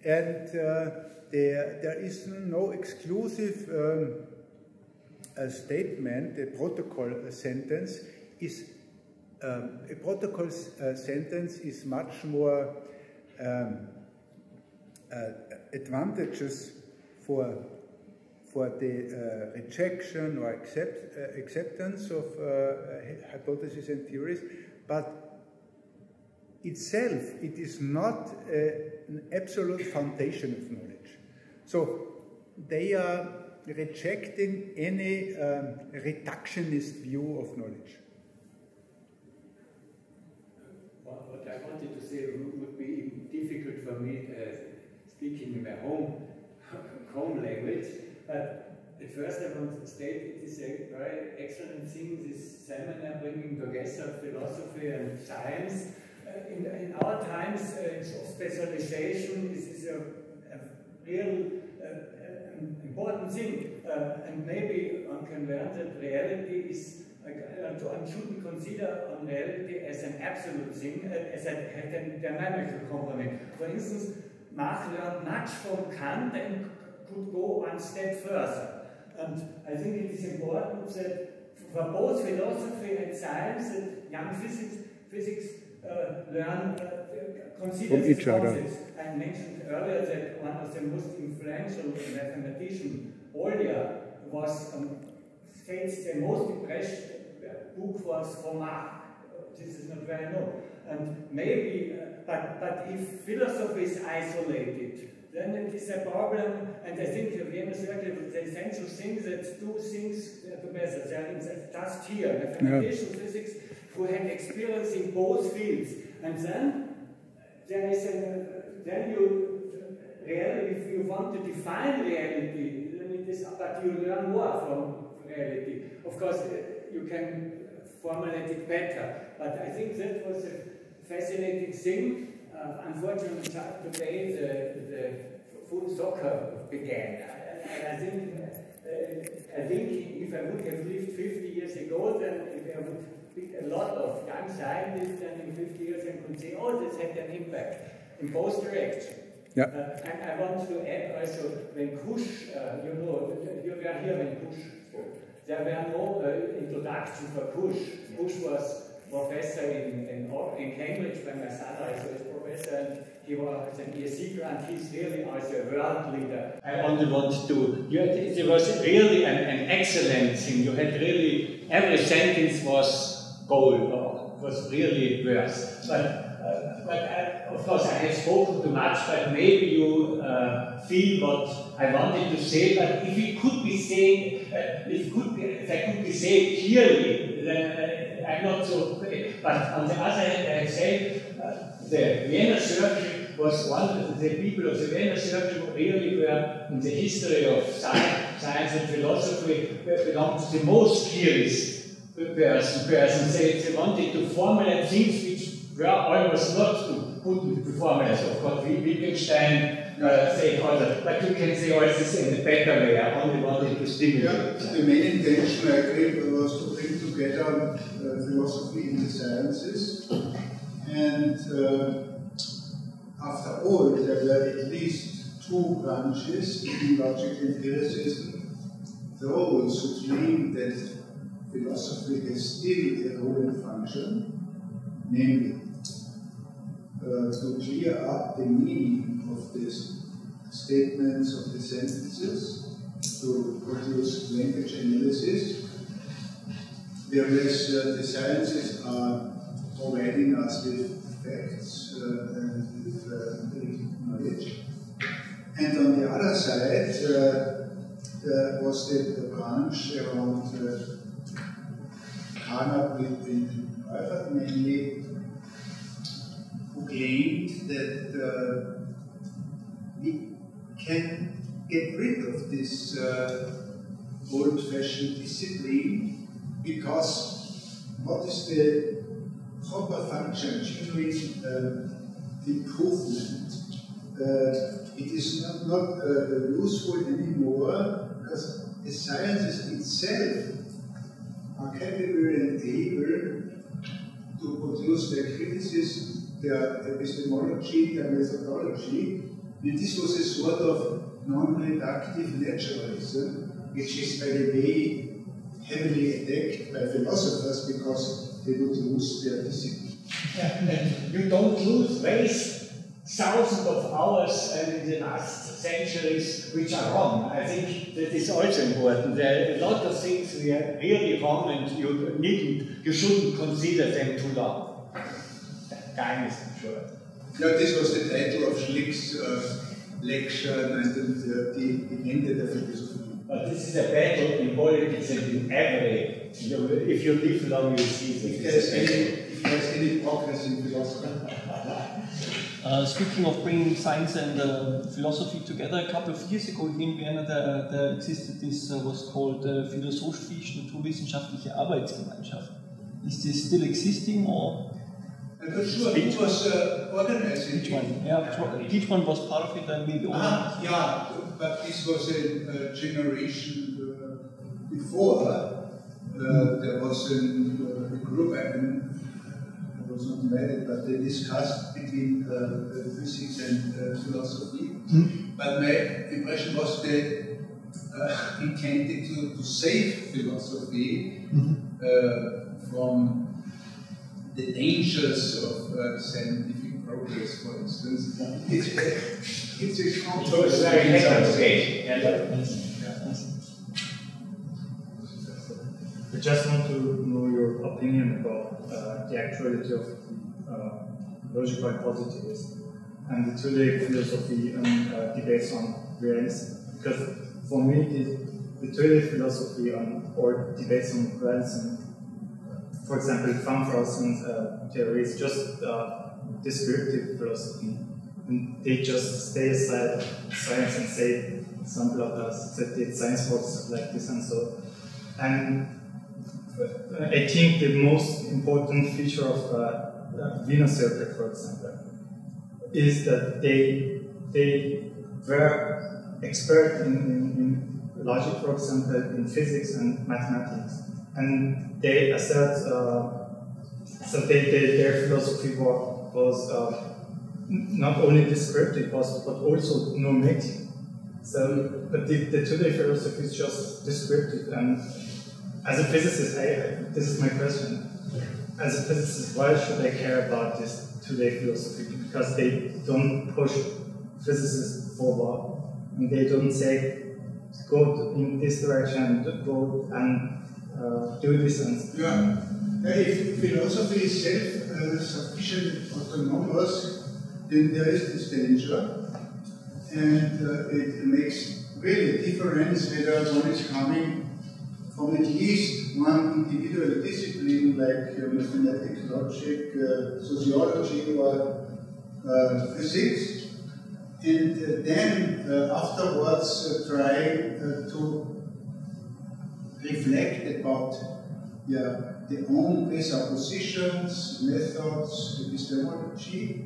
And there, there is no exclusive um, statement, a protocol sentence is um, a protocol sentence is much more um, uh, advantageous for for the uh, rejection or accept, uh, acceptance of uh, hypotheses and theories, but itself it is not an absolute foundation of knowledge. So they are rejecting any um, reductionist view of knowledge. What I wanted to say would be difficult for me uh, speaking in my home home language, at first I want to state it is a very excellent thing, this seminar bringing together philosophy and science. Uh, in, in, our times, uh, specialization is, is a, a, real uh, important thing, uh, and maybe one can learn that reality is one shouldn't consider on reality as an absolute thing, uh, as a, a dynamical component. For instance, Mach learned much from Kant and could go one step further. And I think it is important that for both philosophy and science that young physics, physics uh, learn, uh, consider From each concepts. Other. I mentioned earlier that one of the most influential mathematicians, Euler, was um, states the most impressive book was from Mach. This is not very known. And maybe, uh, but, but if philosophy is isolated, then it is a problem, and I think the Vienna Circle the essential thing that two things together. There is just here, mathematician yeah. physics, who had experience in both fields. And then there is a, then you, reality, if you want to define reality, then it is, but you learn more from reality. Of course, uh, you can formulate it better, but I think that was a fascinating thing uh, unfortunately, today the, the full soccer began. And I think, uh, I think if I would have lived 50 years ago, then there would be a lot of young scientists, and in 50 years I could say, oh, this had an impact in both directions. Yeah. Uh, and I want to add also, when Kusch, uh, you know, you were here when Kusch spoke, there were no uh, introduction for Kusch. Kusch was professor in, in, in Cambridge when my son also and he was an ESC grant, he's really also a world leader. I only want to, you had, it was really an, an excellent thing, you had really, every sentence was gold, or was really worth. But, uh, but I, of course I have spoken too much, but maybe you uh, feel what I wanted to say, but if it could be said, uh, if, could be, if I could be said clearly, then uh, I'm not so. But on the other hand, I say uh, the Vienna Circle was one of the people of the Vienna Circle really were in the history of science, science and philosophy belonged to the most curious person, person. They, they wanted to formulate things which were almost not to put into formulas. Of course, Wittgenstein uh, say other, but you can say all this in a better way. I only wanted to stimulate. Yeah, the main intention, I agree, was to bring together uh, philosophy in the sciences. And uh, after all, there were at least two branches in logical empiricism. Those who claim that philosophy has still a role and function, namely uh, to clear up the meaning of these statements of the sentences, to produce language analysis, whereas uh, the sciences are providing us with facts uh, and with uh, knowledge. And on the other side uh, was the, the branch around uh, Carnap Private mainly, who claimed that uh, we can get rid of this uh, old-fashioned discipline because what is the proper function, uh, improvement? Uh, it is not, not uh, useful anymore because the sciences itself are capable and able to produce their criticism, their epistemology, their methodology. And this was a sort of non-reductive naturalism, which is, by the way, heavily attacked by philosophers because they would lose their discipline. and you don't lose waste thousands of hours and in the last centuries which are wrong. I think that is also important. There are a lot of things we are really wrong and you needn't, you shouldn't consider them too long. Time is short. Yeah, this was the title of Schlick's uh, lecture 1930, the end of philosophy. But this is a battle in politics and in every, you know, if you live long, you see this. If there's any, if there's any progress in philosophy. Uh, speaking of bringing science and uh, philosophy together, a couple of years ago here in Vienna there, there existed this uh, was called uh, Philosophisch-Naturwissenschaftliche Arbeitsgemeinschaft. Is this still existing or? I'm not sure who was uh, organizing Dietzmann. Yeah, Dietzmann was part of it and maybe Ah, yeah, but this was a, a generation uh, before. Uh, there was a, a group, I mean, was not invited, but they discussed between uh, physics and uh, philosophy. Mm. But my impression was they uh, intended to, to save philosophy mm. from the dangers of uh, scientific progress, for instance. It's a, it's a controversy. I just want to know your opinion about uh, the actuality of uh, logical positivism and the two-day philosophy and uh, debates on realism. Because for me, the, the two-day philosophy on, or debates on realism, for example, Van Fraassen's uh, theory is just uh, descriptive philosophy. And they just stay aside science and say, some bloggers that did science works like this and so. And I think the most important feature of uh, Wiener Circle, for example, is that they they were expert in, in, in, logic, for example, in physics and mathematics, and they assert uh, so they, they, their philosophy was, was uh, not only descriptive, but, but also normative. So, but the, the two-day philosophy is just descriptive and as a physicist, I, this is my question. As a physicist, why should I care about this two-day philosophy? Because they don't push physicists forward, and they don't say, go in this direction, go and uh, do this and. Yeah. If philosophy is self-sufficient, uh, autonomous, then there is this danger, and uh, it makes really a difference whether one is coming from at least one individual discipline like uh, mathematics, logic, uh, sociology, or uh, physics, and uh, then uh, afterwards uh, try to reflect about yeah, their own presuppositions, methods, epistemology.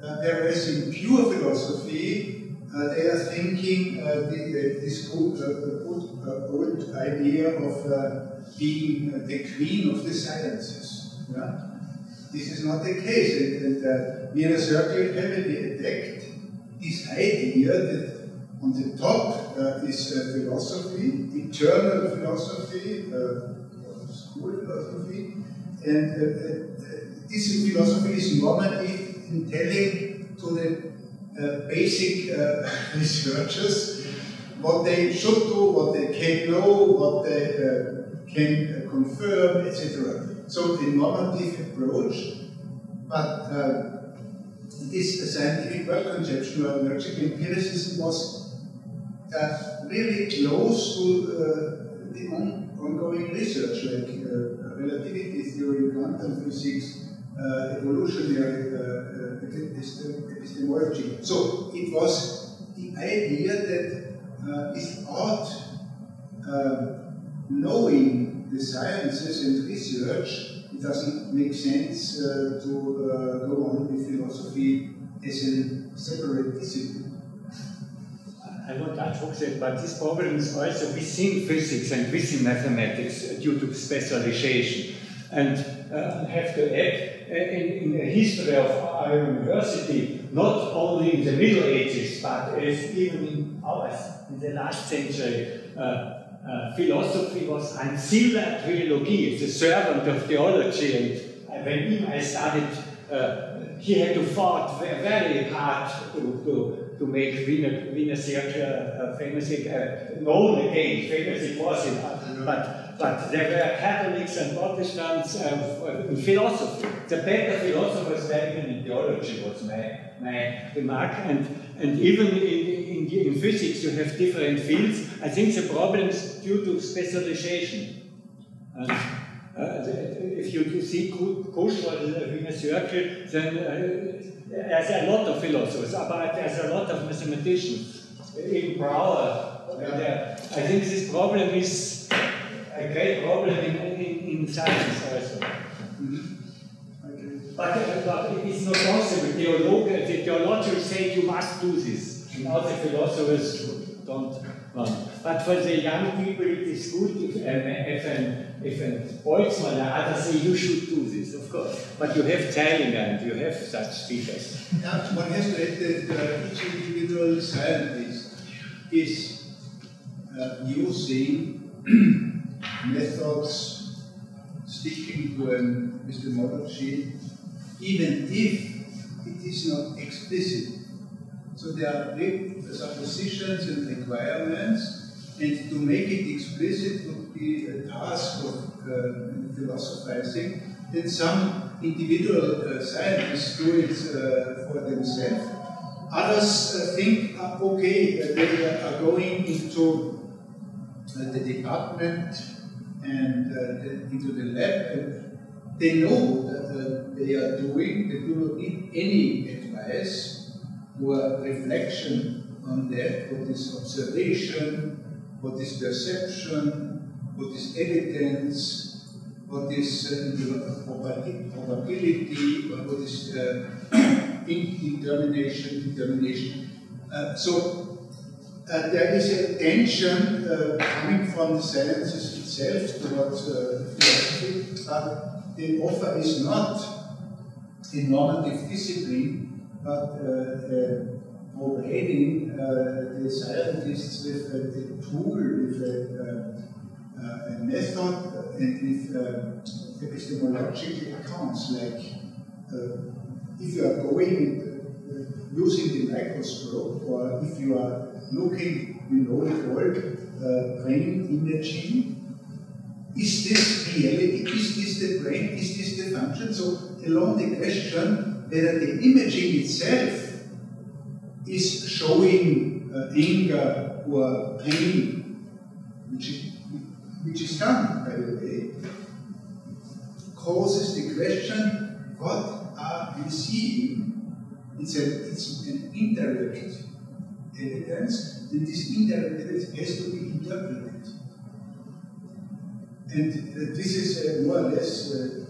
whereas in pure philosophy, they are thinking uh, the, uh, this good, good old idea of being the queen of the sciences. Yeah? This is not the case, and, and uh, Vienna Circle heavily attacked this idea that on the top uh, is uh, philosophy, eternal philosophy, uh, school philosophy, and this philosophy is normative in telling to the uh, basic uh, researchers what they should do, what they can know, what they uh, can confirm, etc. So the normative approach, but this scientific world conception or logical empiricism was uh, really close to uh, the on ongoing research, like uh, relativity theory, quantum physics, evolutionary epistemology. So it was the idea that uh, without uh, knowing the sciences and research, it doesn't make sense uh, to uh, go on with philosophy as a separate discipline. I want to add that, but this problem is also within physics and within mathematics due to specialization. And uh, I have to add, uh, in, in, the history of our university, not only in the Middle Ages, but even in ours, in the last century, uh, uh, philosophy was ancilla theologiae, the servant of theology. And when I studied, uh, he had to fight very hard to, to to make Wiener, Wiener Circle uh, famous, uh, known again, famous it was, in, but, but there were Catholics and Protestants uh, in philosophy. The better philosophers were even in theology, was my, my remark. And, and even in, in, in physics, you have different fields. I think the problem is due to specialization. And, uh, if you see Kusch or Wiener Circle, then uh, there's a lot of philosophers, but there's a lot of mathematicians, even Brouwer. I think this problem is a great problem in, in, in science also. Mm -hmm. But, but it's not possible. Theolog the theologians say you must do this. And other philosophers don't want. But for the young people, it is good if, um, if an if a Boltzmann or others say you should do this, of course. But you have Zeilinger and you have such speakers. Yeah, one has to add that each individual scientist is uh, using methods sticking to an epistemology, even if it is not explicit. So there are big suppositions and requirements, and to make it explicit would be a task of uh, philosophizing. that some individual uh, scientists do it uh, for themselves. Others uh, think, uh, okay, uh, they are going into the department and the, into the lab they know what they are doing, they do not need any advice or reflection on that, what is observation, what is perception, what is evidence, what is uh, probability, what is uh, determination, determination. Uh, so uh, there is a tension uh, coming from the sciences itself towards philosophy, but the offer is not a normative discipline, but providing the scientists with a, tool, with a, a method, and with epistemological accounts, like if you are going using the microscope, or if you are looking, know it all, uh, brain imaging. Is this reality? Is this the brain? Is this the function? So, along the question whether the imaging itself is showing uh, anger or pain, which is, which is done, by the way, causes the question, what are we seeing? It's, a, it's an indirect evidence, and this indirect evidence has to be interpreted. And uh, this is uh, more or less uh,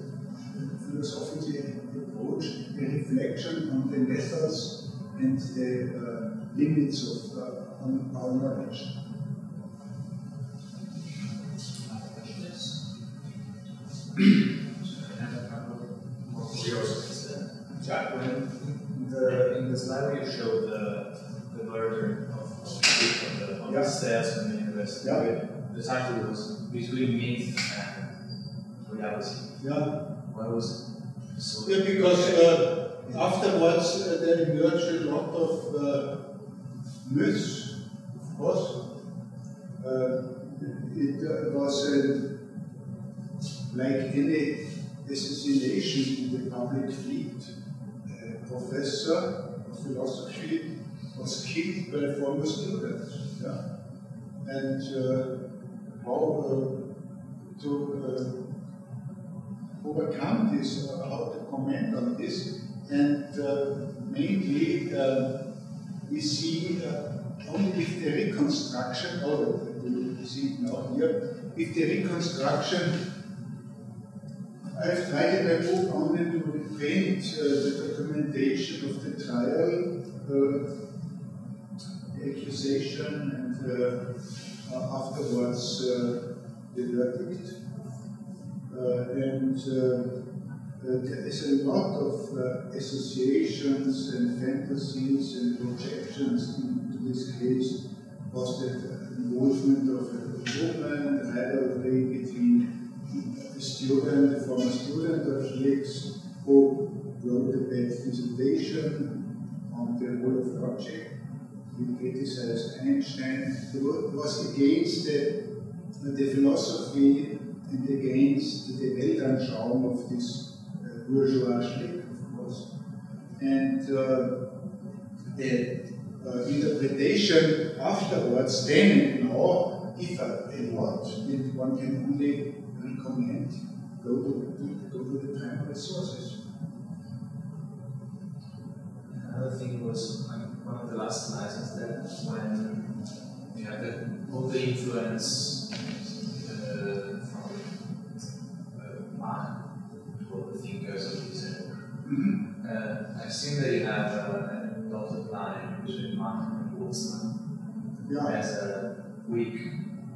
philosophical approach, a reflection on the methods and the uh, limits of uh, our knowledge. Jack, when the, in the slide you showed the, the murder of, of on the, on yeah. the stairs in the university, yeah. The title was Between Myth and Reality. Yeah. Why was So yeah, because uh, afterwards uh, there emerged a lot of uh, myths, of course. Uh, it uh, was like any assassination in the public fleet. A professor of philosophy was killed by former students. Yeah? And uh, how to uh, overcome this, uh, how to comment on this, and uh, mainly we see only with the reconstruction, or we see now here, with the reconstruction I've tried in my book only to reprint uh, the documentation of the trial, uh, the accusation, and uh, afterwards uh, the verdict. Uh, and uh, there is a lot of associations and fantasies and projections into this case. Was the involvement of a woman, rivalry between a student, a former student of Schlick's, who wrote a bad dissertation on the whole project. He criticized Einstein. Was against the, the philosophy and against the Weltanschauung of this uh, bourgeois Schlick, of course. And uh, the uh, interpretation afterwards, then and now, differ a lot, and one can only recommend go to, go to the primary sources. Another thing was one of the last slides that when we had the, all the influence uh, from uh, Mach, all the thinkers of his epoch. Mm-hmm. Uh, I've seen that you have a, a dotted line between Mach and Boltzmann yeah. as a weak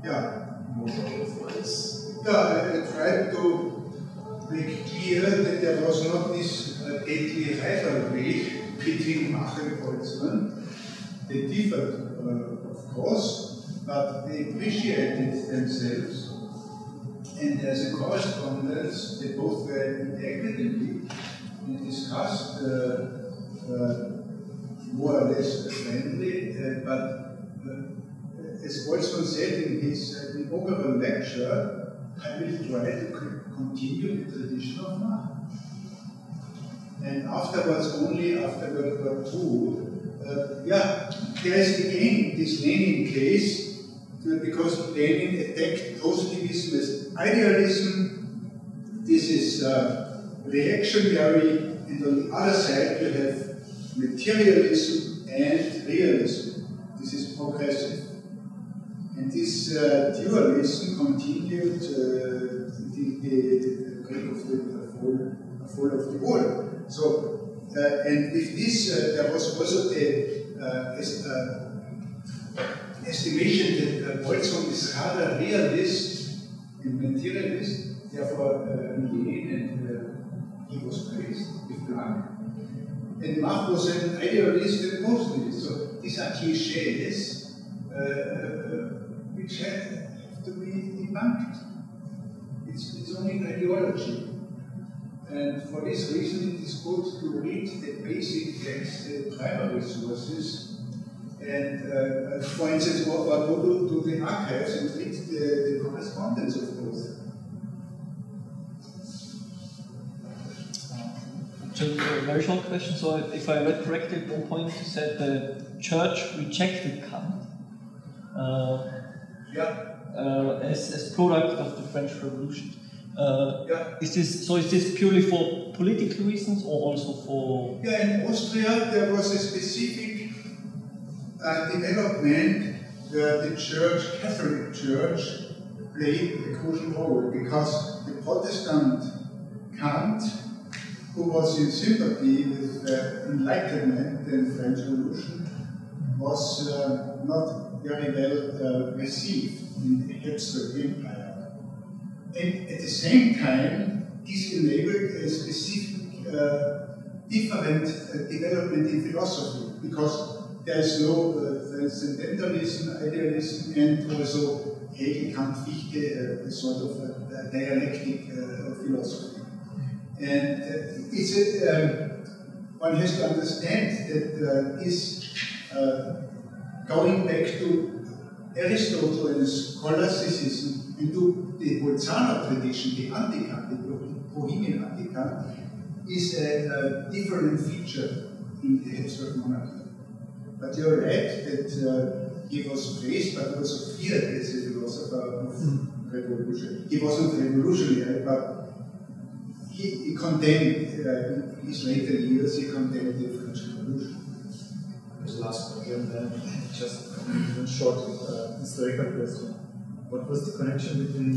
yeah. model for this yeah, I tried to make clear that there was not this uh, deadly rivalry between Mach and Boltzmann. They differed, uh, of course, but they appreciated themselves. And as a correspondence, they both were in and discussed uh, uh, more or less friendly, uh, but uh, as Boltzmann said in his inaugural lecture, I will try to continue the tradition of Mach. And afterwards, only after World War II, uh, yeah, there is again this Lenin case, uh, because Lenin attacked positivism as idealism. This is uh, reactionary, and on the other side, you have materialism and realism. This is progressive. And this uh, dualism continued uh, until the break of the fall, fall of the wall. So, uh, and with this, uh, there was also the uh, uh, estimation that uh, Boltzmann is rather realist and materialist, therefore Lenin and he was praised with Planck. And Mach was an idealist and positivist. So these are cliches which have to be debunked. It's, it's only ideology. And for this reason, it is good to read the basic text, the primary sources, and uh, for instance, or, or go to, the archives and read the, the correspondence of those. Just a very short question. So, if I read correctly, at one point you said the church rejected Kant. Uh, yeah. Uh, as, as product of the French Revolution. Uh, yeah. Is this so? Is this purely for political reasons or also for? Yeah, in Austria there was a specific uh, development where the Church, Catholic Church, played a crucial role because the Protestant Kant, who was in sympathy with the Enlightenment and French Revolution, was uh, not very well uh, received in the Habsburg Empire. And at the same time, this enabled a specific uh, different uh, development in philosophy because there is no uh, transcendentalism, idealism, and also Hegel, Kant, Fichte, uh, sort of a dialectic uh, philosophy. And uh, it's a, um, one has to understand that uh, is uh, going back to Aristotle and scholasticism and to the Bolzano tradition, the anti-Kant, the Bohemian anti-Kant, is a, a, different feature in the Habsburg monarchy. But you're right that uh, he was praised but also feared as a philosopher of mm. revolution. He wasn't revolutionary, but he, he condemned, uh, in his later years, he condemned the French Revolution. As last question, then, just a short uh, historical question. What was the connection between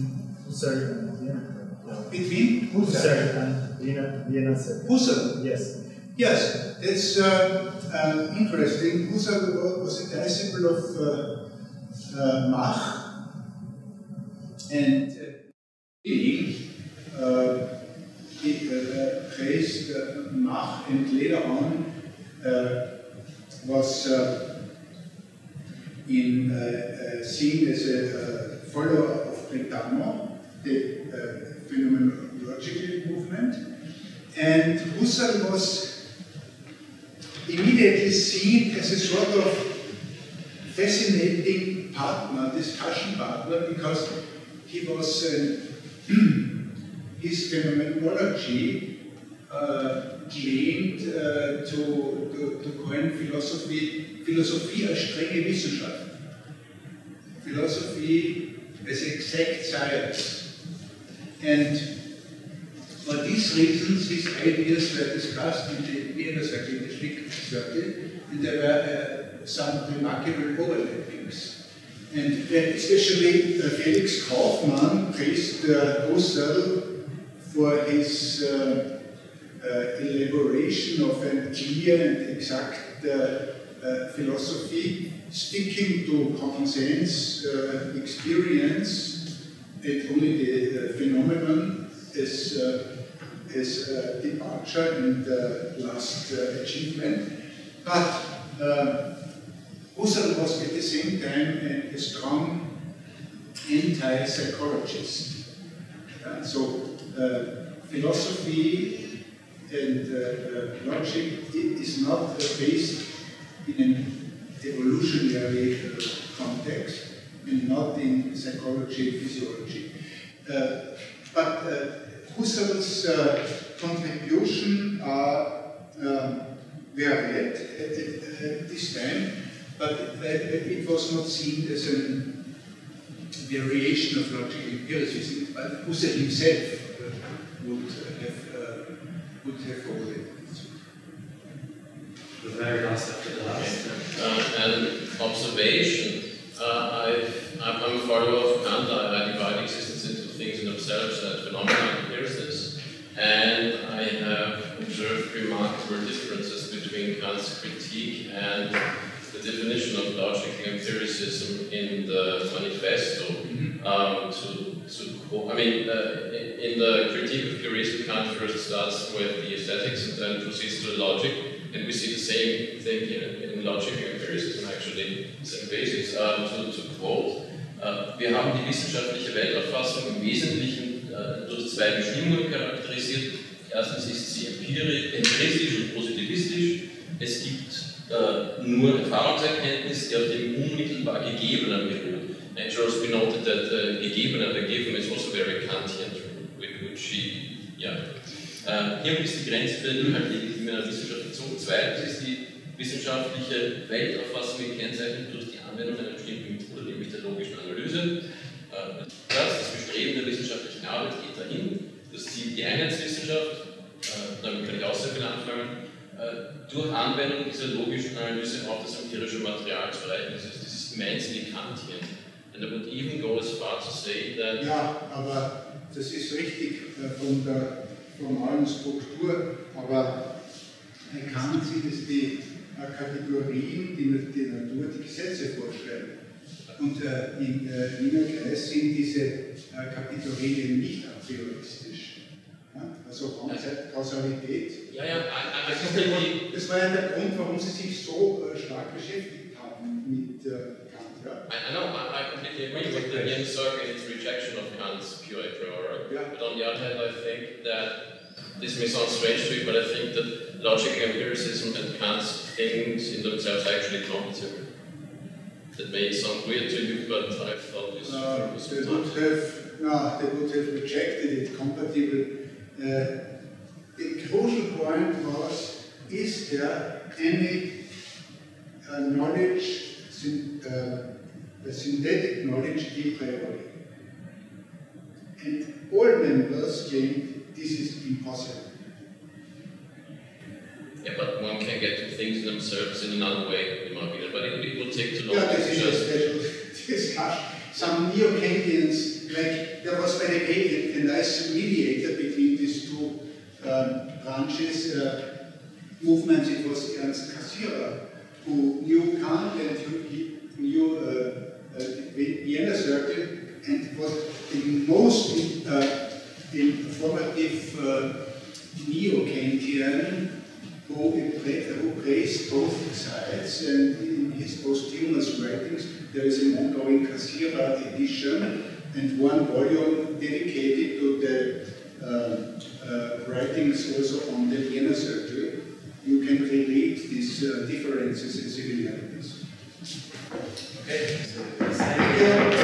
Husserl and Vienna? Between Husserl and Vienna, Vienna Husserl? Yes. Yes, it's uh, uh, interesting. Husserl was a disciple of uh, uh Mach, and he uh, praised uh, Mach, and later on was in seen as a follower of Brentano, the phenomenological movement, and Husserl was immediately seen as a sort of fascinating partner, discussion partner, because he was, uh, his phenomenology uh, claimed uh, to, to, to coin philosophy, Philosophie als strenge Wissenschaft. Philosophy as exact science. And for these reasons, these ideas were discussed in the Vienna Schlick Circle, and there were uh, some remarkable overlappings. And especially uh, Felix Kaufmann praised uh, for his uh, uh, elaboration of a clear and exact uh, philosophy, sticking to common sense experience and only the phenomenon as his uh, departure and uh, last uh, achievement. But uh, Husserl was at the same time a, strong anti-psychologist. Uh, so uh, philosophy and uh, logic is not based in an evolutionary context and not in psychology and physiology. but Husserl's uh, contribution are um, read at, at, this time, but it was not seen as a variation of logical empiricism. But Husserl himself uh, would have uh, would have very last after the last. Uh, an observation. Uh, i am a follower of Kant. I, I divide existence into things in themselves and phenomena and I have observed remarkable differences between Kant's critique and the definition of logical empiricism in the manifesto. Mm-hmm. Um, to, to, I mean, uh, in the critique of pure reason, Kant first starts with the aesthetics and then proceeds to the logic, and we see the same thing in, in logical empiricism, actually, same basis. Uh, to, to quote, uh, wir haben die wissenschaftliche Weltauffassung im Wesentlichen Äh, durch zwei Bestimmungen charakterisiert. Erstens ist sie empiristisch und positivistisch. Es gibt äh, nur Erfahrungserkenntnis, die auf dem unmittelbar Gegebenen beruht. And Charles noted that uh, given and the given is also very Kantian, which he, yeah. Uh, hier ist die Grenze für Inhalt in einer Wissenschaft gezogen. Zweitens ist die wissenschaftliche Weltauffassung gekennzeichnet durch die Anwendung einer bestimmten Methode, nämlich der logischen Analyse. Uh, das, das Bestreben der wissenschaftlichen Arbeit geht dahin, das Ziel die Einheitswissenschaft, äh, damit kann ich auch sehr viel anfangen, äh, durch Anwendung dieser logischen Analyse auf das empirische Material zu erreichen. Das ist, das ist immensely Kantien. And I would even go as far to say that. Ja, aber das ist richtig äh, von der formalen Struktur, aber Kant sieht es die äh, Kategorien, die die Natur die Gesetze vorschreiben. Und äh, im äh, Wiener Kreis sind diese äh, Kategorien nicht a prioristisch. Ja? Also Kausalität. Ja, ja, das, das, war ja der Grund, warum Sie sich so äh, stark beschäftigt haben mit äh, Kant. Ja? I, I know, I, I completely agree with the Jens Circle in its rejection of Kant's pure a priori. Yeah. But on the other hand, I think that this may sound strange to you, but I think that logical empiricism and Kant's things in themselves are actually compatible. That may sound weird to you, but I thought this uh, was they would have no, they would have rejected it compatible. Uh, the crucial point was: is there any uh, knowledge, uh, synthetic knowledge a priori? And all members claimed this is impossible. Yeah, but one can get to things themselves in another way, in my opinion. But it, it will take too long. Yeah, this is a special discussion. Some neo-Kantians, like there was way a nice mediator between these two um, branches, uh, movements. It was Ernst Cassirer, who knew Kant and who knew uh, uh, Vienna Circle and was the most uh, informative uh, neo-Kantian who, who praised both sides and in his posthumous writings there is an ongoing Cassirer edition and one volume dedicated to the uh, uh, writings also on the Vienna Circle. You can reread these uh, differences and similarities. Okay.